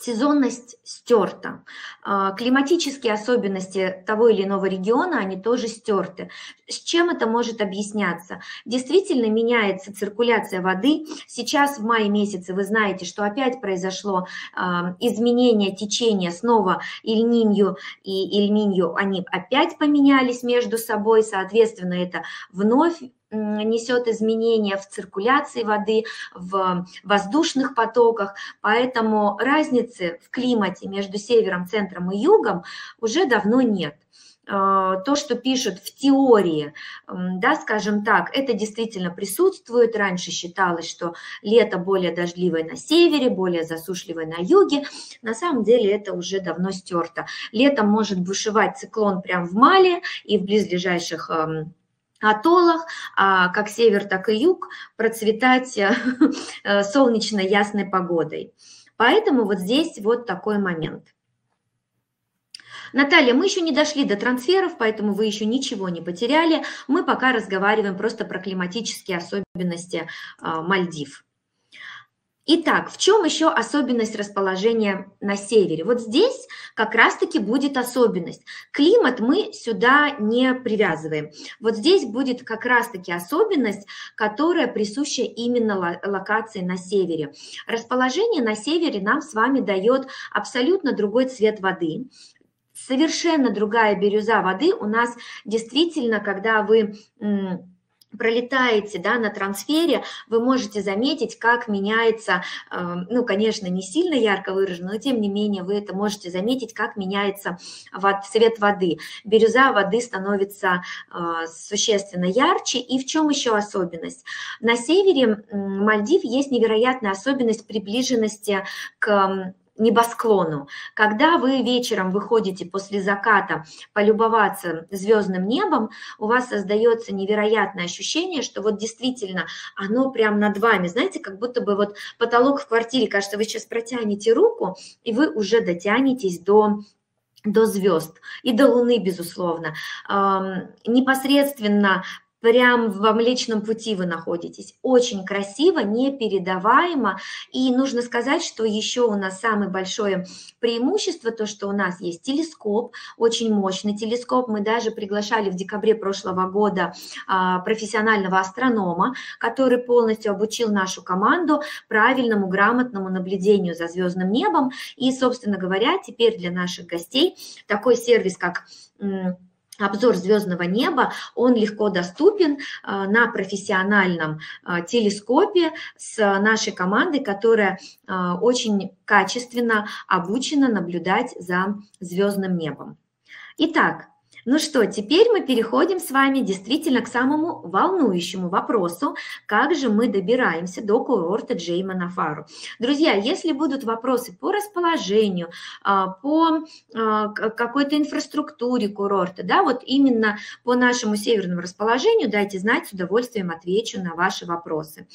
сезонность стерта. А, климатические особенности того или иного региона, они тоже стерты. С чем это может объясняться? Действительно меняется циркуляция воды. Сейчас в мае месяце вы знаете, что опять произошло а, изменение течения, снова Иль-Нинью и Иль-Минью, они опять поменялись между собой, соответственно, это вновь несет изменения в циркуляции воды, в воздушных потоках, поэтому разницы в климате между севером, центром и югом уже давно нет а, то, что пишут в теории, да, скажем так, это действительно присутствует. Раньше считалось, что лето более дождливое на севере, более засушливое на юге. На самом деле это уже давно стерто. Летом может бушевать циклон прямо в Мале и в близлежащих атоллах, а как север, так и юг, процветать э, <laughs> солнечно ясной погодой. Поэтому вот здесь вот такой момент. Наталья, мы еще не дошли до трансферов, поэтому вы еще ничего не потеряли. Мы пока разговариваем просто про климатические особенности а, Мальдив. Итак, в чем еще особенность расположения на севере? Вот здесь как раз-таки будет особенность. Климат мы сюда не привязываем. Вот здесь будет как раз-таки особенность, которая присуща именно локации на севере. Расположение на севере нам с вами дает абсолютно другой цвет воды, совершенно другая бирюза воды у нас действительно, когда вы пролетаете да, на трансфере, вы можете заметить, как меняется, э, ну, конечно, не сильно ярко выражено, но тем не менее вы это можете заметить, как меняется цвет воды. Бирюза воды становится э, существенно ярче. И в чем еще особенность? На севере Мальдив есть невероятная особенность приближенности к небосклону. Когда вы вечером выходите после заката полюбоваться звездным небом, у вас создается невероятное ощущение, что вот действительно оно прям над вами. Знаете, как будто бы вот потолок в квартире, кажется, вы сейчас протянете руку, и вы уже дотянетесь до до звезд и до Луны, безусловно. Непосредственно прям во Млечном пути вы находитесь. Очень красиво, непередаваемо. И нужно сказать, что еще у нас самое большое преимущество, то, что у нас есть телескоп, очень мощный телескоп. Мы даже приглашали в декабре прошлого года а, профессионального астронома, который полностью обучил нашу команду правильному, грамотному наблюдению за звездным небом. И, собственно говоря, теперь для наших гостей такой сервис, как обзор звездного неба, он легко доступен а, на профессиональном а, телескопе с нашей командой, которая а, очень качественно обучена наблюдать за звездным небом. Итак, ну что, теперь мы переходим с вами действительно к самому волнующему вопросу, как же мы добираемся до курорта Джейма Нафару. Друзья, если будут вопросы по расположению, а, по а, какой-то инфраструктуре курорта, да, вот именно по нашему северному расположению, дайте знать, с удовольствием отвечу на ваши вопросы.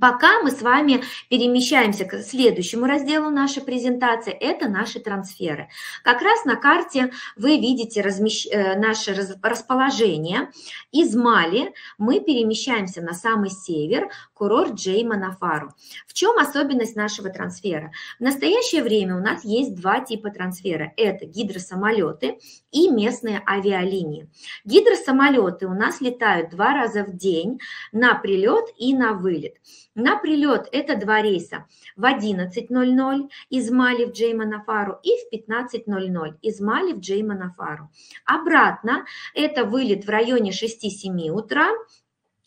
Пока мы с вами перемещаемся к следующему разделу нашей презентации, это наши трансферы. Как раз на карте вы видите размещ... Э, наше расположение. Из Мали мы перемещаемся на самый север, курорт Джейма Нафару. В чем особенность нашего трансфера? В настоящее время у нас есть два типа трансфера. Это гидросамолеты и местные авиалинии. Гидросамолеты у нас летают два раза в день на прилет и на вылет. На прилет это два рейса в 11.00 из Мали в Джейманафару и в 15.00 из Мали в Джейманафару. Обратно это вылет в районе 6-7 утра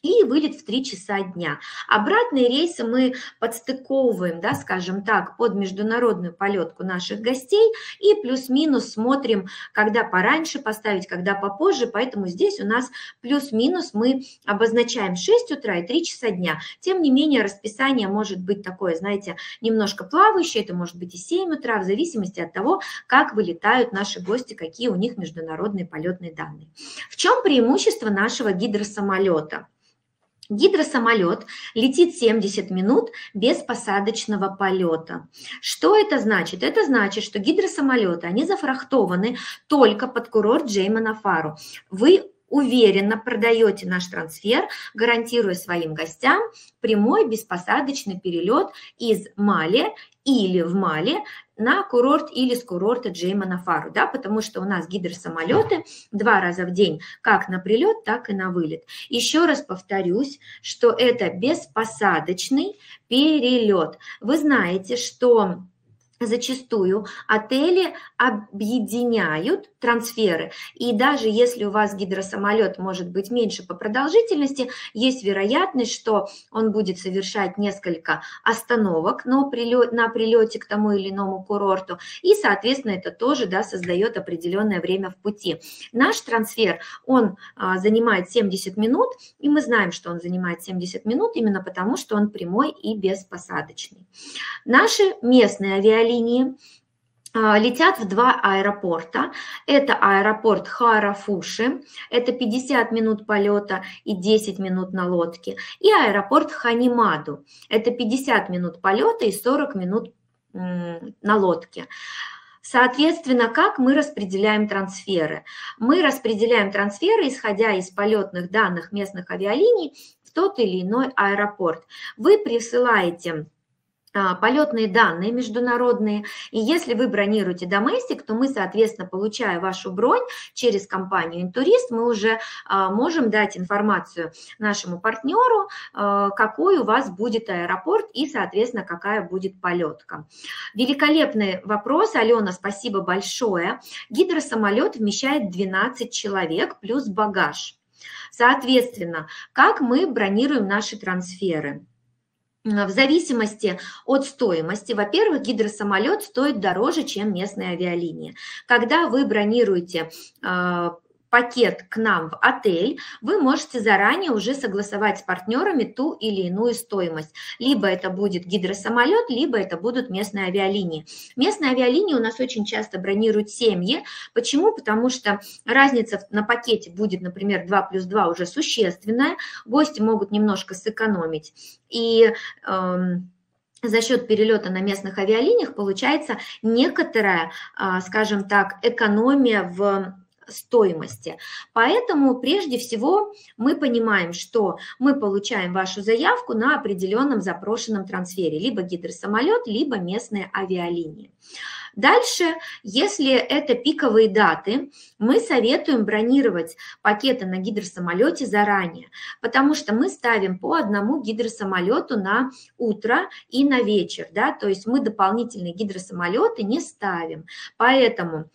и вылет в 3 часа дня. Обратные рейсы мы подстыковываем, да, скажем так, под международную полетку наших гостей и плюс-минус смотрим, когда пораньше поставить, когда попозже, поэтому здесь у нас плюс-минус мы обозначаем 6 утра и 3 часа дня. Тем не менее, расписание может быть такое, знаете, немножко плавающее, это может быть и 7 утра, в зависимости от того, как вылетают наши гости, какие у них международные полетные данные. В чем преимущество нашего гидросамолета? Гидросамолет летит 70 минут без посадочного полета. Что это значит? Это значит, что гидросамолеты, они зафрахтованы только под курорт Джеймана Фару. Вы уверенно продаете наш трансфер, гарантируя своим гостям прямой беспосадочный перелет из Мали или в Мали на курорт или с курорта Джеймана Фару, да, потому что у нас гидросамолеты два раза в день, как на прилет, так и на вылет. Еще раз повторюсь, что это беспосадочный перелет. Вы знаете, что зачастую отели объединяют трансферы. И даже если у вас гидросамолет может быть меньше по продолжительности, есть вероятность, что он будет совершать несколько остановок прилете, на прилете к тому или иному курорту. И, соответственно, это тоже да, создает определенное время в пути. Наш трансфер, он а, занимает 70 минут, и мы знаем, что он занимает 70 минут именно потому, что он прямой и беспосадочный. Наши местные авиалинии авиалинии а, летят в два аэропорта. Это аэропорт Харафуши, это 50 минут полета и 10 минут на лодке, и аэропорт Ханимаду, это 50 минут полета и 40 минут на лодке. Соответственно, как мы распределяем трансферы? Мы распределяем трансферы, исходя из полетных данных местных авиалиний, в тот или иной аэропорт. Вы присылаете полетные данные международные. И если вы бронируете доместик, то мы, соответственно, получая вашу бронь через компанию Интурист, мы уже а, можем дать информацию нашему партнеру, а, какой у вас будет аэропорт и, соответственно, какая будет полетка. Великолепный вопрос, Алена, спасибо большое. Гидросамолет вмещает 12 человек плюс багаж. Соответственно, как мы бронируем наши трансферы? В зависимости от стоимости, во-первых, гидросамолет стоит дороже, чем местные авиалинии. Когда вы бронируете а, пакет к нам в отель, вы можете заранее уже согласовать с партнерами ту или иную стоимость. Либо это будет гидросамолет, либо это будут местные авиалинии. Местные авиалинии у нас очень часто бронируют семьи. Почему? Потому что разница на пакете будет, например, 2 плюс 2 уже существенная. Гости могут немножко сэкономить. И... Эм, за счет перелета на местных авиалиниях получается некоторая, а, скажем так, экономия в стоимости. Поэтому прежде всего мы понимаем, что мы получаем вашу заявку на определенном запрошенном трансфере, либо гидросамолет, либо местные авиалинии. Дальше, если это пиковые даты, мы советуем бронировать пакеты на гидросамолете заранее, потому что мы ставим по одному гидросамолету на утро и на вечер, да, то есть мы дополнительные гидросамолеты не ставим. Поэтому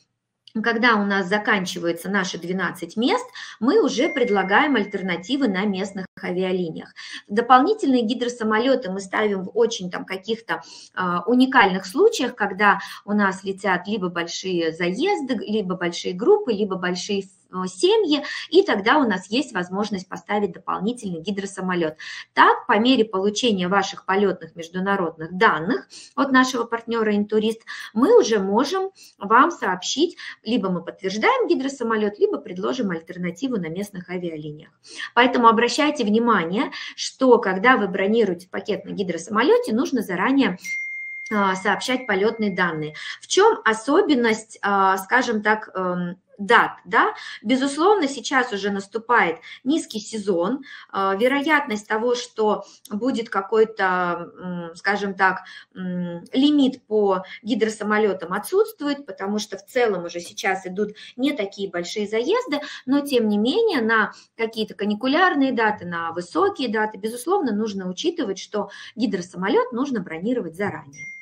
когда у нас заканчиваются наши 12 мест, мы уже предлагаем альтернативы на местных авиалиниях. Дополнительные гидросамолеты мы ставим в очень там каких-то э, уникальных случаях, когда у нас летят либо большие заезды, либо большие группы, либо большие семьи, и тогда у нас есть возможность поставить дополнительный гидросамолет. Так, по мере получения ваших полетных международных данных от нашего партнера Интурист, мы уже можем вам сообщить, либо мы подтверждаем гидросамолет, либо предложим альтернативу на местных авиалиниях. Поэтому обращайте внимание, что когда вы бронируете пакет на гидросамолете, нужно заранее а, сообщать полетные данные. В чем особенность, а, скажем так, эм, дат, да, безусловно, сейчас уже наступает низкий сезон, а, вероятность того, что будет какой-то, скажем так, лимит по гидросамолетам отсутствует, потому что в целом уже сейчас идут не такие большие заезды, но тем не менее на какие-то каникулярные даты, на высокие даты, безусловно, нужно учитывать, что гидросамолет нужно бронировать заранее.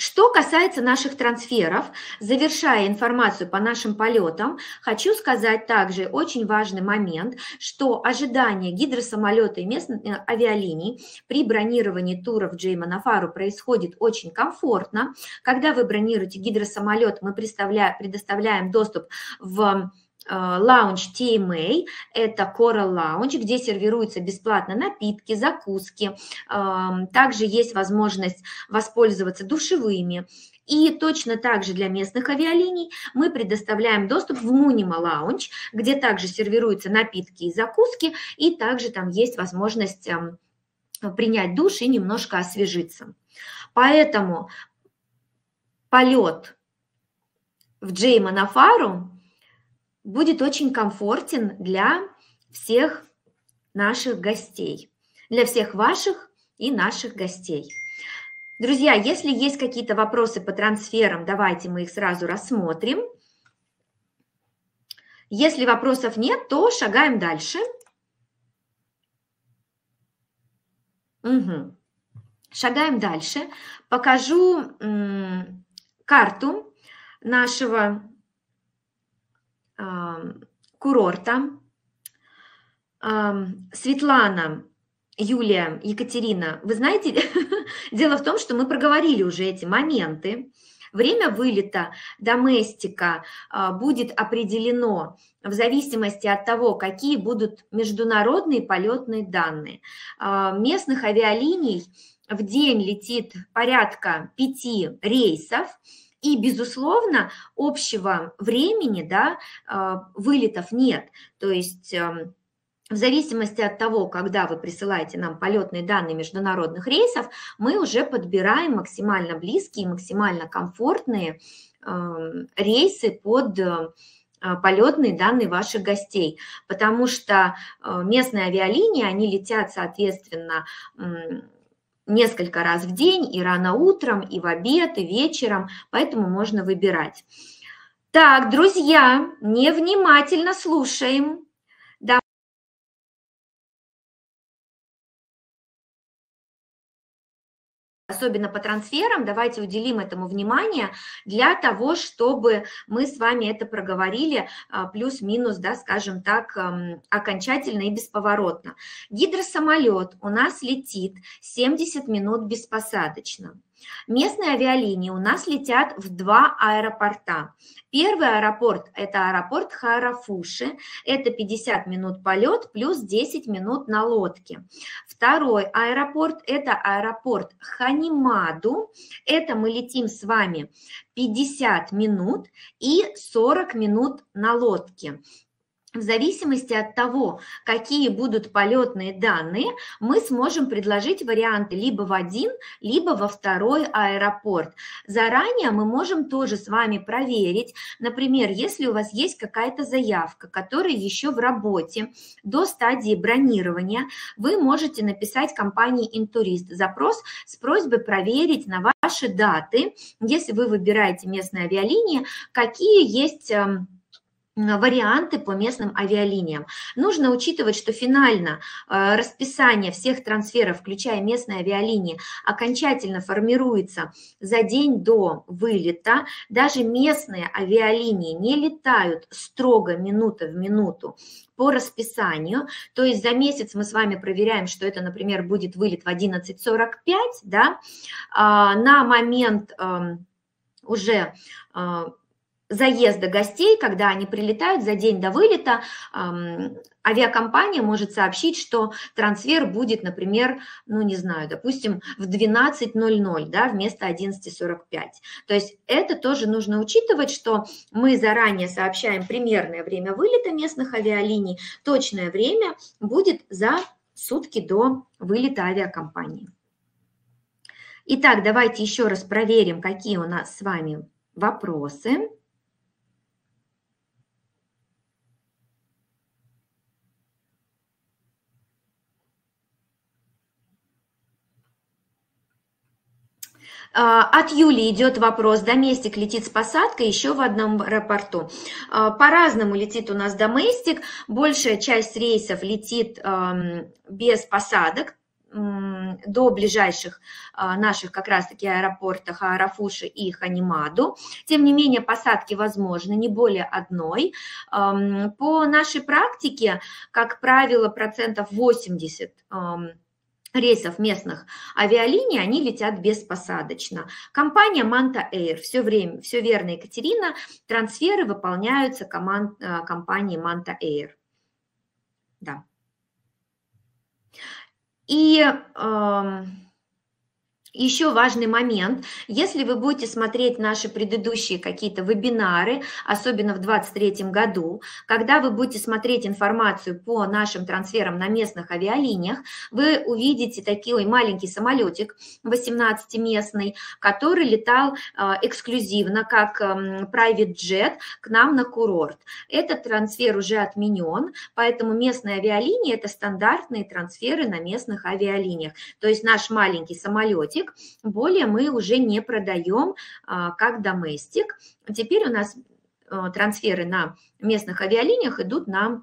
Что касается наших трансферов, завершая информацию по нашим полетам, хочу сказать также очень важный момент, что ожидание гидросамолета и местных э, авиалиний при бронировании туров Джейма Нафару происходит очень комфортно. Когда вы бронируете гидросамолет, мы предоставляем доступ в лаунж э, TMA, это Coral Lounge, где сервируются бесплатно напитки, закуски. Эм, также есть возможность воспользоваться душевыми. И точно так же для местных авиалиний мы предоставляем доступ в Munima Lounge, где также сервируются напитки и закуски, и также там есть возможность эм, принять душ и немножко освежиться. Поэтому полет в Джейма на фару будет очень комфортен для всех наших гостей, для всех ваших и наших гостей. Друзья, если есть какие-то вопросы по трансферам, давайте мы их сразу рассмотрим. Если вопросов нет, то шагаем дальше. Угу. Шагаем дальше. Покажу карту нашего курорта. Светлана, Юлия, Екатерина, вы знаете, <laughs> дело в том, что мы проговорили уже эти моменты. Время вылета доместика а, будет определено в зависимости от того, какие будут международные полетные данные. А, местных авиалиний в день летит порядка пяти рейсов, и, безусловно, общего времени да, а, вылетов нет. То есть эм, в зависимости от того, когда вы присылаете нам полетные данные международных рейсов, мы уже подбираем максимально близкие, максимально комфортные эм, рейсы под э, полетные данные ваших гостей, потому что э, местные авиалинии, они летят, соответственно, несколько раз в день, и рано утром, и в обед, и вечером, поэтому можно выбирать. Так, друзья, невнимательно слушаем. Особенно по трансферам, давайте уделим этому внимание для того, чтобы мы с вами это проговорили а, плюс-минус, да, скажем так, окончательно и бесповоротно. Гидросамолет у нас летит 70 минут беспосадочно. Местные авиалинии у нас летят в два аэропорта. Первый аэропорт – это аэропорт Харафуши, это 50 минут полет плюс 10 минут на лодке. Второй аэропорт – это аэропорт Ханимаду, это мы летим с вами 50 минут и 40 минут на лодке в зависимости от того, какие будут полетные данные, мы сможем предложить варианты либо в один, либо во второй аэропорт. Заранее мы можем тоже с вами проверить, например, если у вас есть какая-то заявка, которая еще в работе до стадии бронирования, вы можете написать компании «Интурист» запрос с просьбой проверить на ваши даты, если вы выбираете местные авиалинии, какие есть эм, варианты по местным авиалиниям. Нужно учитывать, что финально э, расписание всех трансферов, включая местные авиалинии, окончательно формируется за день до вылета. Даже местные авиалинии не летают строго минута в минуту по расписанию, то есть за месяц мы с вами проверяем, что это, например, будет вылет в 11.45, да, а, на момент эм, уже э, заезда гостей, когда они прилетают за день до вылета, авиакомпания может сообщить, что трансфер будет, например, ну не знаю, допустим, в 12.00, да, вместо 11.45. То есть это тоже нужно учитывать, что мы заранее сообщаем примерное время вылета местных авиалиний, точное время будет за сутки до вылета авиакомпании. Итак, давайте еще раз проверим, какие у нас с вами вопросы. От Юли идет вопрос, доместик летит с посадкой еще в одном аэропорту. А, по-разному летит у нас доместик, большая часть рейсов летит без посадок, до ближайших а, наших как раз-таки аэропортах Аэрофуши и Ханимаду. Тем не менее, посадки возможны, не более одной. По нашей практике, как правило, процентов 80 рейсов местных авиалиний, они летят беспосадочно. Компания Manta Air, все время, все верно, Екатерина, трансферы выполняются команд, э, компанией Manta Air. Да. И... Э, еще важный момент, если вы будете смотреть наши предыдущие какие-то вебинары, особенно в 2023 году, когда вы будете смотреть информацию по нашим трансферам на местных авиалиниях, вы увидите такой маленький самолетик 18-местный, который летал э, эксклюзивно, как эм, private jet к нам на курорт. Этот трансфер уже отменен, поэтому местные авиалинии – это стандартные трансферы на местных авиалиниях. То есть наш маленький самолетик доместик, более мы уже не продаем а, как доместик. Теперь у нас а, трансферы на местных авиалиниях идут на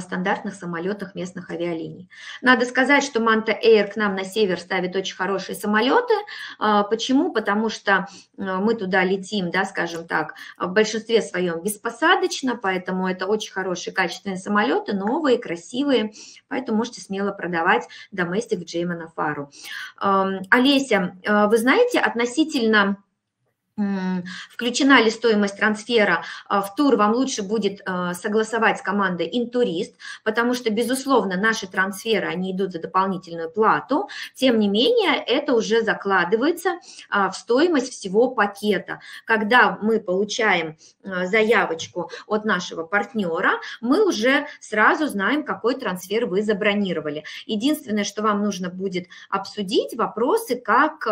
стандартных самолетах местных авиалиний. Надо сказать, что Манта Air к нам на север ставит очень хорошие самолеты. Почему? Потому что мы туда летим, да, скажем так, в большинстве своем беспосадочно, поэтому это очень хорошие, качественные самолеты, новые, красивые, поэтому можете смело продавать доместик Джеймана Фару. Олеся, вы знаете, относительно включена ли стоимость трансфера а, в тур, вам лучше будет а, согласовать с командой Интурист, потому что, безусловно, наши трансферы, они идут за дополнительную плату, тем не менее, это уже закладывается а, в стоимость всего пакета. Когда мы получаем заявочку от нашего партнера, мы уже сразу знаем, какой трансфер вы забронировали. Единственное, что вам нужно будет обсудить, вопросы, как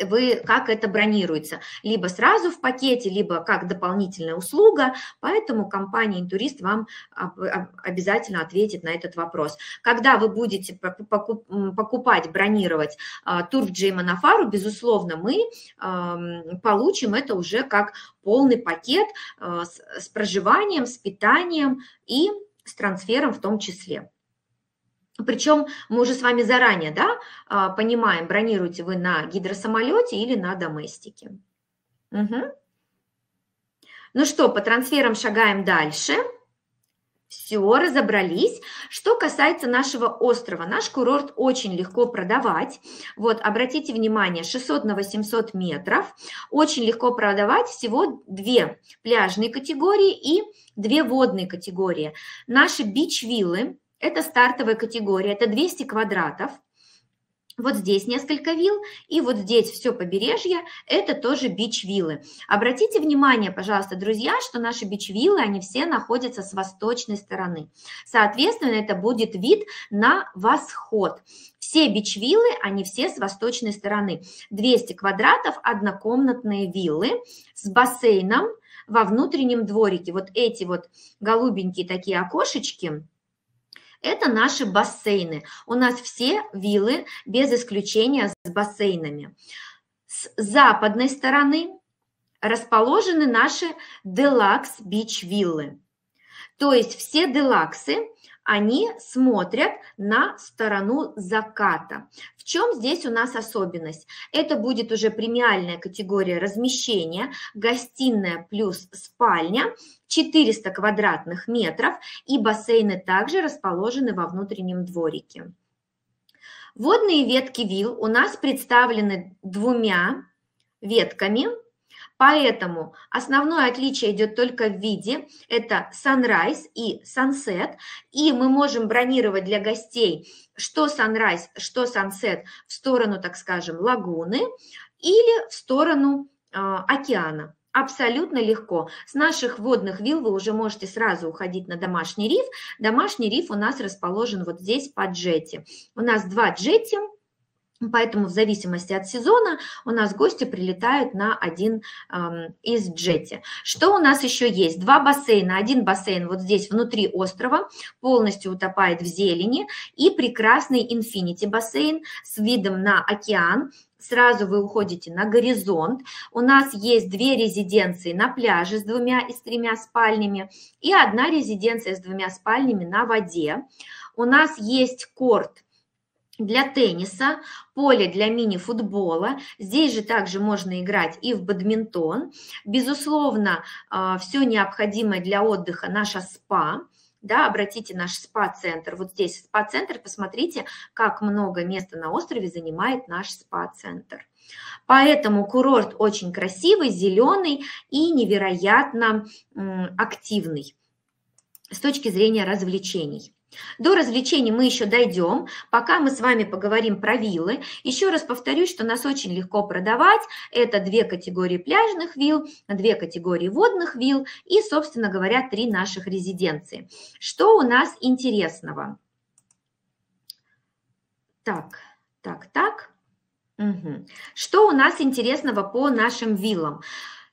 вы, как это бронируется. Либо сразу в пакете, либо как дополнительная услуга. Поэтому компания «Интурист» вам обязательно ответит на этот вопрос. Когда вы будете покупать, бронировать тур в Джейманафару, безусловно, мы получим это уже как полный пакет а, с проживанием, с питанием и с трансфером в том числе. Причем мы уже с вами заранее да, а, понимаем, бронируете вы на гидросамолете или на доместике. Угу. Ну что, по трансферам шагаем дальше. Все, разобрались. Что касается нашего острова, наш курорт очень легко продавать. Вот, обратите внимание, 600 на 800 метров. Очень легко продавать всего две пляжные категории и две водные категории. Наши бич-виллы это стартовая категория, это 200 квадратов. Вот здесь несколько вилл, и вот здесь все побережье, это тоже бич-виллы. Обратите внимание, пожалуйста, друзья, что наши бич-виллы, они все находятся с восточной стороны. Соответственно, это будет вид на восход. Все бич-виллы, они все с восточной стороны. 200 квадратов, однокомнатные виллы с бассейном во внутреннем дворике. Вот эти вот голубенькие такие окошечки – это наши бассейны. У нас все виллы без исключения с бассейнами. С западной стороны расположены наши Deluxe Beach виллы. То есть все делаксы они смотрят на сторону заката. В чем здесь у нас особенность? Это будет уже премиальная категория размещения, гостиная плюс спальня, 400 квадратных метров, и бассейны также расположены во внутреннем дворике. Водные ветки вилл у нас представлены двумя ветками – Поэтому основное отличие идет только в виде, это sunrise и sunset, и мы можем бронировать для гостей что sunrise, что sunset в сторону, так скажем, лагуны или в сторону э, океана. Абсолютно легко. С наших водных вилл вы уже можете сразу уходить на домашний риф. Домашний риф у нас расположен вот здесь по джете. У нас два джетти – Поэтому в зависимости от сезона у нас гости прилетают на один эм, из джети. Что у нас еще есть? Два бассейна. Один бассейн вот здесь внутри острова полностью утопает в зелени. И прекрасный инфинити бассейн с видом на океан. Сразу вы уходите на горизонт. У нас есть две резиденции на пляже с двумя и с тремя спальнями. И одна резиденция с двумя спальнями на воде. У нас есть корт – для тенниса, поле для мини-футбола. Здесь же также можно играть и в бадминтон. Безусловно, а, все необходимое для отдыха наша спа. Да, обратите наш спа-центр. Вот здесь спа-центр, посмотрите, как много места на острове занимает наш спа-центр. Поэтому курорт очень красивый, зеленый и невероятно активный с точки зрения развлечений. До развлечений мы еще дойдем, пока мы с вами поговорим про виллы. Еще раз повторюсь, что нас очень легко продавать. Это две категории пляжных вилл, две категории водных вилл и, собственно говоря, три наших резиденции. Что у нас интересного? Так, так, так. Угу. Что у нас интересного по нашим виллам?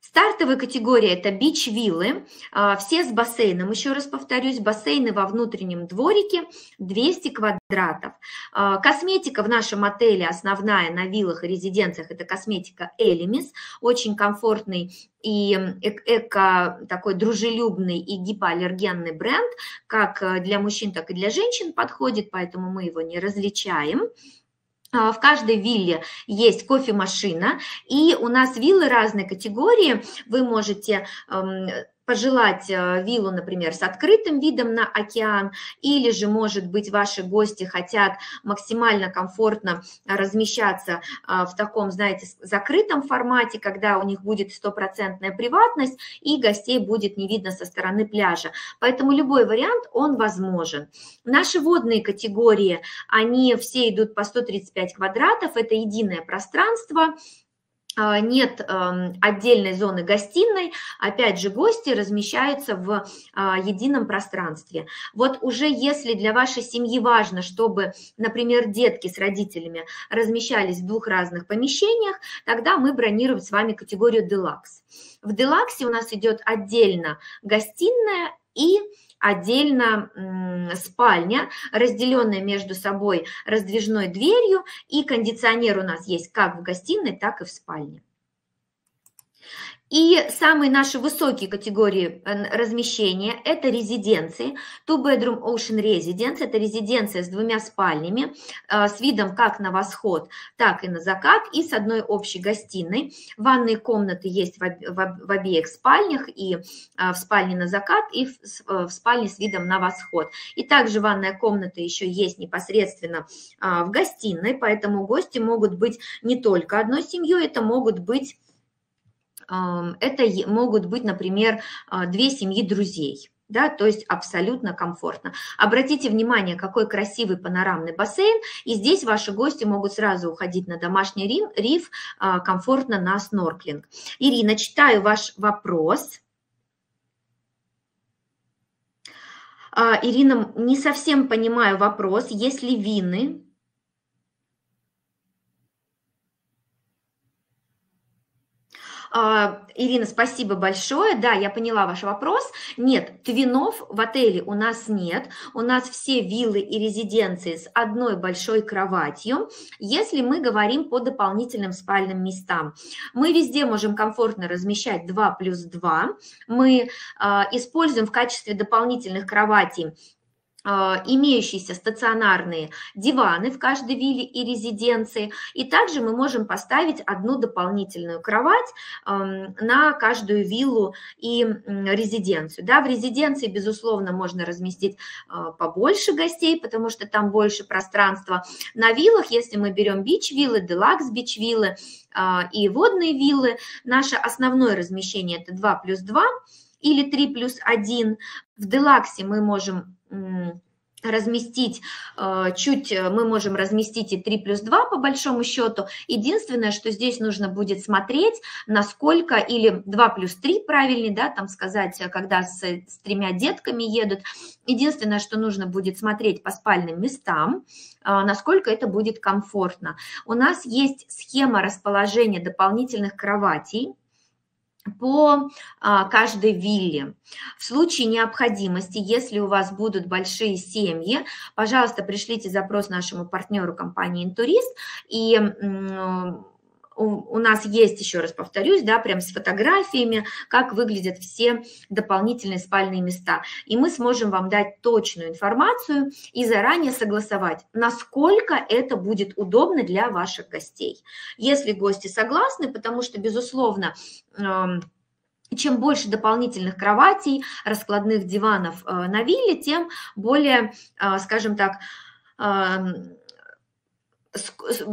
Стартовая категория – это бич-виллы, а, все с бассейном. Еще раз повторюсь, бассейны во внутреннем дворике 200 квадратов. А, косметика в нашем отеле основная на виллах и резиденциях – это косметика Элемис, очень комфортный и эко такой дружелюбный и гипоаллергенный бренд, как э, для мужчин, так и для женщин подходит, поэтому мы его не различаем. А, в каждой вилле есть кофемашина, и у нас виллы разной категории. Вы можете эм, пожелать э, виллу, например, с открытым видом на океан, или же, может быть, ваши гости хотят максимально комфортно размещаться э, в таком, знаете, закрытом формате, когда у них будет стопроцентная приватность, и гостей будет не видно со стороны пляжа. Поэтому любой вариант, он возможен. Наши водные категории, они все идут по 135 квадратов, это единое пространство, нет эм, отдельной зоны гостиной, опять же, гости размещаются в а, едином пространстве. Вот уже если для вашей семьи важно, чтобы, например, детки с родителями размещались в двух разных помещениях, тогда мы бронируем с вами категорию Deluxe. В Deluxe у нас идет отдельно гостиная и отдельно спальня, разделенная между собой раздвижной дверью, и кондиционер у нас есть как в гостиной, так и в спальне. И самые наши высокие категории э, размещения – это резиденции. Two Bedroom Ocean Residence – это резиденция с двумя спальнями, э, с видом как на восход, так и на закат, и с одной общей гостиной. Ванные комнаты есть в обеих спальнях, и э, в спальне на закат, и в спальне с видом на восход. И также ванная комната еще есть непосредственно в гостиной, поэтому гости могут быть не только одной семьей, это могут быть это могут быть, например, а, две семьи друзей. Да, то есть абсолютно комфортно. Обратите внимание, какой красивый панорамный бассейн, и здесь ваши гости могут сразу уходить на домашний риф, а, комфортно на снорклинг. Ирина, читаю ваш вопрос. А, Ирина, не совсем понимаю вопрос, если вины Ирина, спасибо большое. Да, я поняла ваш вопрос. Нет, твинов в отеле у нас нет. У нас все виллы и резиденции с одной большой кроватью. Если мы говорим по дополнительным спальным местам, мы везде можем комфортно размещать 2 плюс 2. Мы э, используем в качестве дополнительных кроватей а, имеющиеся стационарные диваны в каждой вилле и резиденции. И также мы можем поставить одну дополнительную кровать на каждую виллу и резиденцию. Да, в резиденции, безусловно, можно разместить а, побольше гостей, потому что там больше пространства. На виллах, если мы берем бич-виллы, делакс бич-виллы и водные виллы, наше основное размещение это 2 плюс 2 или 3 плюс 1. В делаксе мы можем разместить э, чуть, э, мы можем разместить и 3 плюс 2 по большому счету. Единственное, что здесь нужно будет смотреть, насколько, или 2 плюс 3 правильнее, да, там сказать, э, когда с, с тремя детками едут. Единственное, что нужно будет смотреть по спальным местам, насколько это будет комфортно. У нас есть схема расположения дополнительных кроватей, по а, каждой вилле. В случае необходимости, если у вас будут большие семьи, пожалуйста, пришлите запрос нашему партнеру компании «Интурист», и у нас есть, еще раз повторюсь, да, прям с фотографиями, как выглядят все дополнительные спальные места. И мы сможем вам дать точную информацию и заранее согласовать, насколько это будет удобно для ваших гостей. Если гости согласны, потому что, безусловно, чем больше дополнительных кроватей, раскладных диванов э, на вилле, тем более, э, скажем так,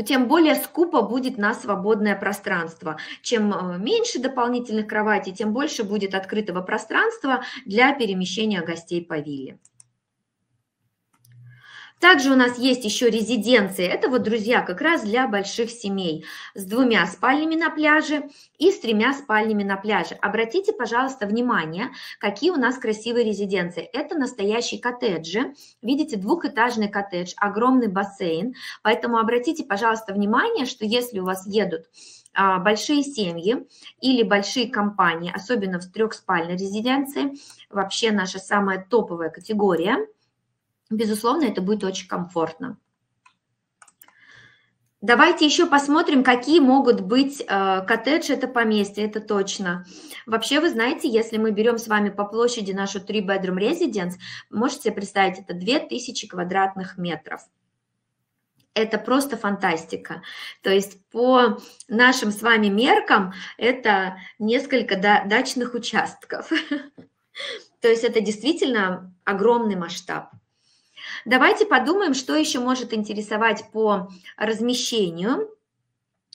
тем более скупо будет на свободное пространство. Чем э, меньше дополнительных кроватей, тем больше будет открытого пространства для перемещения гостей по вилле. Также у нас есть еще резиденции. Это вот, друзья, как раз для больших семей с двумя спальнями на пляже и с тремя спальнями на пляже. Обратите, пожалуйста, внимание, какие у нас красивые резиденции. Это настоящие коттеджи. Видите, двухэтажный коттедж, огромный бассейн. Поэтому обратите, пожалуйста, внимание, что если у вас едут а, большие семьи или большие компании, особенно в трехспальной резиденции, вообще наша самая топовая категория – Безусловно, это будет очень комфортно. Давайте еще посмотрим, какие могут быть э, коттедж, это поместье, это точно. Вообще, вы знаете, если мы берем с вами по площади нашу 3-bedroom residence, можете себе представить, это 2000 квадратных метров. Это просто фантастика. То есть по нашим с вами меркам это несколько дачных участков. <laughs> То есть это действительно огромный масштаб. Давайте подумаем, что еще может интересовать по размещению.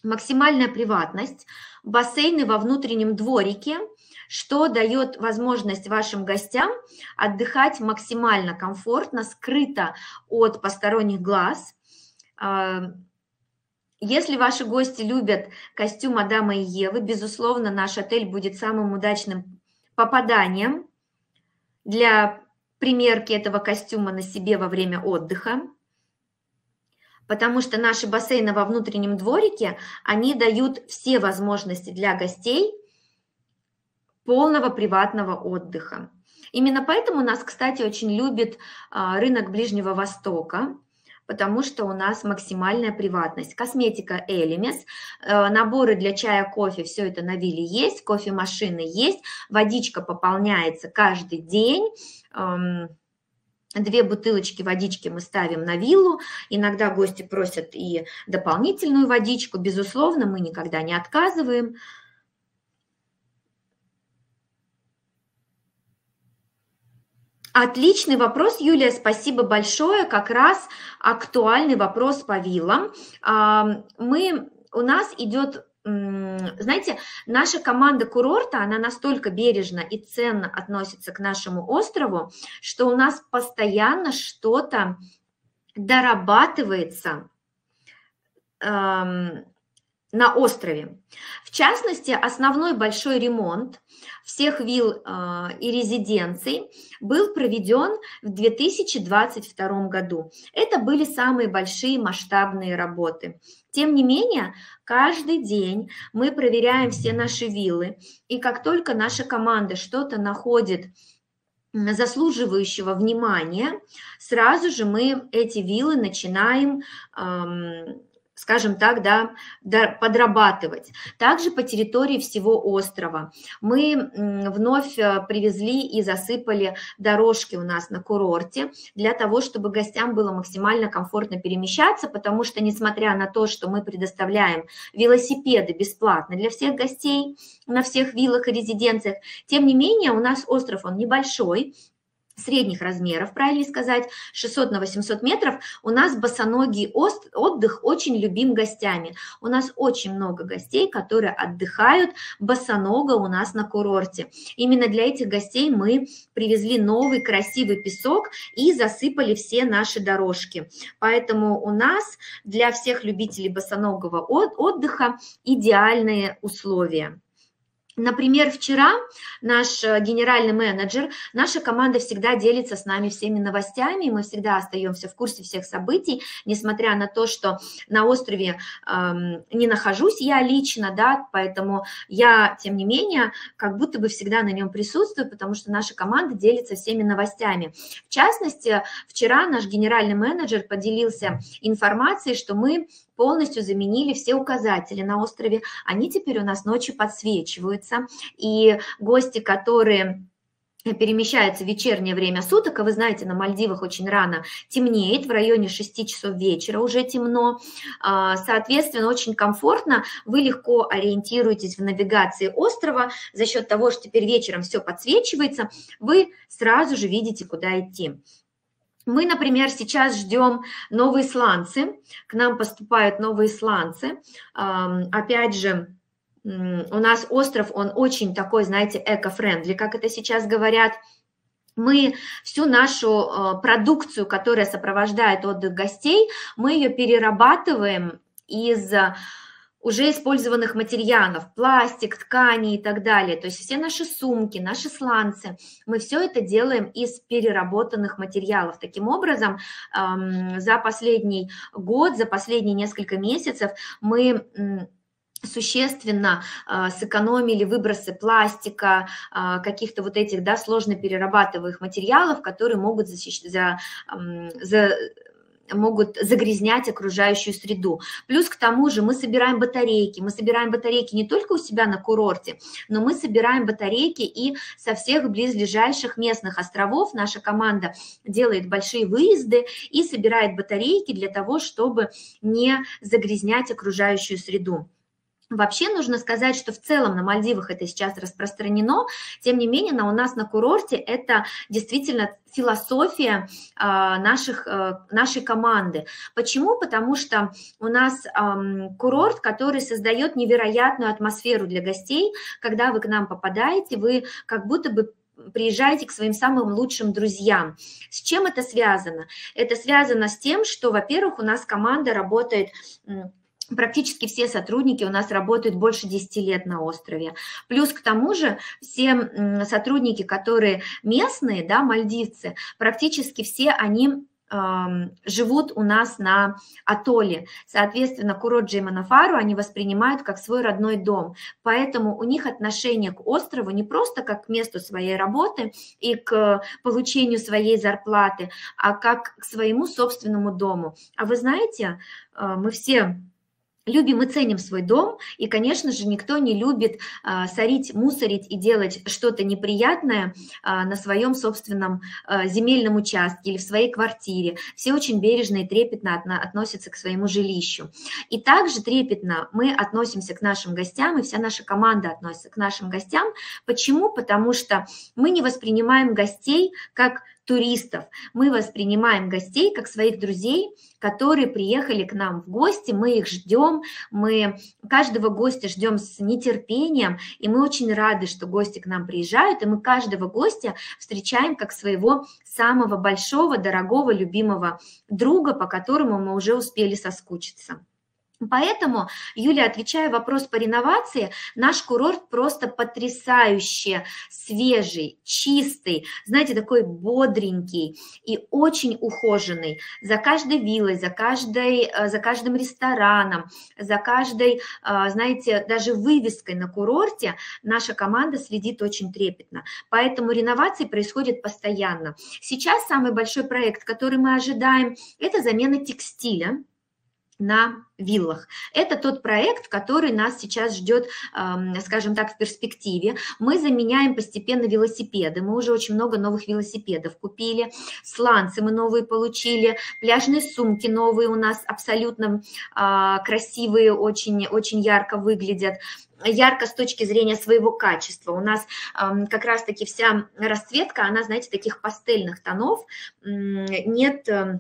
Максимальная приватность, бассейны во внутреннем дворике, что дает возможность вашим гостям отдыхать максимально комфортно, скрыто от посторонних глаз. А, Если ваши гости любят костюм Адама и Евы, безусловно, наш отель будет самым удачным попаданием для примерки этого костюма на себе во время отдыха, потому что наши бассейны во внутреннем дворике, они дают все возможности для гостей полного приватного отдыха. Именно поэтому нас, кстати, очень любит а, рынок Ближнего Востока, потому что у нас максимальная приватность. Косметика Элемес, э, наборы для чая, кофе, все это на вилле есть, кофемашины есть, водичка пополняется каждый день, эм, Две бутылочки водички мы ставим на виллу. Иногда гости просят и дополнительную водичку. Безусловно, мы никогда не отказываем. Отличный вопрос, Юлия, спасибо большое. Как раз актуальный вопрос по виллам. А, мы, у нас идет, знаете, наша команда курорта, она настолько бережно и ценно относится к нашему острову, что у нас постоянно что-то дорабатывается на острове. В частности, основной большой ремонт всех вилл э, и резиденций был проведен в 2022 году. Это были самые большие масштабные работы. Тем не менее, каждый день мы проверяем все наши виллы, и как только наша команда что-то находит заслуживающего внимания, сразу же мы эти виллы начинаем эм, скажем так, да, подрабатывать. Также по территории всего острова мы вновь э, привезли и засыпали дорожки у нас на курорте для того, чтобы гостям было максимально комфортно перемещаться, потому что, несмотря на то, что мы предоставляем велосипеды бесплатно для всех гостей на всех виллах и резиденциях, тем не менее у нас остров, он небольшой, средних размеров, правильно сказать, 600 на 800 метров, у нас босоногий отдых очень любим гостями. У нас очень много гостей, которые отдыхают босоного у нас на курорте. Именно для этих гостей мы привезли новый красивый песок и засыпали все наши дорожки. Поэтому у нас для всех любителей босоногого отдыха идеальные условия. Например, вчера наш э, генеральный менеджер, наша команда всегда делится с нами всеми новостями, мы всегда остаемся в курсе всех событий, несмотря на то, что на острове эм, не нахожусь я лично, да, поэтому я, тем не менее, как будто бы всегда на нем присутствую, потому что наша команда делится всеми новостями. В частности, вчера наш генеральный менеджер поделился информацией, что мы полностью заменили все указатели на острове. Они теперь у нас ночью подсвечиваются. И гости, которые перемещаются в вечернее время суток, а вы знаете, на Мальдивах очень рано темнеет, в районе 6 часов вечера уже темно, а, соответственно, очень комфортно, вы легко ориентируетесь в навигации острова, за счет того, что теперь вечером все подсвечивается, вы сразу же видите, куда идти. Мы, например, сейчас ждем новые сланцы, к нам поступают новые сланцы. Опять же, у нас остров, он очень такой, знаете, эко-френдли, как это сейчас говорят. Мы всю нашу а, продукцию, которая сопровождает отдых гостей, мы ее перерабатываем из уже использованных материалов, пластик, ткани и так далее. То есть все наши сумки, наши сланцы, мы все это делаем из переработанных материалов. Таким образом, за последний год, за последние несколько месяцев мы существенно э, сэкономили выбросы пластика, э, каких-то вот этих да, сложно перерабатываемых материалов, которые могут защищать, за, э, за могут загрязнять окружающую среду. Плюс к тому же мы собираем батарейки. Мы собираем батарейки не только у себя на курорте, но мы собираем батарейки и со всех близлежащих местных островов. Наша команда делает большие выезды и собирает батарейки для того, чтобы не загрязнять окружающую среду. Вообще нужно сказать, что в целом на Мальдивах это сейчас распространено, тем не менее на, у нас на курорте это действительно философия э, наших, э, нашей команды. Почему? Потому что у нас э, курорт, который создает невероятную атмосферу для гостей. Когда вы к нам попадаете, вы как будто бы приезжаете к своим самым лучшим друзьям. С чем это связано? Это связано с тем, что, во-первых, у нас команда работает Практически все сотрудники у нас работают больше 10 лет на острове. Плюс к тому же все сотрудники, которые местные, да, мальдивцы, практически все они живут у нас на атолле. Соответственно, курорт Джейманафару они воспринимают как свой родной дом. Поэтому у них отношение к острову не просто как к месту своей работы и к получению своей зарплаты, а как к своему собственному дому. А вы знаете, э, мы все любим и ценим свой дом, и, конечно же, никто не любит а, сорить, мусорить и делать что-то неприятное а, на своем собственном а, земельном участке или в своей квартире. Все очень бережно и трепетно относятся к своему жилищу. И также трепетно мы относимся к нашим гостям, и вся наша команда относится к нашим гостям. Почему? Потому что мы не воспринимаем гостей как туристов. Мы воспринимаем гостей как своих друзей, которые приехали к нам в гости, мы их ждем, мы каждого гостя ждем с нетерпением, и мы очень рады, что гости к нам приезжают, и мы каждого гостя встречаем как своего самого большого, дорогого, любимого друга, по которому мы уже успели соскучиться. Поэтому, Юля, отвечая вопрос по реновации, наш курорт просто потрясающе свежий, чистый, знаете, такой бодренький и очень ухоженный. За каждой виллой, за, каждой, э, за каждым рестораном, за каждой, э, знаете, даже вывеской на курорте наша команда следит очень трепетно. Поэтому реновации происходят постоянно. Сейчас самый большой проект, который мы ожидаем, это замена текстиля на виллах. Это тот проект, который нас сейчас ждет, скажем так, в перспективе. Мы заменяем постепенно велосипеды. Мы уже очень много новых велосипедов купили. Сланцы мы новые получили. Пляжные сумки новые у нас абсолютно а, красивые, очень, очень ярко выглядят ярко с точки зрения своего качества. У нас э, как раз-таки вся расцветка, она, знаете, таких пастельных тонов. Нет... Э,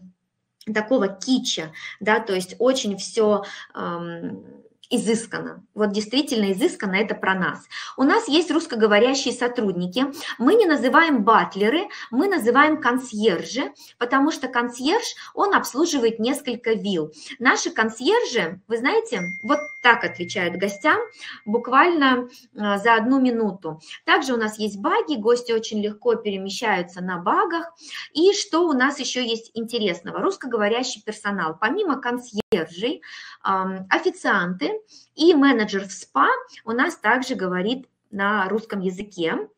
такого кича, да, то есть очень все эм, изысканно. Вот действительно изысканно это про нас. У нас есть русскоговорящие сотрудники. Мы не называем батлеры, мы называем консьержи, потому что консьерж, он обслуживает несколько вилл. Наши консьержи, вы знаете, вот так отвечают гостям, буквально а, за одну минуту. Также у нас есть баги, гости очень легко перемещаются на багах. И что у нас еще есть интересного? Русскоговорящий персонал. Помимо консьержей, официанты и менеджер в СПА у нас также говорит на русском языке,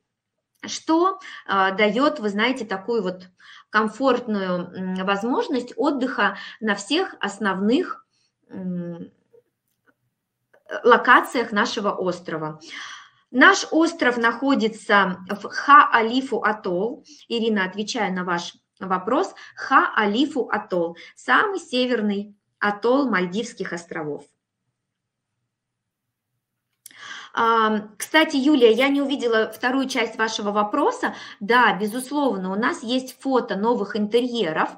что а, дает, вы знаете, такую вот комфортную возможность отдыха на всех основных локациях нашего острова. Наш остров находится в Ха-Алифу атолл. Ирина, отвечая на ваш вопрос, Ха-Алифу атолл, самый северный атолл Мальдивских островов. Кстати, Юлия, я не увидела вторую часть вашего вопроса. Да, безусловно, у нас есть фото новых интерьеров,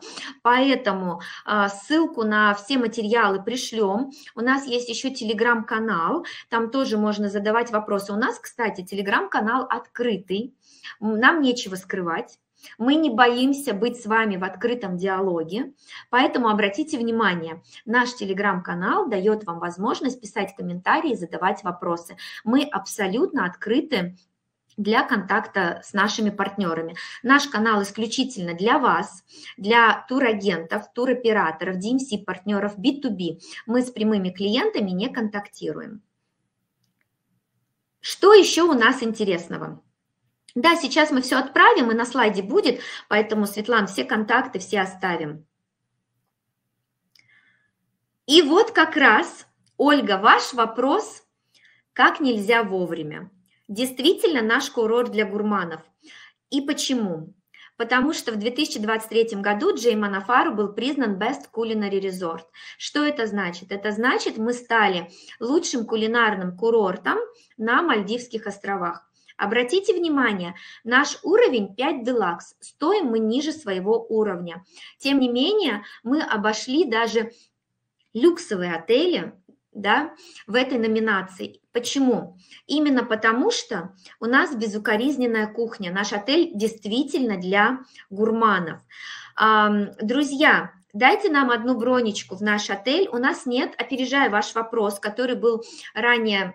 поэтому а, ссылку на все материалы пришлем. У нас есть еще телеграм-канал, там тоже можно задавать вопросы. У нас, кстати, телеграм-канал открытый, нам нечего скрывать. Мы не боимся быть с вами в открытом диалоге, поэтому обратите внимание, наш телеграм-канал дает вам возможность писать комментарии задавать вопросы. Мы абсолютно открыты для контакта с нашими партнерами. Наш канал исключительно для вас, для турагентов, туроператоров, DMC-партнеров, B2B. Мы с прямыми клиентами не контактируем. Что еще у нас интересного? Да, сейчас мы все отправим, и на слайде будет, поэтому, Светлана, все контакты все оставим. И вот как раз, Ольга, ваш вопрос, как нельзя вовремя. Действительно наш курорт для гурманов. И почему? Потому что в 2023 году Джей Манафару был признан Best Culinary Resort. Что это значит? Это значит, мы стали лучшим кулинарным курортом на Мальдивских островах. Обратите внимание, наш уровень 5 Deluxe, стоим мы ниже своего уровня. Тем не менее, мы обошли даже люксовые отели да, в этой номинации. Почему? Именно потому, что у нас безукоризненная кухня. Наш отель действительно для гурманов. Друзья, дайте нам одну бронечку в наш отель. У нас нет, опережая ваш вопрос, который был ранее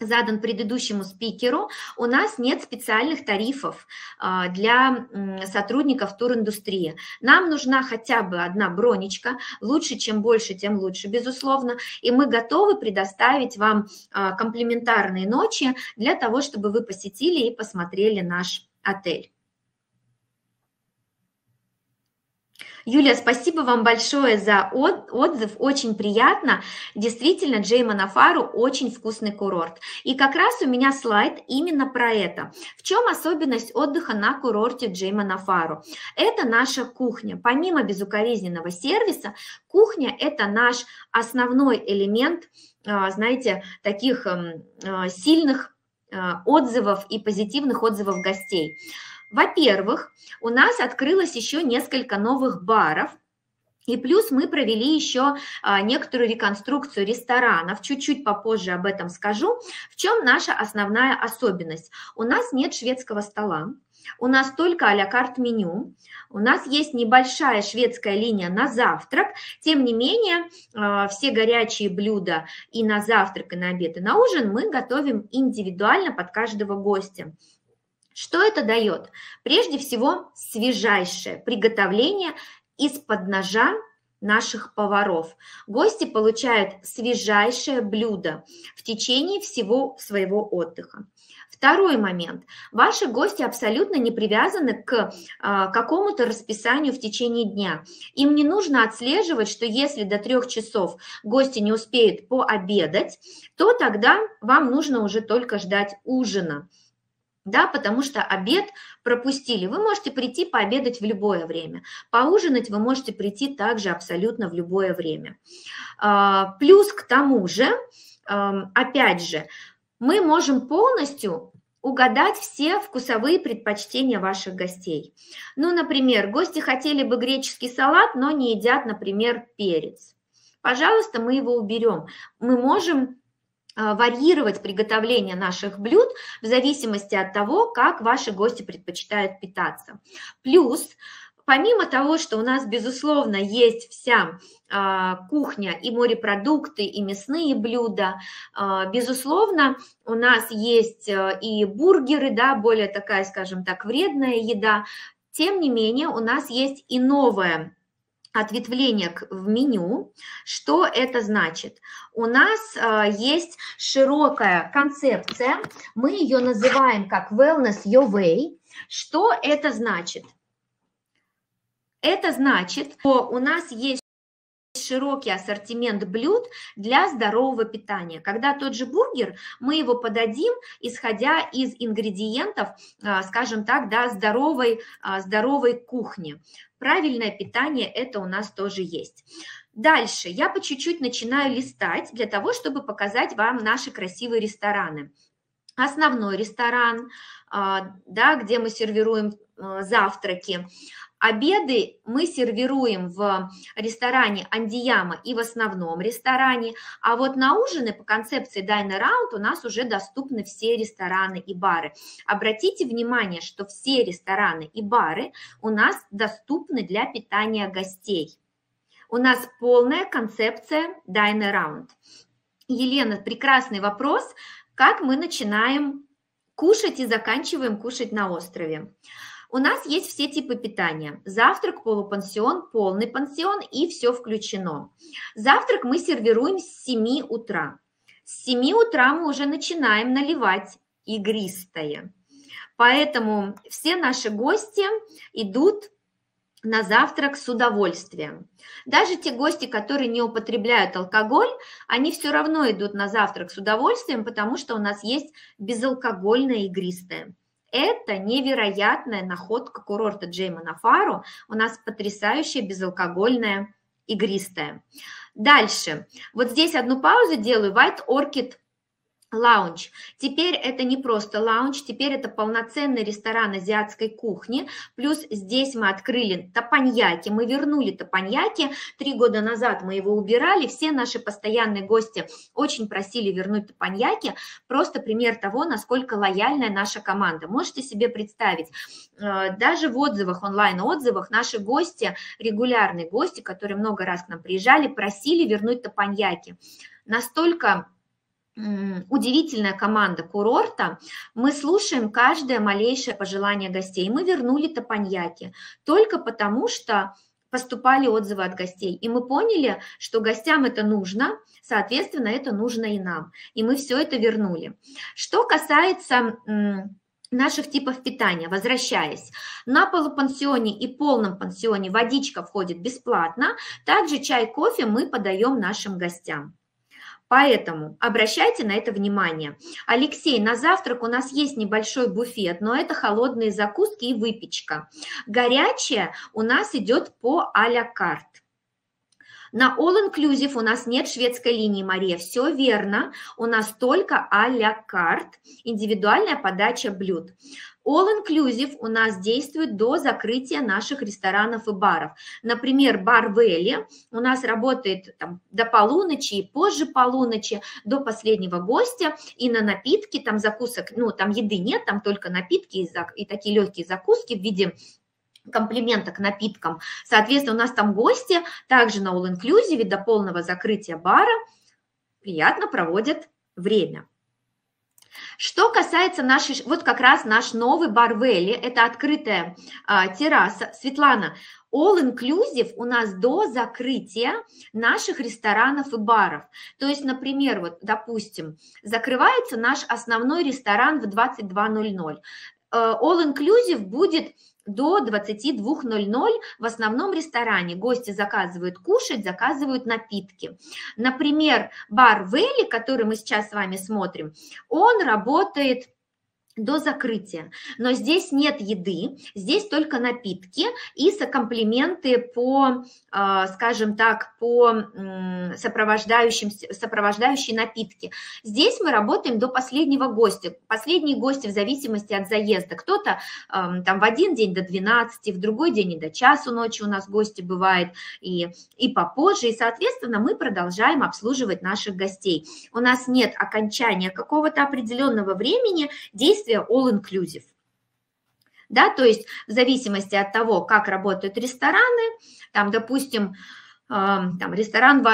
задан предыдущему спикеру, у нас нет специальных тарифов а, для сотрудников туриндустрии. Нам нужна хотя бы одна бронечка, лучше, чем больше, тем лучше, безусловно, и мы готовы предоставить вам а, комплементарные ночи для того, чтобы вы посетили и посмотрели наш отель. Юлия, спасибо вам большое за отзыв, очень приятно. Действительно, Джейма Нафару очень вкусный курорт. И как раз у меня слайд именно про это. В чем особенность отдыха на курорте Джейма Нафару? Это наша кухня. Помимо безукоризненного сервиса, кухня – это наш основной элемент, а, знаете, таких эм, а, сильных а, отзывов и позитивных отзывов гостей. Во-первых, у нас открылось еще несколько новых баров, и плюс мы провели еще а, некоторую реконструкцию ресторанов, чуть-чуть попозже об этом скажу. В чем наша основная особенность? У нас нет шведского стола, у нас только а-ля карт меню, у нас есть небольшая шведская линия на завтрак, тем не менее а, все горячие блюда и на завтрак, и на обед, и на ужин мы готовим индивидуально под каждого гостя. Что это дает? Прежде всего, свежайшее приготовление из-под ножа наших поваров. Гости получают свежайшее блюдо в течение всего своего отдыха. Второй момент. Ваши гости абсолютно не привязаны к а, какому-то расписанию в течение дня. Им не нужно отслеживать, что если до трех часов гости не успеют пообедать, то тогда вам нужно уже только ждать ужина да, потому что обед пропустили. Вы можете прийти пообедать в любое время. Поужинать вы можете прийти также абсолютно в любое время. А, плюс к тому же, опять же, мы можем полностью угадать все вкусовые предпочтения ваших гостей. Ну, например, гости хотели бы греческий салат, но не едят, например, перец. Пожалуйста, мы его уберем. Мы можем варьировать приготовление наших блюд в зависимости от того, как ваши гости предпочитают питаться. Плюс Помимо того, что у нас, безусловно, есть вся э, кухня и морепродукты, и мясные блюда, э, безусловно, у нас есть э, и бургеры, да, более такая, скажем так, вредная еда. Тем не менее, у нас есть и новая ответвление в меню. Что это значит? У нас э, есть широкая концепция, мы ее называем как Wellness Your Way. Что это значит? Это значит, что у нас есть широкий ассортимент блюд для здорового питания. Когда тот же бургер, мы его подадим, исходя из ингредиентов, а, скажем так, да, здоровой, а, здоровой кухни. Правильное питание это у нас тоже есть. Дальше я по чуть-чуть начинаю листать для того, чтобы показать вам наши красивые рестораны. Основной ресторан, а, да, где мы сервируем завтраки. Обеды мы сервируем в ресторане Андияма и в основном ресторане, а вот на ужины по концепции Dine Around у нас уже доступны все рестораны и бары. Обратите внимание, что все рестораны и бары у нас доступны для питания гостей. У нас полная концепция Dine Around. Елена, прекрасный вопрос, как мы начинаем кушать и заканчиваем кушать на острове. У нас есть все типы питания. Завтрак, полупансион, полный пансион и все включено. Завтрак мы сервируем с 7 утра. С 7 утра мы уже начинаем наливать игристое. Поэтому все наши гости идут на завтрак с удовольствием. Даже те гости, которые не употребляют алкоголь, они все равно идут на завтрак с удовольствием, потому что у нас есть безалкогольное игристое. Это невероятная находка курорта Джеймана Фару. У нас потрясающая безалкогольная игристая. Дальше. Вот здесь одну паузу делаю. White Orchid лаунж. Теперь это не просто лаунж, теперь это полноценный ресторан азиатской кухни. Плюс здесь мы открыли тапаньяки, мы вернули тапаньяки. Три года назад мы его убирали, все наши постоянные гости очень просили вернуть тапаньяки. Просто пример того, насколько лояльная наша команда. Можете себе представить, э, даже в отзывах, онлайн-отзывах, наши гости, регулярные гости, которые много раз к нам приезжали, просили вернуть тапаньяки. Настолько удивительная команда курорта. Мы слушаем каждое малейшее пожелание гостей. Мы вернули топаньяки только потому, что поступали отзывы от гостей. И мы поняли, что гостям это нужно, соответственно, это нужно и нам. И мы все это вернули. Что касается наших типов питания, возвращаясь, на полупансионе и полном пансионе водичка входит бесплатно, также чай, кофе мы подаем нашим гостям. Поэтому обращайте на это внимание. Алексей, на завтрак у нас есть небольшой буфет, но это холодные закуски и выпечка. Горячее у нас идет по а-ля карт. На All Inclusive у нас нет шведской линии, Мария. Все верно. У нас только а-ля карт, индивидуальная подача блюд. All Inclusive у нас действует до закрытия наших ресторанов и баров. Например, бар Вэлли у нас работает там, до полуночи и позже полуночи, до последнего гостя. И на напитки, там закусок, ну там еды нет, там только напитки и, и такие легкие закуски в виде комплимента к напиткам. Соответственно, у нас там гости также на All Inclusive до полного закрытия бара приятно проводят время. Что касается нашей, вот как раз наш новый бар Вэлли, это открытая а, терраса. Светлана, All Inclusive у нас до закрытия наших ресторанов и баров. То есть, например, вот, допустим, закрывается наш основной ресторан в 22.00. Э, All Inclusive будет до 22.00 в основном ресторане. Гости заказывают кушать, заказывают напитки. Например, бар Вэлли, который мы сейчас с вами смотрим, он работает до закрытия. Но здесь нет еды, здесь только напитки и сокомплименты по, а, скажем так, по сопровождающим, сопровождающие напитки. Здесь мы работаем до последнего гостя. Последние гости в зависимости от заезда. Кто-то там в один день до 12, в другой день и до часу ночи у нас гости бывают, и, и попозже. И, соответственно, мы продолжаем обслуживать наших гостей. У нас нет окончания какого-то определенного времени действия действия all-inclusive. Да, то есть в зависимости от того, как работают рестораны, там, допустим, там, ресторан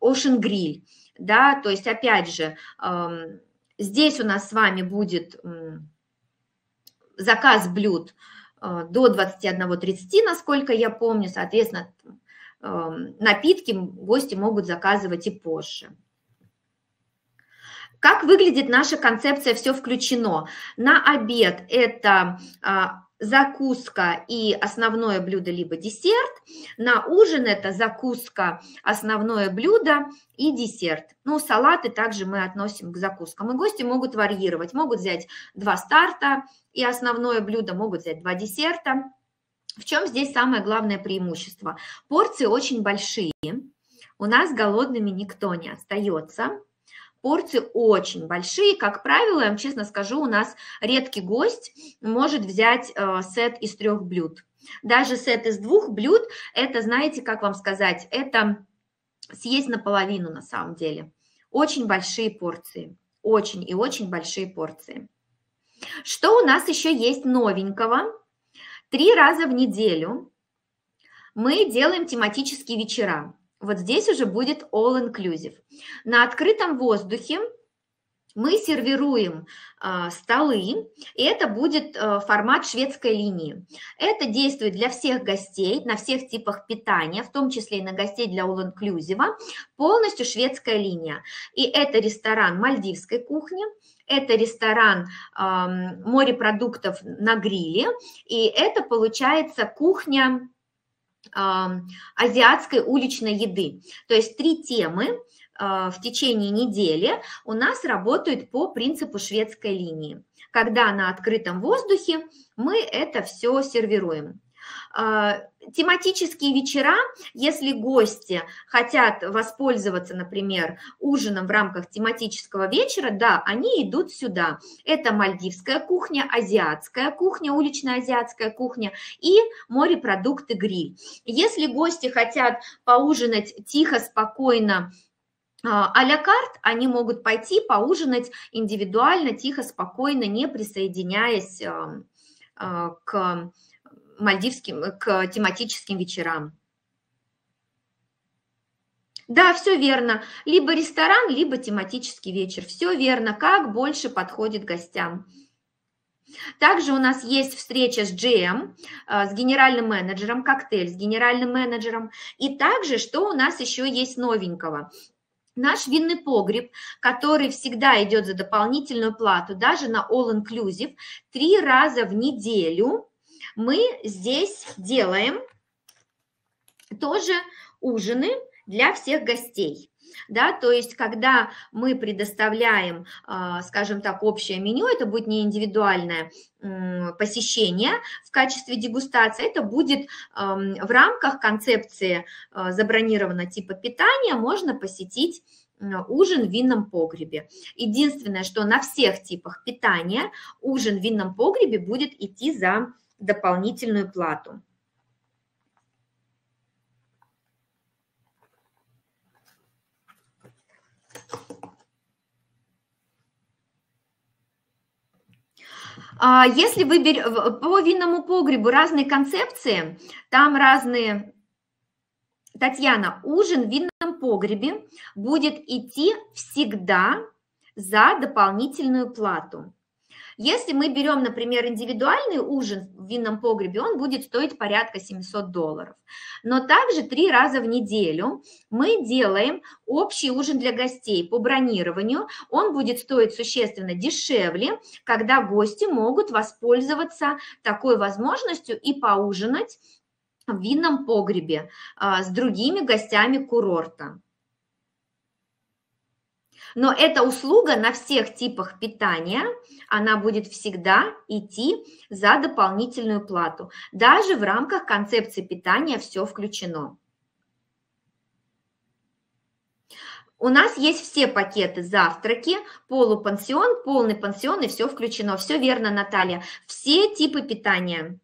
Ocean Grill, да, то есть, опять же, здесь у нас с вами будет заказ блюд э, до 21.30, насколько я помню, соответственно, напитки гости могут заказывать и позже. Как выглядит наша концепция «все включено»? На обед это а, закуска и основное блюдо, либо десерт. На ужин это закуска, основное блюдо и десерт. Ну, салаты также мы относим к закускам. И гости могут варьировать, могут взять два старта и основное блюдо, могут взять два десерта. В чем здесь самое главное преимущество? Порции очень большие, у нас голодными никто не остается – Порции очень большие. Как правило, я вам честно скажу, у нас редкий гость может взять э, сет из трех блюд. Даже сет из двух блюд, это, знаете, как вам сказать, это съесть наполовину на самом деле. Очень большие порции, очень и очень большие порции. Что у нас еще есть новенького? Три раза в неделю мы делаем тематические вечера. Вот здесь уже будет all inclusive. На открытом воздухе мы сервируем э, столы, и это будет э, формат шведской линии. Это действует для всех гостей, на всех типах питания, в том числе и на гостей для all inclusive, полностью шведская линия. И это ресторан мальдивской кухни, это ресторан э, морепродуктов на гриле, и это получается кухня азиатской уличной еды. То есть три темы а, в течение недели у нас работают по принципу шведской линии, когда на открытом воздухе мы это все сервируем. А, тематические вечера, если гости хотят воспользоваться, например, ужином в рамках тематического вечера, да, они идут сюда. Это мальдивская кухня, азиатская кухня, уличная азиатская кухня и морепродукты гриль. Если гости хотят поужинать тихо, спокойно, а, а-ля карт, они могут пойти поужинать индивидуально, тихо, спокойно, не присоединяясь а, к мальдивским, к тематическим вечерам. Да, все верно. Либо ресторан, либо тематический вечер. Все верно. Как больше подходит гостям. Также у нас есть встреча с GM, э, с генеральным менеджером, коктейль с генеральным менеджером. И также, что у нас еще есть новенького? Наш винный погреб, который всегда идет за дополнительную плату, даже на All Inclusive, три раза в неделю мы здесь делаем тоже ужины для всех гостей. Да, то есть, когда мы предоставляем, а, скажем так, общее меню, это будет не индивидуальное посещение в качестве дегустации, это будет в рамках концепции а, забронированного типа питания, можно посетить ужин в винном погребе. Единственное, что на всех типах питания ужин в винном погребе будет идти за дополнительную плату. А если вы бер... по винному погребу разные концепции, там разные... Татьяна, ужин в винном погребе будет идти всегда за дополнительную плату. Если мы берем, например, индивидуальный ужин в винном погребе, он будет стоить порядка 700 долларов. Но также три раза в неделю мы делаем общий ужин для гостей по бронированию. Он будет стоить существенно дешевле, когда гости могут воспользоваться такой возможностью и поужинать в винном погребе а, с другими гостями курорта. Но эта услуга на всех типах питания, она будет всегда идти за дополнительную плату. Даже в рамках концепции питания все включено. У нас есть все пакеты завтраки, полупансион, полный пансион и все включено. Все верно, Наталья. Все типы питания.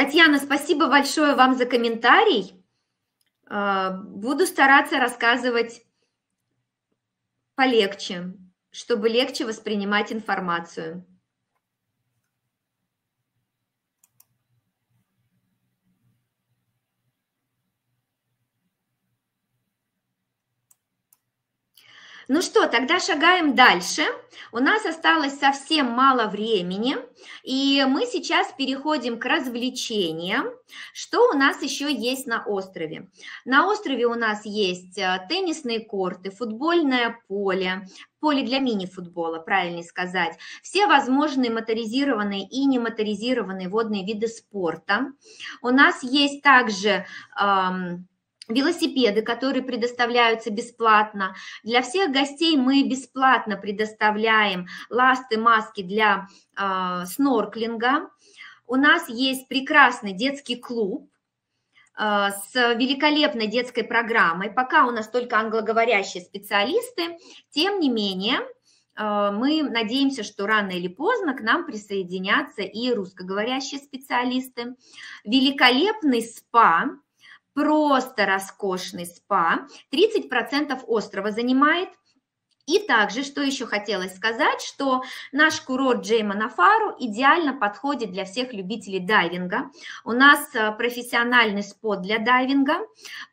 Татьяна, спасибо большое вам за комментарий. А, буду стараться рассказывать полегче, чтобы легче воспринимать информацию. Ну что, тогда шагаем дальше. У нас осталось совсем мало времени, и мы сейчас переходим к развлечениям. Что у нас еще есть на острове? На острове у нас есть э, теннисные корты, футбольное поле, поле для мини-футбола, правильнее сказать, все возможные моторизированные и немоторизированные водные виды спорта. У нас есть также эм, велосипеды, которые предоставляются бесплатно. Для всех гостей мы бесплатно предоставляем ласты, маски для э, снорклинга. У нас есть прекрасный детский клуб э, с великолепной детской программой. Пока у нас только англоговорящие специалисты, тем не менее, э, мы надеемся, что рано или поздно к нам присоединятся и русскоговорящие специалисты. Великолепный спа, просто роскошный спа. 30% острова занимает. И также, что еще хотелось сказать, что наш курорт Джейма Нафару идеально подходит для всех любителей дайвинга. У нас э, профессиональный спот для дайвинга,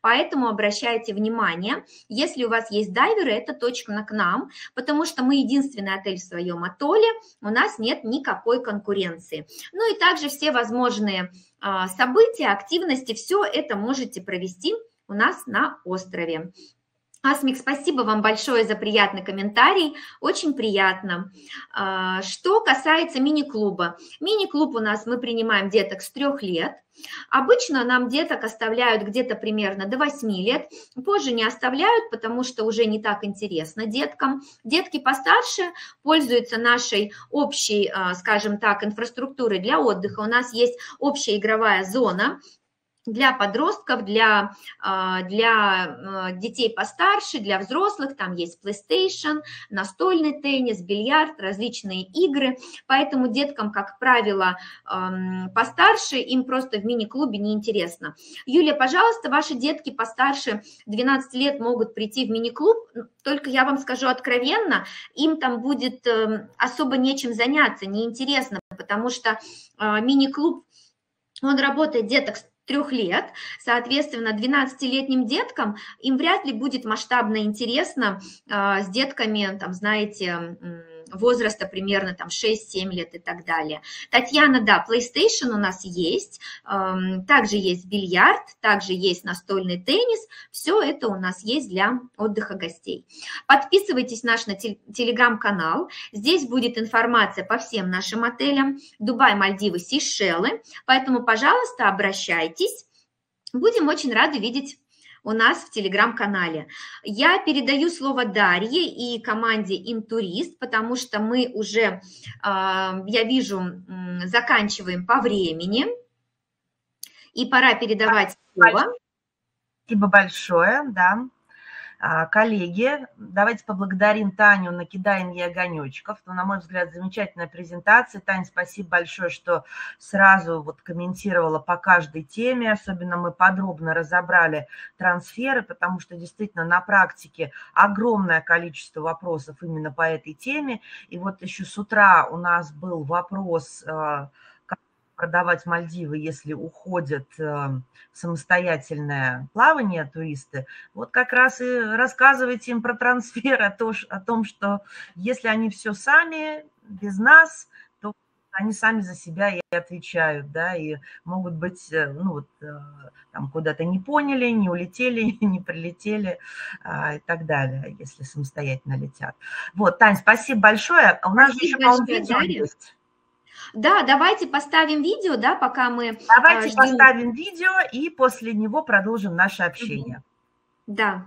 поэтому обращайте внимание, если у вас есть дайверы, это точка к нам, потому что мы единственный отель в своем атолле, у нас нет никакой конкуренции. Ну и также все возможные а, события, активности, все это можете провести у нас на острове. Асмик, спасибо вам большое за приятный комментарий, очень приятно. А, что касается мини-клуба. Мини-клуб у нас мы принимаем деток с трех лет. Обычно нам деток оставляют где-то примерно до 8 лет, позже не оставляют, потому что уже не так интересно деткам. Детки постарше пользуются нашей общей, а, скажем так, инфраструктурой для отдыха. У нас есть общая игровая зона, для подростков, для, а, для э, детей постарше, для взрослых, там есть PlayStation, настольный теннис, бильярд, различные игры, поэтому деткам, как правило, постарше, им просто в мини-клубе неинтересно. Юлия, пожалуйста, ваши детки постарше 12 лет могут прийти в мини-клуб, только я вам скажу откровенно, им там будет эм, особо нечем заняться, неинтересно, потому что а, мини-клуб он работает деток трех лет, соответственно, 12-летним деткам им вряд ли будет масштабно интересно э, с детками, там, знаете, возраста примерно там 6-7 лет и так далее. Татьяна, да, PlayStation у нас есть, эм, также есть бильярд, также есть настольный теннис, все это у нас есть для отдыха гостей. Подписывайтесь наш на телеграм-канал, здесь будет информация по всем нашим отелям, Дубай, Мальдивы, Сейшелы, поэтому, пожалуйста, обращайтесь, будем очень рады видеть у нас в телеграм-канале. Я передаю слово Дарье и команде Интурист, потому что мы уже, а, я вижу, заканчиваем по времени, и пора передавать слово.
Спасибо большое, да. А, коллеги. Давайте поблагодарим Таню, накидаем ей огонечков. Ну, на мой взгляд, замечательная презентация. Тань, спасибо большое, что сразу вот комментировала по каждой теме. Особенно мы подробно разобрали трансферы, потому что действительно на практике огромное количество вопросов именно по этой теме. И вот еще с утра у нас был вопрос а, продавать Мальдивы, если уходят эм, в самостоятельное плавание туристы, вот как раз и рассказывайте им про трансфер, о, то, о том, что если они все сами, без нас, то они сами за себя и отвечают, да, и могут быть, э, ну вот, э, там куда-то не поняли, не улетели, <laughs> не прилетели а, и так далее, если самостоятельно летят. Вот, Тань, спасибо большое. У нас спасибо же еще, по-моему, видео есть.
Да, давайте поставим видео, да, пока мы...
Давайте ждем... поставим видео и после него продолжим наше общение.
Да.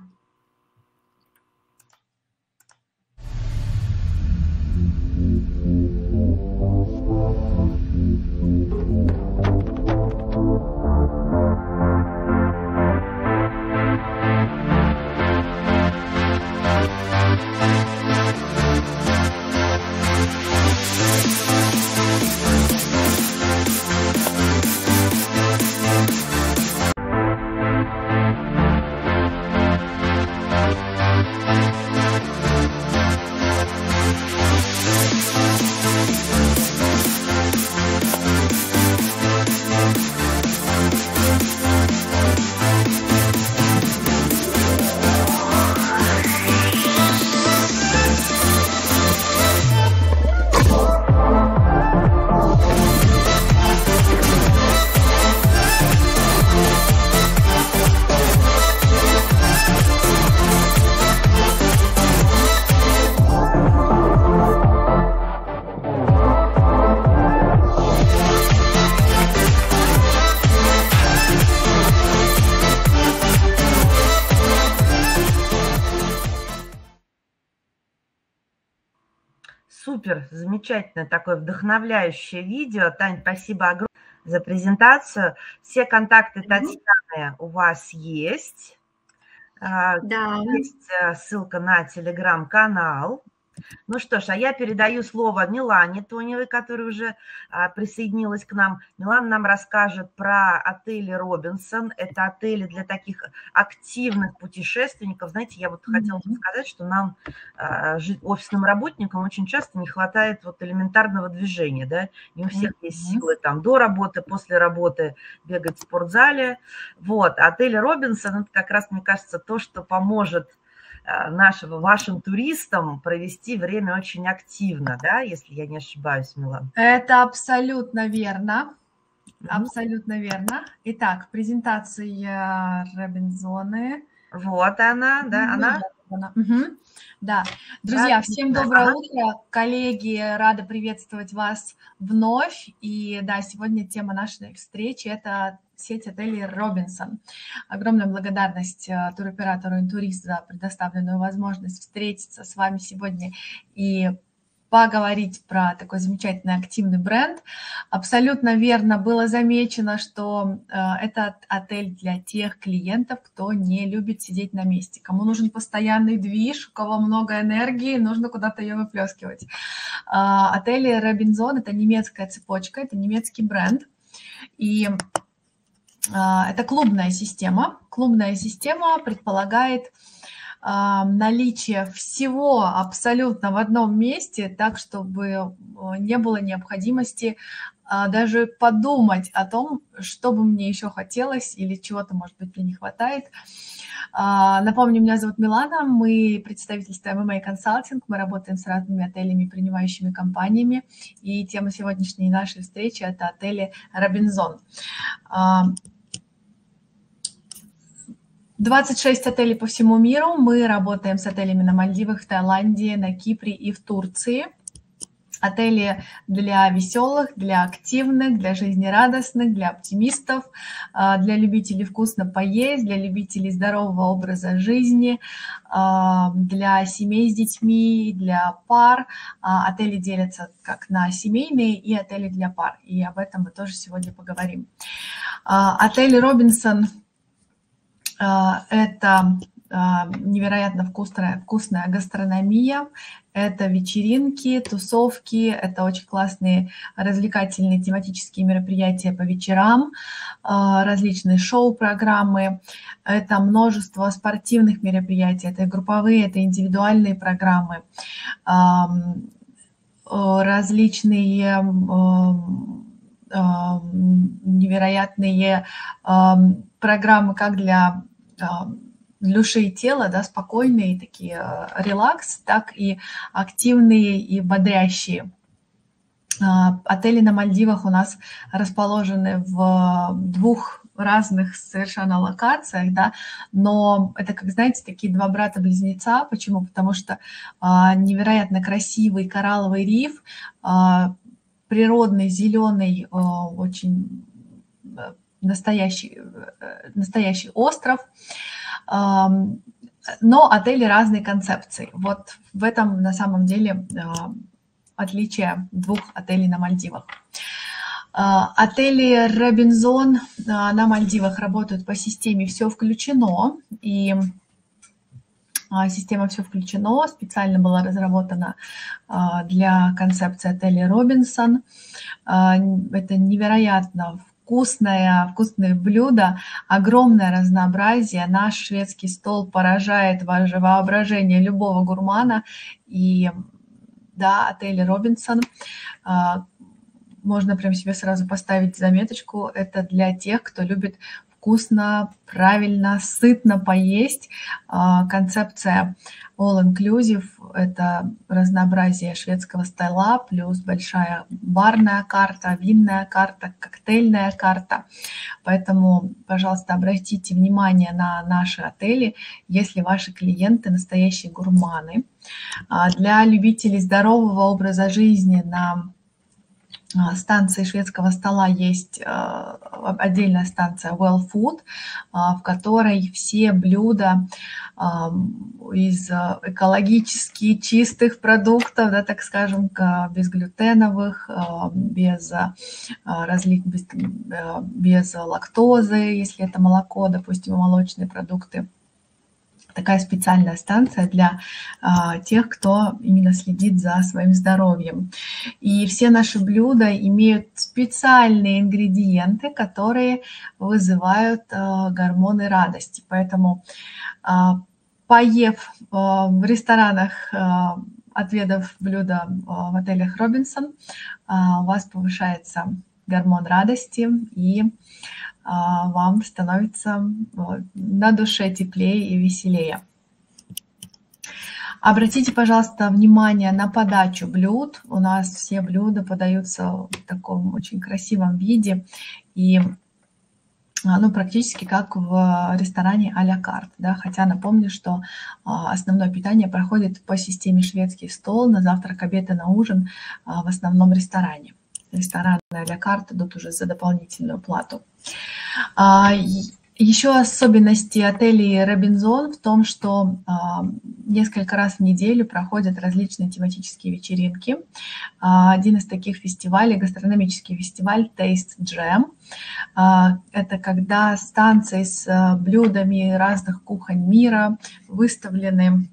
Замечательное такое вдохновляющее видео. Тань, спасибо огромное за презентацию. Все контакты Татьяны у вас есть. А, да. Есть э, ссылка на телеграм-канал. Ну что ж, а я передаю слово Милане Тоневой, которая уже а, присоединилась к нам. Милана нам расскажет про отели Робинсон. Это отели для таких активных путешественников. Знаете, я вот хотела бы сказать, что нам, а, офисным работникам, очень часто не хватает вот элементарного движения. Да? Не у всех есть силы там до работы, после работы бегать в спортзале. Вот, отель Робинсон – это как раз, мне кажется, то, что поможет нашего, вашим туристам провести время очень активно, да, если я не ошибаюсь, Милан?
Это абсолютно верно. Абсолютно верно. Итак, презентация Робинзоны.
Вот она, да, она.
она. Угу. Да, друзья, всем доброе утро, коллеги, рада приветствовать вас вновь. И да, сегодня тема нашей встречи – это сеть отелей «Робинсон». Огромная благодарность э, туроператору «Интурист» за предоставленную возможность встретиться с вами сегодня и поговорить про такой замечательный активный бренд. Абсолютно верно было замечено, что э, это отель для тех клиентов, кто не любит сидеть на месте, кому нужен постоянный движ, у кого много энергии, нужно куда-то ее выплескивать. Э, отель Робинзон – это немецкая цепочка, это немецкий бренд. И это клубная система. Клубная система предполагает наличие всего абсолютно в одном месте, так, чтобы э, не было необходимости а, даже подумать о том, что бы мне еще хотелось или чего-то, может быть, мне не хватает. А, напомню, меня зовут Милана, мы представительство MMA Consulting, мы работаем с разными отелями, принимающими компаниями, и тема сегодняшней нашей встречи – это отели «Робинзон». 26 отелей по всему миру. Мы работаем с отелями на Мальдивах, в Таиланде, на Кипре и в Турции. Отели для веселых, для активных, для жизнерадостных, для оптимистов, а, для любителей вкусно поесть, для любителей здорового образа жизни, а, для семей с детьми, для пар. А, отели делятся как на семейные и отели для пар. И об этом мы тоже сегодня поговорим. Отель Робинсон это а, невероятно вкусная, вкусная гастрономия, это вечеринки, тусовки, это очень классные развлекательные тематические мероприятия по вечерам, а, различные шоу-программы, это множество спортивных мероприятий, это групповые, это индивидуальные программы, различные невероятные программы как для души и тела, да, спокойные такие э, релакс, так и активные и бодрящие. А, отели на Мальдивах у нас расположены в двух разных совершенно локациях, да, но это, как знаете, такие два брата-близнеца. Почему? Потому что а, невероятно красивый коралловый риф, а, природный, зеленый, очень э, настоящий, э, настоящий остров, но отели разной концепции. Вот в этом на самом деле отличие двух отелей на Мальдивах. А, отели Робинзон а, на Мальдивах работают по системе «Все включено», и а, система «Все включено» специально была разработана для концепции отеля Робинсон. Это невероятно вкусное, вкусные блюда, огромное разнообразие. Наш шведский стол поражает ваше воображение любого гурмана. И да, отель Робинсон а, можно прям себе сразу поставить заметочку. Это для тех, кто любит вкусно, правильно, сытно поесть. А, концепция all inclusive – это разнообразие шведского стайла, плюс большая барная карта, винная карта, коктейльная карта. Поэтому, пожалуйста, обратите внимание на наши отели, если ваши клиенты настоящие гурманы. А, для любителей здорового образа жизни на станции шведского стола есть а, отдельная станция Well Food, а, в которой все блюда из экологически чистых продуктов, да, так скажем, безглютеновых, без, разли... без, без лактозы, если это молоко, допустим, молочные продукты – такая специальная станция для а, тех, кто именно следит за своим здоровьем. И все наши блюда имеют специальные ингредиенты, которые вызывают а, гормоны радости. Поэтому, а, поев а, в ресторанах, а, отведав блюда а, в отелях Робинсон, а, у вас повышается гормон радости и вам становится на душе теплее и веселее. Обратите, пожалуйста, внимание на подачу блюд. У нас все блюда подаются в таком очень красивом виде. И ну, практически как в ресторане а-ля карт, да, хотя напомню, что а, основное питание проходит по системе шведский стол на завтрак, обед и на ужин а, в основном ресторане. Рестораны а-ля карт идут уже за дополнительную плату. А, еще особенности отелей Робинзон в том, что э, несколько раз в неделю проходят различные тематические вечеринки. Э, один из таких фестивалей, гастрономический фестиваль Taste Jam. Это когда станции с блюдами разных кухонь мира выставлены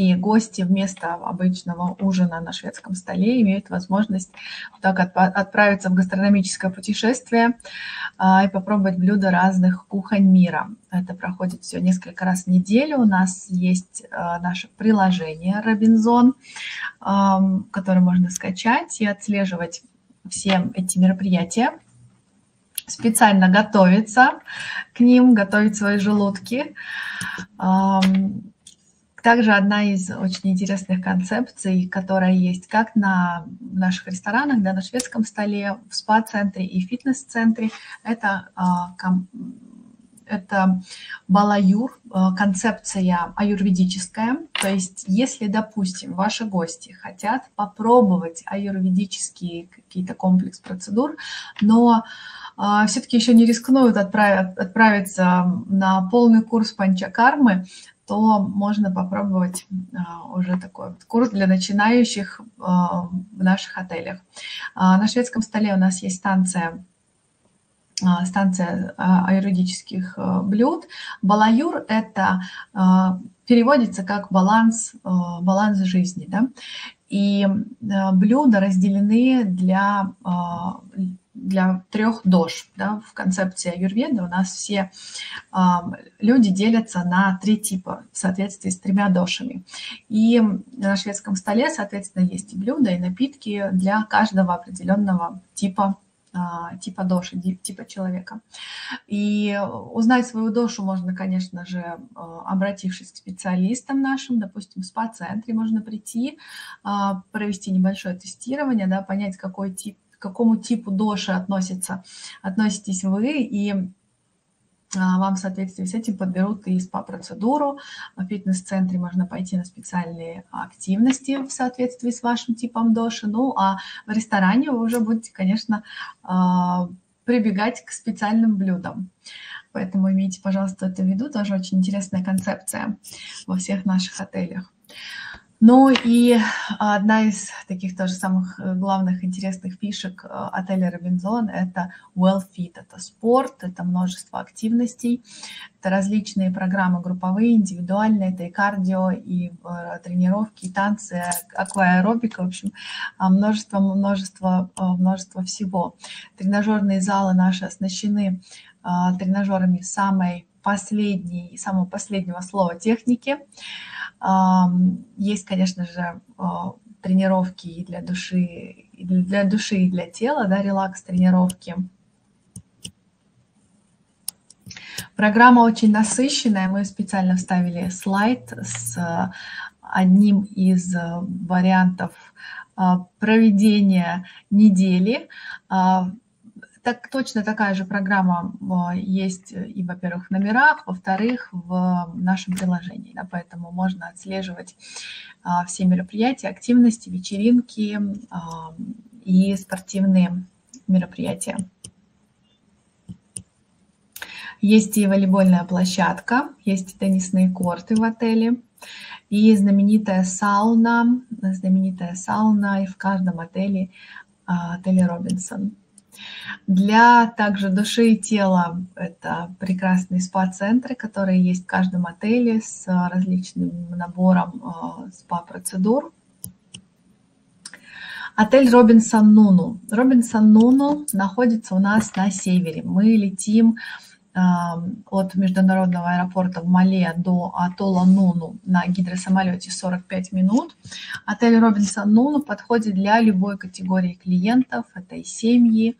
и гости вместо обычного ужина на шведском столе имеют возможность так отправиться в гастрономическое путешествие а, и попробовать блюда разных кухонь мира. Это проходит все несколько раз в неделю. У нас есть а, наше приложение Робинзон, которое можно скачать и отслеживать все эти мероприятия специально готовиться к ним, готовить свои желудки. Также одна из очень интересных концепций, которая есть как на наших ресторанах, да, на шведском столе, в спа-центре и фитнес-центре, это, а, это балаюр, а, концепция аюрведическая. То есть если, допустим, ваши гости хотят попробовать аюрведические какие-то комплекс процедур, но а, все-таки еще не рискнуют отправить, отправиться на полный курс панчакармы, то можно попробовать а, уже такой курс для начинающих а, в наших отелях. А, на шведском столе у нас есть станция станция аюрведических блюд. Балаюр – это переводится как баланс, баланс жизни. Да? И блюда разделены для для трех дож. Да, в концепции аюрведы у нас все э, люди делятся на три типа в соответствии с тремя дошами. И на шведском столе, соответственно, есть и блюда, и напитки для каждого определенного типа типа доши, типа человека. И узнать свою дошу можно, конечно же, обратившись к специалистам нашим, допустим, в спа-центре можно прийти, провести небольшое тестирование, да, понять, какой тип к какому типу доши относится, относитесь вы, и а, вам в соответствии с этим подберут и СПА-процедуру. В фитнес-центре можно пойти на специальные активности в соответствии с вашим типом доши. Ну, а в ресторане вы уже будете, конечно, а, прибегать к специальным блюдам. Поэтому имейте, пожалуйста, это в виду. Тоже очень интересная концепция во всех наших отелях. Ну и одна из таких тоже самых э, главных интересных фишек э, отеля Робинзон – это well-fit. Это спорт, это множество активностей, это различные программы групповые, индивидуальные, это и кардио, и э, тренировки, и танцы, акваэробика, в общем, а множество, множество, множество всего. Тренажерные залы наши оснащены тренажерами самой последней и самого последнего слова техники – есть, конечно же, а, тренировки и для души, и для души и для тела, да, релакс-тренировки. Программа очень насыщенная. Мы специально вставили слайд с одним из вариантов а, проведения недели. А, так, точно такая же программа а, есть и, во-первых, в номерах, во-вторых, в нашем приложении. Да, поэтому можно отслеживать а, все мероприятия, активности, вечеринки а, и спортивные мероприятия. Есть и волейбольная площадка, есть и теннисные корты в отеле, и знаменитая сауна, знаменитая сауна и в каждом отеле, отеле Робинсон. Для также души и тела это прекрасные спа-центры, которые есть в каждом отеле с различным набором э, спа-процедур. Отель Робинсон Нуну. Робинсон Нуну находится у нас на севере. Мы летим от международного аэропорта в Мале до атолла Нуну на гидросамолете 45 минут. Отель Робинсон Нуну подходит для любой категории клиентов. Это и семьи,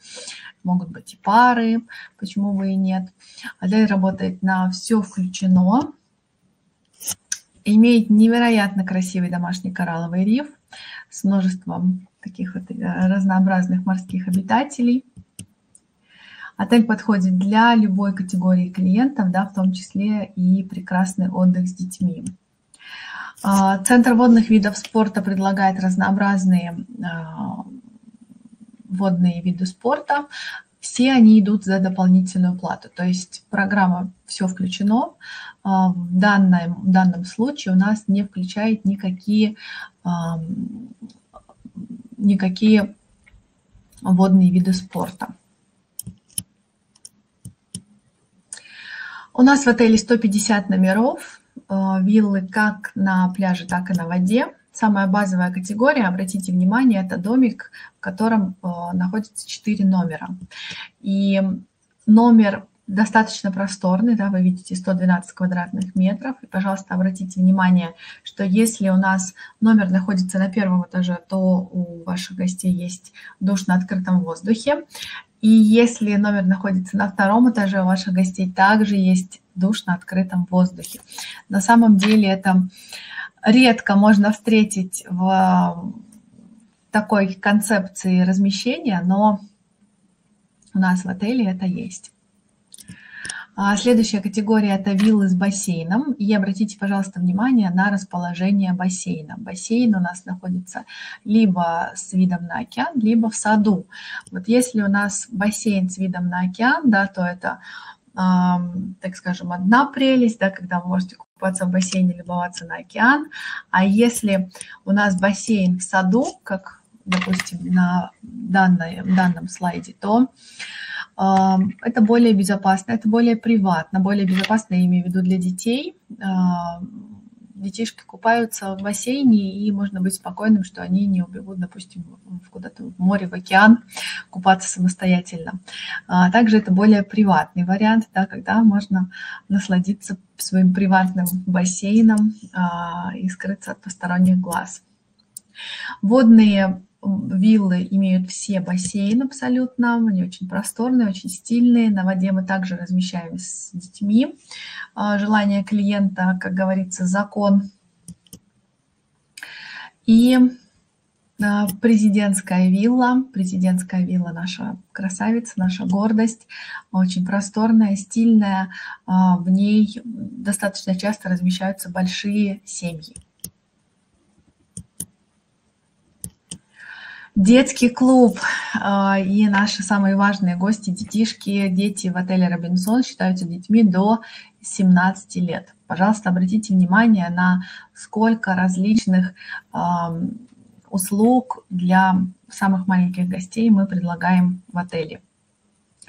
могут быть и пары, почему бы и нет. Отель работает на все включено. Имеет невероятно красивый домашний коралловый риф с множеством таких вот э, разнообразных морских обитателей – Отель подходит для любой категории клиентов, да, в том числе и прекрасный отдых с детьми. А, Центр водных видов спорта предлагает разнообразные а, водные виды спорта. Все они идут за дополнительную плату. То есть программа «Все включено». А, в данном, в данном случае у нас не включает никакие, никакие водные виды спорта. У нас в отеле 150 номеров, э, виллы как на пляже, так и на воде. Самая базовая категория, обратите внимание, это домик, в котором э, находится 4 номера. И номер достаточно просторный, да, вы видите 112 квадратных метров. И, пожалуйста, обратите внимание, что если у нас номер находится на первом этаже, то у ваших гостей есть душ на открытом воздухе. И если номер находится на втором этаже, у ваших гостей также есть душ на открытом воздухе. На самом деле это редко можно встретить в такой концепции размещения, но у нас в отеле это есть. А следующая категория – это виллы с бассейном. И обратите, пожалуйста, внимание на расположение бассейна. Бассейн у нас находится либо с видом на океан, либо в саду. Вот если у нас бассейн с видом на океан, да, то это, так скажем, одна прелесть, да, когда вы можете купаться в бассейне, любоваться на океан. А если у нас бассейн в саду, как, допустим, на данной, данном слайде, то это более безопасно, это более приватно, более безопасно, я имею в виду для детей. Детишки купаются в бассейне, и можно быть спокойным, что они не убегут, допустим, куда-то в море, в океан, купаться самостоятельно. А также это более приватный вариант, да, когда можно насладиться своим приватным бассейном а, и скрыться от посторонних глаз. Водные Виллы имеют все бассейны абсолютно, они очень просторные, очень стильные. На воде мы также размещаем с детьми. А, желание клиента, как говорится, закон. И а, президентская вилла, президентская вилла наша красавица, наша гордость, очень просторная, стильная. А, в ней достаточно часто размещаются большие семьи. Детский клуб а, и наши самые важные гости, детишки, дети в отеле «Робинсон» считаются детьми до 17 лет. Пожалуйста, обратите внимание на сколько различных услуг для самых маленьких гостей мы предлагаем в отеле.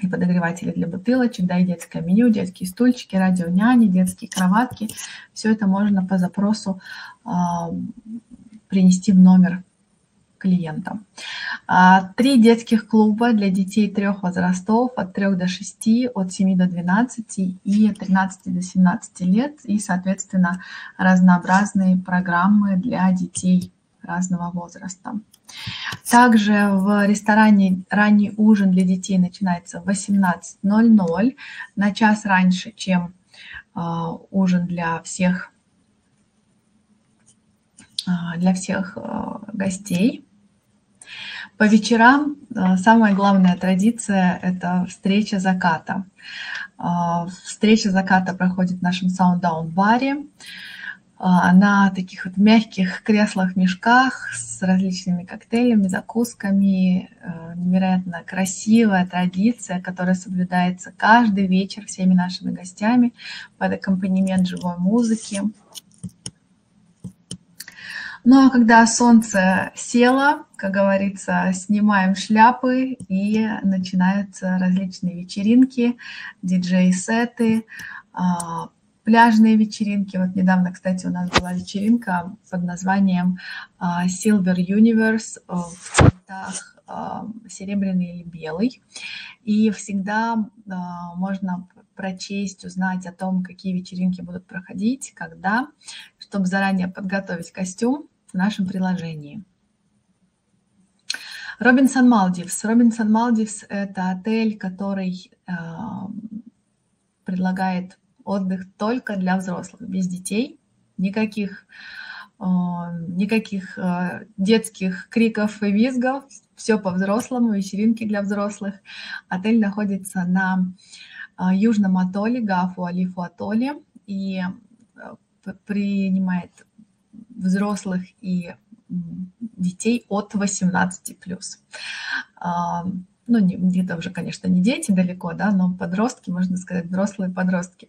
И подогреватели для бутылочек, да, и детское меню, детские стульчики, радио няни, детские кроватки. Все это можно по запросу э, принести в номер клиентам. А, три детских клуба для детей трех возрастов, от 3 до 6, от 7 до 12 и от 13 до 17 лет. И, соответственно, разнообразные программы для детей разного возраста. Также в ресторане ранний ужин для детей начинается в 18.00, на час раньше, чем а, ужин для всех а, для всех гостей. По вечерам э, самая главная традиция – это встреча заката. Э, встреча заката проходит в нашем саунддаун-баре э, на таких вот мягких креслах-мешках с различными коктейлями, закусками. Невероятно красивая традиция, которая соблюдается каждый вечер всеми нашими гостями под аккомпанемент живой музыки. Ну а когда солнце село, как говорится, снимаем шляпы и начинаются различные вечеринки, диджей-сеты, а, пляжные вечеринки. Вот недавно, кстати, у нас была вечеринка под названием а, Silver Universe в цветах а, серебряный или белый. И всегда можно прочесть, узнать о том, какие вечеринки будут проходить, когда, чтобы заранее подготовить костюм в нашем приложении. Робинсон Малдивс. Робинсон Малдивс – это отель, который э, предлагает отдых только для взрослых, без детей, никаких э, никаких детских криков и визгов, все по-взрослому, вечеринки для взрослых. Отель находится на южном атолле, Гафу Алифу атолле, и принимает взрослых и детей от 18 плюс. Ну, где-то уже, конечно, не дети далеко, да, но подростки, можно сказать, взрослые подростки.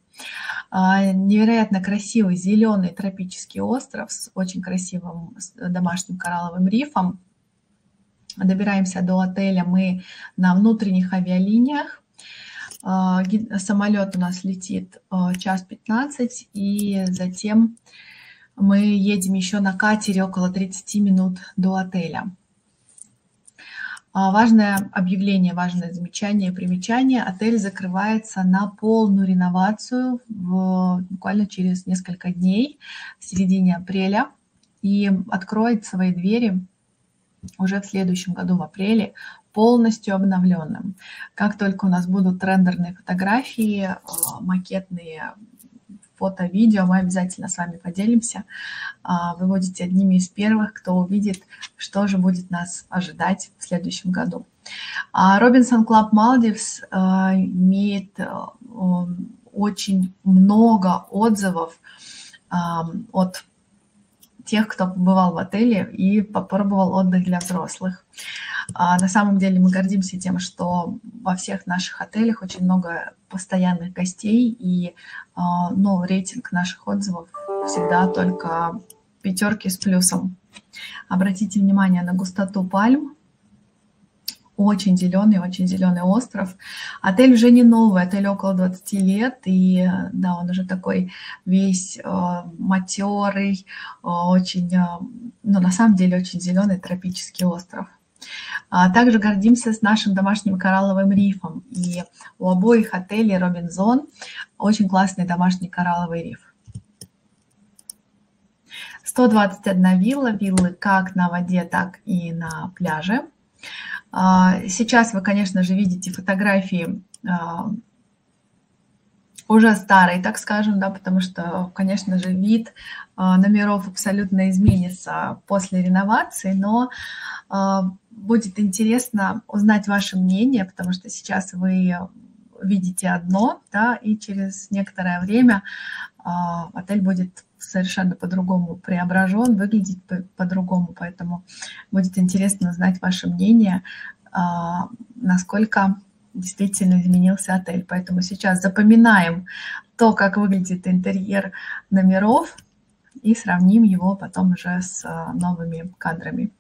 Невероятно красивый зеленый тропический остров с очень красивым домашним коралловым рифом. Добираемся до отеля мы на внутренних авиалиниях. Самолет у нас летит час 15, и затем мы едем еще на катере около 30 минут до отеля. А, важное объявление, важное замечание, примечание. Отель закрывается на полную реновацию в, буквально через несколько дней, в середине апреля, и откроет свои двери уже в следующем году, в апреле, полностью обновленным. Как только у нас будут рендерные фотографии, а, макетные фото, видео, мы обязательно с вами поделимся. А, вы будете одними из первых, кто увидит, что же будет нас ожидать в следующем году. Robinson Club Maldives имеет э, очень много отзывов от тех, кто побывал в отеле и попробовал отдых для взрослых. А на самом деле мы гордимся тем, что во всех наших отелях очень много постоянных гостей, и а, ну, рейтинг наших отзывов всегда только пятерки с плюсом. Обратите внимание на густоту пальм. Очень зеленый, очень зеленый остров. Отель уже не новый, отель около 20 лет, и да, он уже такой весь э, матерый, очень, э, ну, на самом деле очень зеленый тропический остров. А также гордимся с нашим домашним коралловым рифом. И у обоих отелей Робинзон очень классный домашний коралловый риф. 121 вилла, виллы как на воде, так и на пляже. А, сейчас вы, конечно же, видите фотографии а, уже старый, так скажем, да, потому что, конечно же, вид номеров абсолютно изменится после реновации, но будет интересно узнать ваше мнение, потому что сейчас вы видите одно, да, и через некоторое время э, отель будет совершенно по-другому преображен, выглядеть по-другому, поэтому будет интересно узнать ваше мнение, э, насколько действительно изменился отель. Поэтому сейчас запоминаем то, как выглядит интерьер номеров, и сравним его потом уже с новыми кадрами.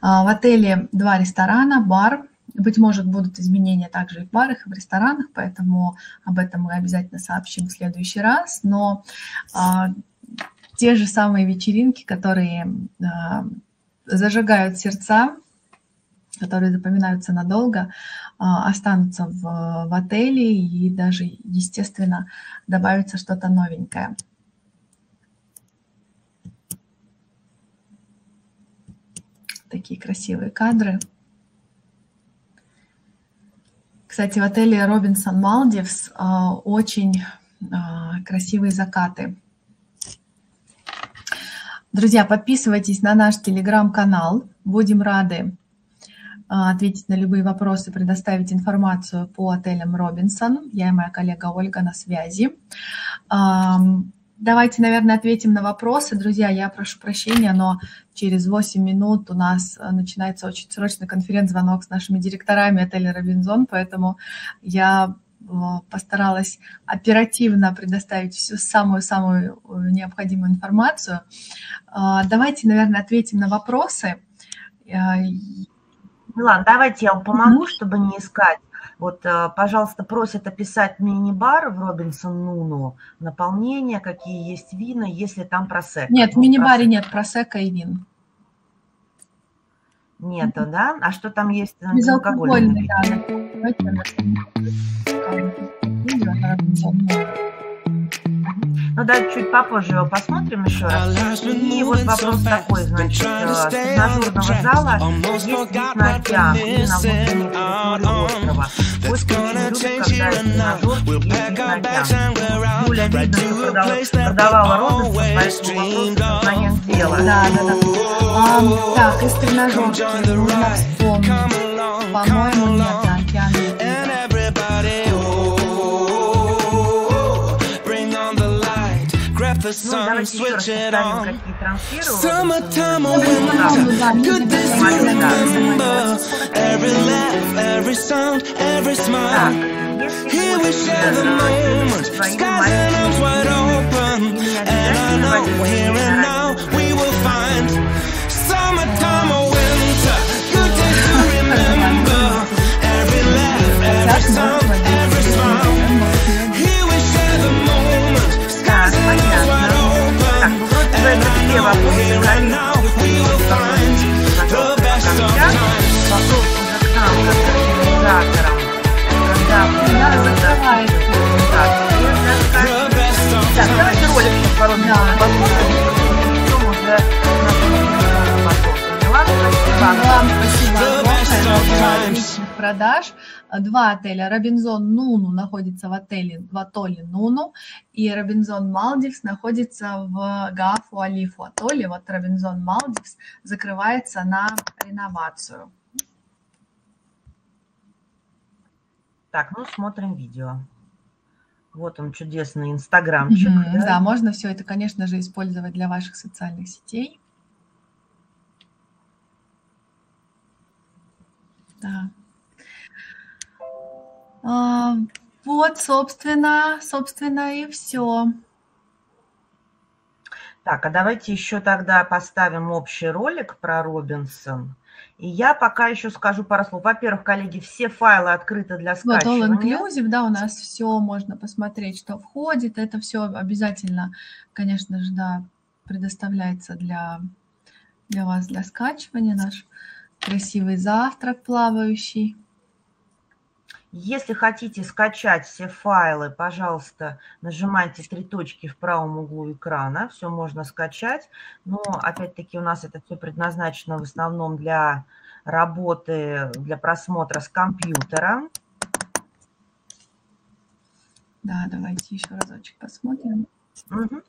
А, в отеле два ресторана, бар. Быть может, будут изменения также и в барах, и в ресторанах, поэтому об этом мы обязательно сообщим в следующий раз. Но а, те же самые вечеринки, которые а, зажигают сердца, которые запоминаются надолго, останутся в, в отеле и даже, естественно, добавится что-то новенькое. Такие красивые кадры. Кстати, в отеле Робинсон Малдивс очень а, красивые закаты. Друзья, подписывайтесь на наш телеграм-канал. Будем рады а, ответить на любые вопросы, предоставить информацию по отелям Робинсон. Я и моя коллега Ольга на связи. Давайте, наверное, ответим на вопросы. Друзья, я прошу прощения, но через 8 минут у нас э, начинается очень срочный конференц-звонок с нашими директорами отеля «Робинзон», поэтому я э, постаралась оперативно предоставить всю самую-самую э, необходимую информацию. Давайте, наверное, ответим на вопросы.
Милан, давайте я вам помогу, чтобы не искать вот, э, пожалуйста, просят описать мини-бар в Робинсон Нуну, наполнение, какие есть вина, если там просека.
Нет, в мини-баре нет просека и вин.
Нету, да? А что там есть?
Безалкогольный, да.
Ну, да, чуть попозже его посмотрим еще раз. И вот вопрос такой, значит, э, с тренажерного зала есть вид на океан или на внутренней территории острова. Гости очень любят, когда есть вид на океан. Юля, видно, что продавала, продавала Робинсон, поэтому вопрос сознанием дела.
Да, да, да. А, так, из тренажерки нужно вспомнить. По-моему, нет
the sun, switch it on.
Summertime or winter, goodness you remember. Every laugh, every sound, every smile. Here we share the moment, skies and arms wide open. And I know here and now we will find summertime or winter, goodness you <laughs> remember. Every laugh, every sound.
Все вопросы количества. Вопрос уже к нам, как к организаторам. Когда
Да, закрывается.
Так, давайте ролик сейчас пару минут посмотрим, и уже на вопросы. Ладно, спасибо.
Вам спасибо продаж. Два отеля. Робинзон Нуну находится в отеле в атолле Нуну, и Робинзон Малдивс находится в Гафу Алифу атолле. Вот Робинзон Малдивс закрывается на реновацию.
Так, ну смотрим видео. Вот он, чудесный инстаграмчик.
Мгм,
да?
Да, можно все это, конечно же, использовать для ваших социальных сетей. Да. А, Вот, собственно, собственно, и все.
Так, а давайте еще тогда поставим общий ролик про Робинсон. И я пока еще скажу пару слов. Во-первых, коллеги, все файлы открыты для
Вот All
скачивания.
Inclusive, да, у нас все можно посмотреть, что входит. Это все обязательно, конечно же, да, предоставляется для, для вас для скачивания. Наш красивый завтрак плавающий.
Если хотите скачать все файлы, пожалуйста, нажимайте три точки в правом углу экрана. Все можно скачать. Но, опять-таки, у нас это все предназначено в основном для работы, для просмотра с компьютера.
Да, давайте еще разочек посмотрим.
Мгм.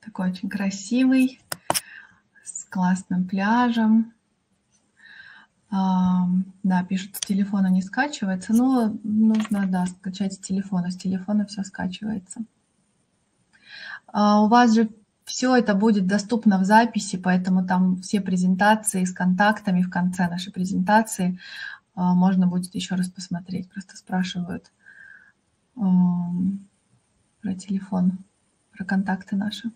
Такой очень красивый, классным пляжем. Ам, Да, пишут, с телефона не скачивается, но нужно, да, скачать с телефона. С телефона все скачивается. А У вас же все это будет доступно в записи, поэтому там все презентации с контактами в конце нашей презентации а, можно будет еще раз посмотреть. Просто спрашивают про телефон, про контакты наши.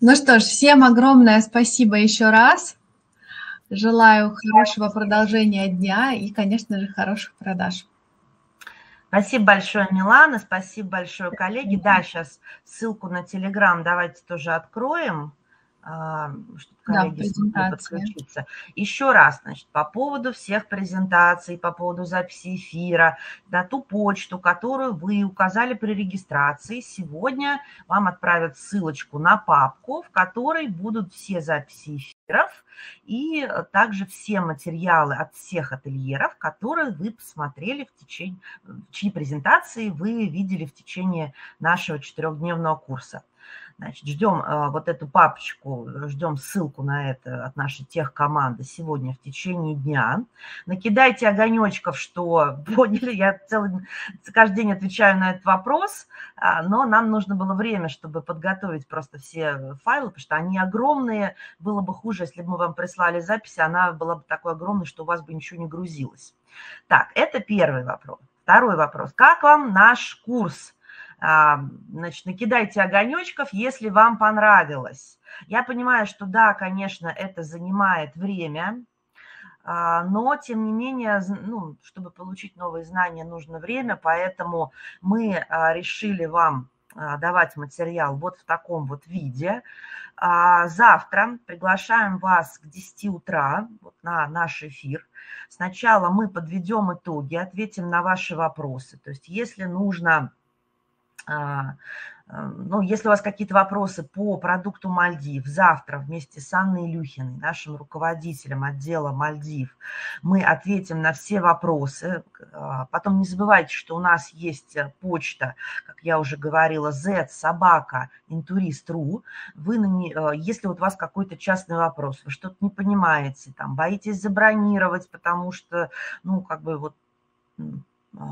Ну что ж, всем огромное спасибо еще раз. Желаю хорошего продолжения дня и, конечно же, хороших продаж.
Спасибо большое, Милана. Спасибо большое, коллеги. Да, сейчас ссылку на Телеграм давайте тоже откроем, чтобы
Да,
коллеги смогли
презентации.
подключиться. Еще раз, значит, по поводу всех презентаций, по поводу записи эфира, на ту почту, которую вы указали при регистрации, сегодня вам отправят ссылочку на папку, в которой будут все записи эфиров и э, также все материалы от всех ательеров, которые вы посмотрели в течение, чьи презентации вы видели в течение нашего четырехдневного курса. Значит, ждем э, вот эту папочку, ждем ссылку на это от нашей тех команды сегодня в течение дня. Накидайте огонечков, что <laughs> поняли, я целый, каждый день отвечаю на этот вопрос, а, но нам нужно было время, чтобы подготовить просто все файлы, потому что они огромные. Было бы хуже, если бы мы вам прислали запись, она была бы такой огромной, что у вас бы ничего не грузилось. Так, это первый вопрос. Второй вопрос. Как вам наш курс? А, значит, накидайте огонечков, если вам понравилось. Я понимаю, что да, конечно, это занимает время, а, но, тем не менее, ну, чтобы получить новые знания, нужно время, поэтому мы а, решили вам давать материал вот в таком вот виде. Завтра приглашаем вас к 10 утра вот на наш эфир. Сначала мы подведем итоги, ответим на ваши вопросы. То есть если нужно ну, если у вас какие-то вопросы по продукту Мальдив, завтра вместе с Анной Илюхиной, нашим руководителем отдела Мальдив, мы ответим на все вопросы. А, потом не забывайте, что у нас есть э, почта, как я уже говорила, z собака интурист.ру. Вы, э, если вот у вас какой-то частный вопрос, вы что-то не понимаете, там, боитесь забронировать, потому что, ну, как бы вот а,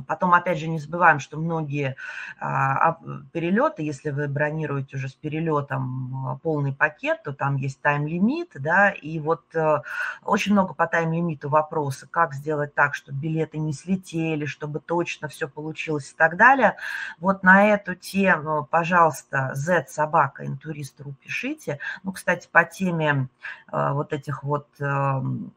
потом, опять же, не забываем, что многие а, перелеты, если вы бронируете уже с перелетом а, полный пакет, то там есть тайм-лимит, да, и вот э, очень много по тайм-лимиту вопросы, как сделать так, чтобы билеты не слетели, чтобы точно все получилось и так далее. Вот на эту тему, пожалуйста, z собака интуристу пишите. Ну, кстати, по теме вот этих вот эм,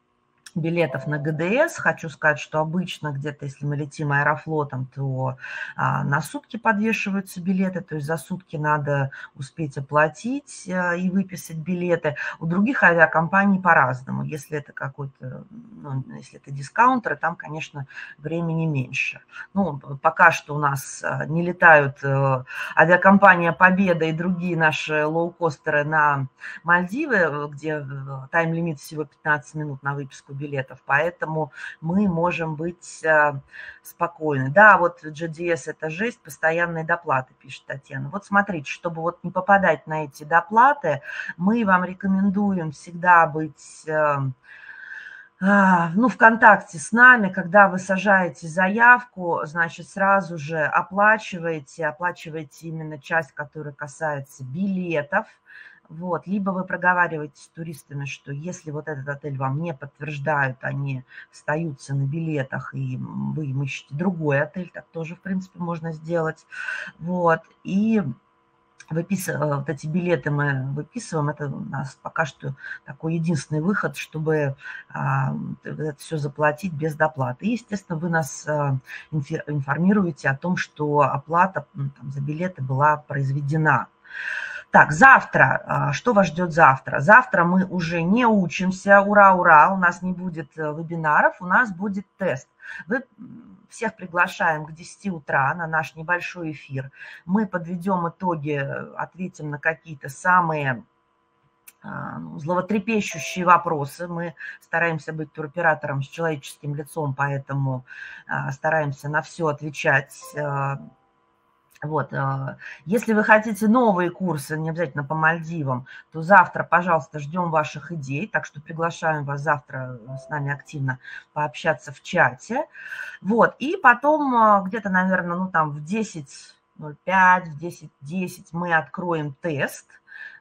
билетов на ГДС. Хочу сказать, что обычно где-то, если мы летим аэрофлотом, то а, на сутки подвешиваются билеты, то есть за сутки надо успеть оплатить а, и выписать билеты. У других авиакомпаний по-разному. Если это какой-то, ну, если это дискаунтеры, там, конечно, времени меньше. Ну, пока что у нас а, не летают а, авиакомпания Победа и другие наши лоукостеры на Мальдивы, где тайм-лимит всего 15 минут на выписку билетов, поэтому мы можем быть э, спокойны. Да, вот GDS – это жесть, постоянные доплаты, пишет Татьяна. Вот смотрите, чтобы вот не попадать на эти доплаты, мы вам рекомендуем всегда быть э, а, ну, в контакте с нами, когда вы сажаете заявку, значит, сразу же оплачиваете, оплачиваете именно часть, которая касается билетов, вот. Либо вы проговариваете с туристами, что если вот этот отель вам не подтверждают, они остаются на билетах, и вы им ищете другой отель, так тоже, в принципе, можно сделать. Вот. И выпис... Э, вот эти билеты мы выписываем, это у нас пока что такой единственный выход, чтобы а, это все заплатить без доплаты. И, естественно, вы нас а, информируете о том, что оплата там, за билеты была произведена. Так, завтра, а, что вас ждет завтра? Завтра мы уже не учимся, ура, ура, у нас не будет э, вебинаров, у нас будет тест. Вы всех приглашаем к 10 утра на наш небольшой эфир. Мы подведем итоги, ответим на какие-то самые а, ну, зловотрепещущие вопросы. Мы стараемся быть туроператором с человеческим лицом, поэтому а, стараемся на все отвечать вот, а, если вы хотите новые курсы, не обязательно по Мальдивам, то завтра, пожалуйста, ждем ваших идей, так что приглашаем вас завтра с нами активно пообщаться в чате. Вот, и потом а, где-то, наверное, ну там в 10.05, в 10.10 мы откроем тест,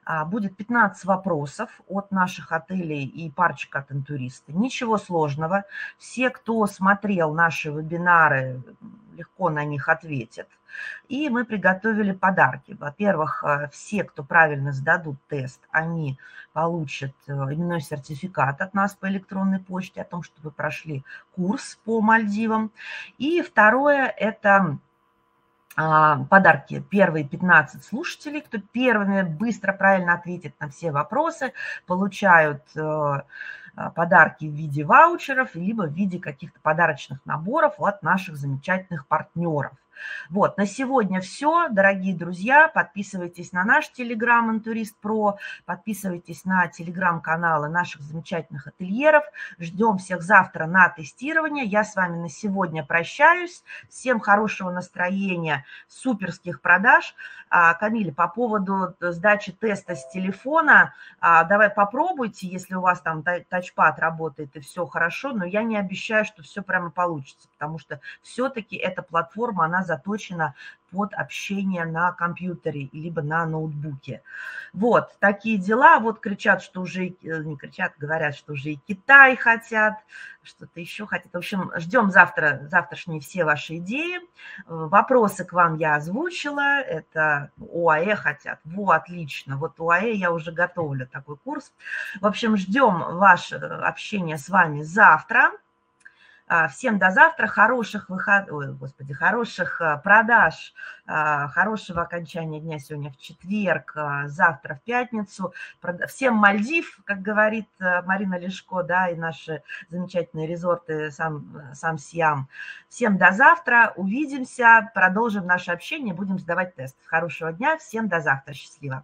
а, будет 15 вопросов от наших отелей и парочка от интуриста. Ничего сложного. Все, кто смотрел наши вебинары, легко на них ответят. И мы приготовили подарки. Во-первых, э, все, кто правильно сдадут тест, они получат э, именной сертификат от нас по электронной почте о том, что вы прошли курс по Мальдивам. И второе – это подарки. Первые 15 слушателей, кто первыми быстро, правильно ответит на все вопросы, получают э, а, подарки в виде ваучеров, либо в виде каких-то подарочных наборов от наших замечательных партнеров. Вот, на сегодня все, дорогие друзья. Подписывайтесь на наш Телеграм Интурист Про, подписывайтесь на телеграм-каналы наших замечательных ательеров. Ждем всех завтра на тестирование. Я с вами на сегодня прощаюсь. Всем хорошего настроения, суперских продаж. А, Камиль, по поводу сдачи теста с телефона, а, давай попробуйте, если у вас там тачпад работает и все хорошо, но я не обещаю, что все прямо получится, потому что все-таки эта платформа, она заточена под общение на компьютере либо на ноутбуке. Вот, такие дела. Вот кричат, что уже, э, не кричат, говорят, что уже и Китай хотят, что-то еще хотят. В общем, ждем завтра, завтрашние все ваши идеи. Э, вопросы к вам я озвучила. Это УАЭ хотят. Во, отлично. Вот УАЭ я уже готовлю такой курс. В общем, ждем ваше общение с вами завтра. А, всем до завтра, хороших выходов, ой, господи, хороших а, продаж, а, хорошего окончания дня сегодня в четверг, завтра в пятницу. Всем Мальдив, как говорит Марина Лешко, да, и наши замечательные резорты сам, сам Сиам. Всем до завтра, увидимся, продолжим наше общение, будем сдавать тест. Хорошего дня, всем до завтра, счастливо.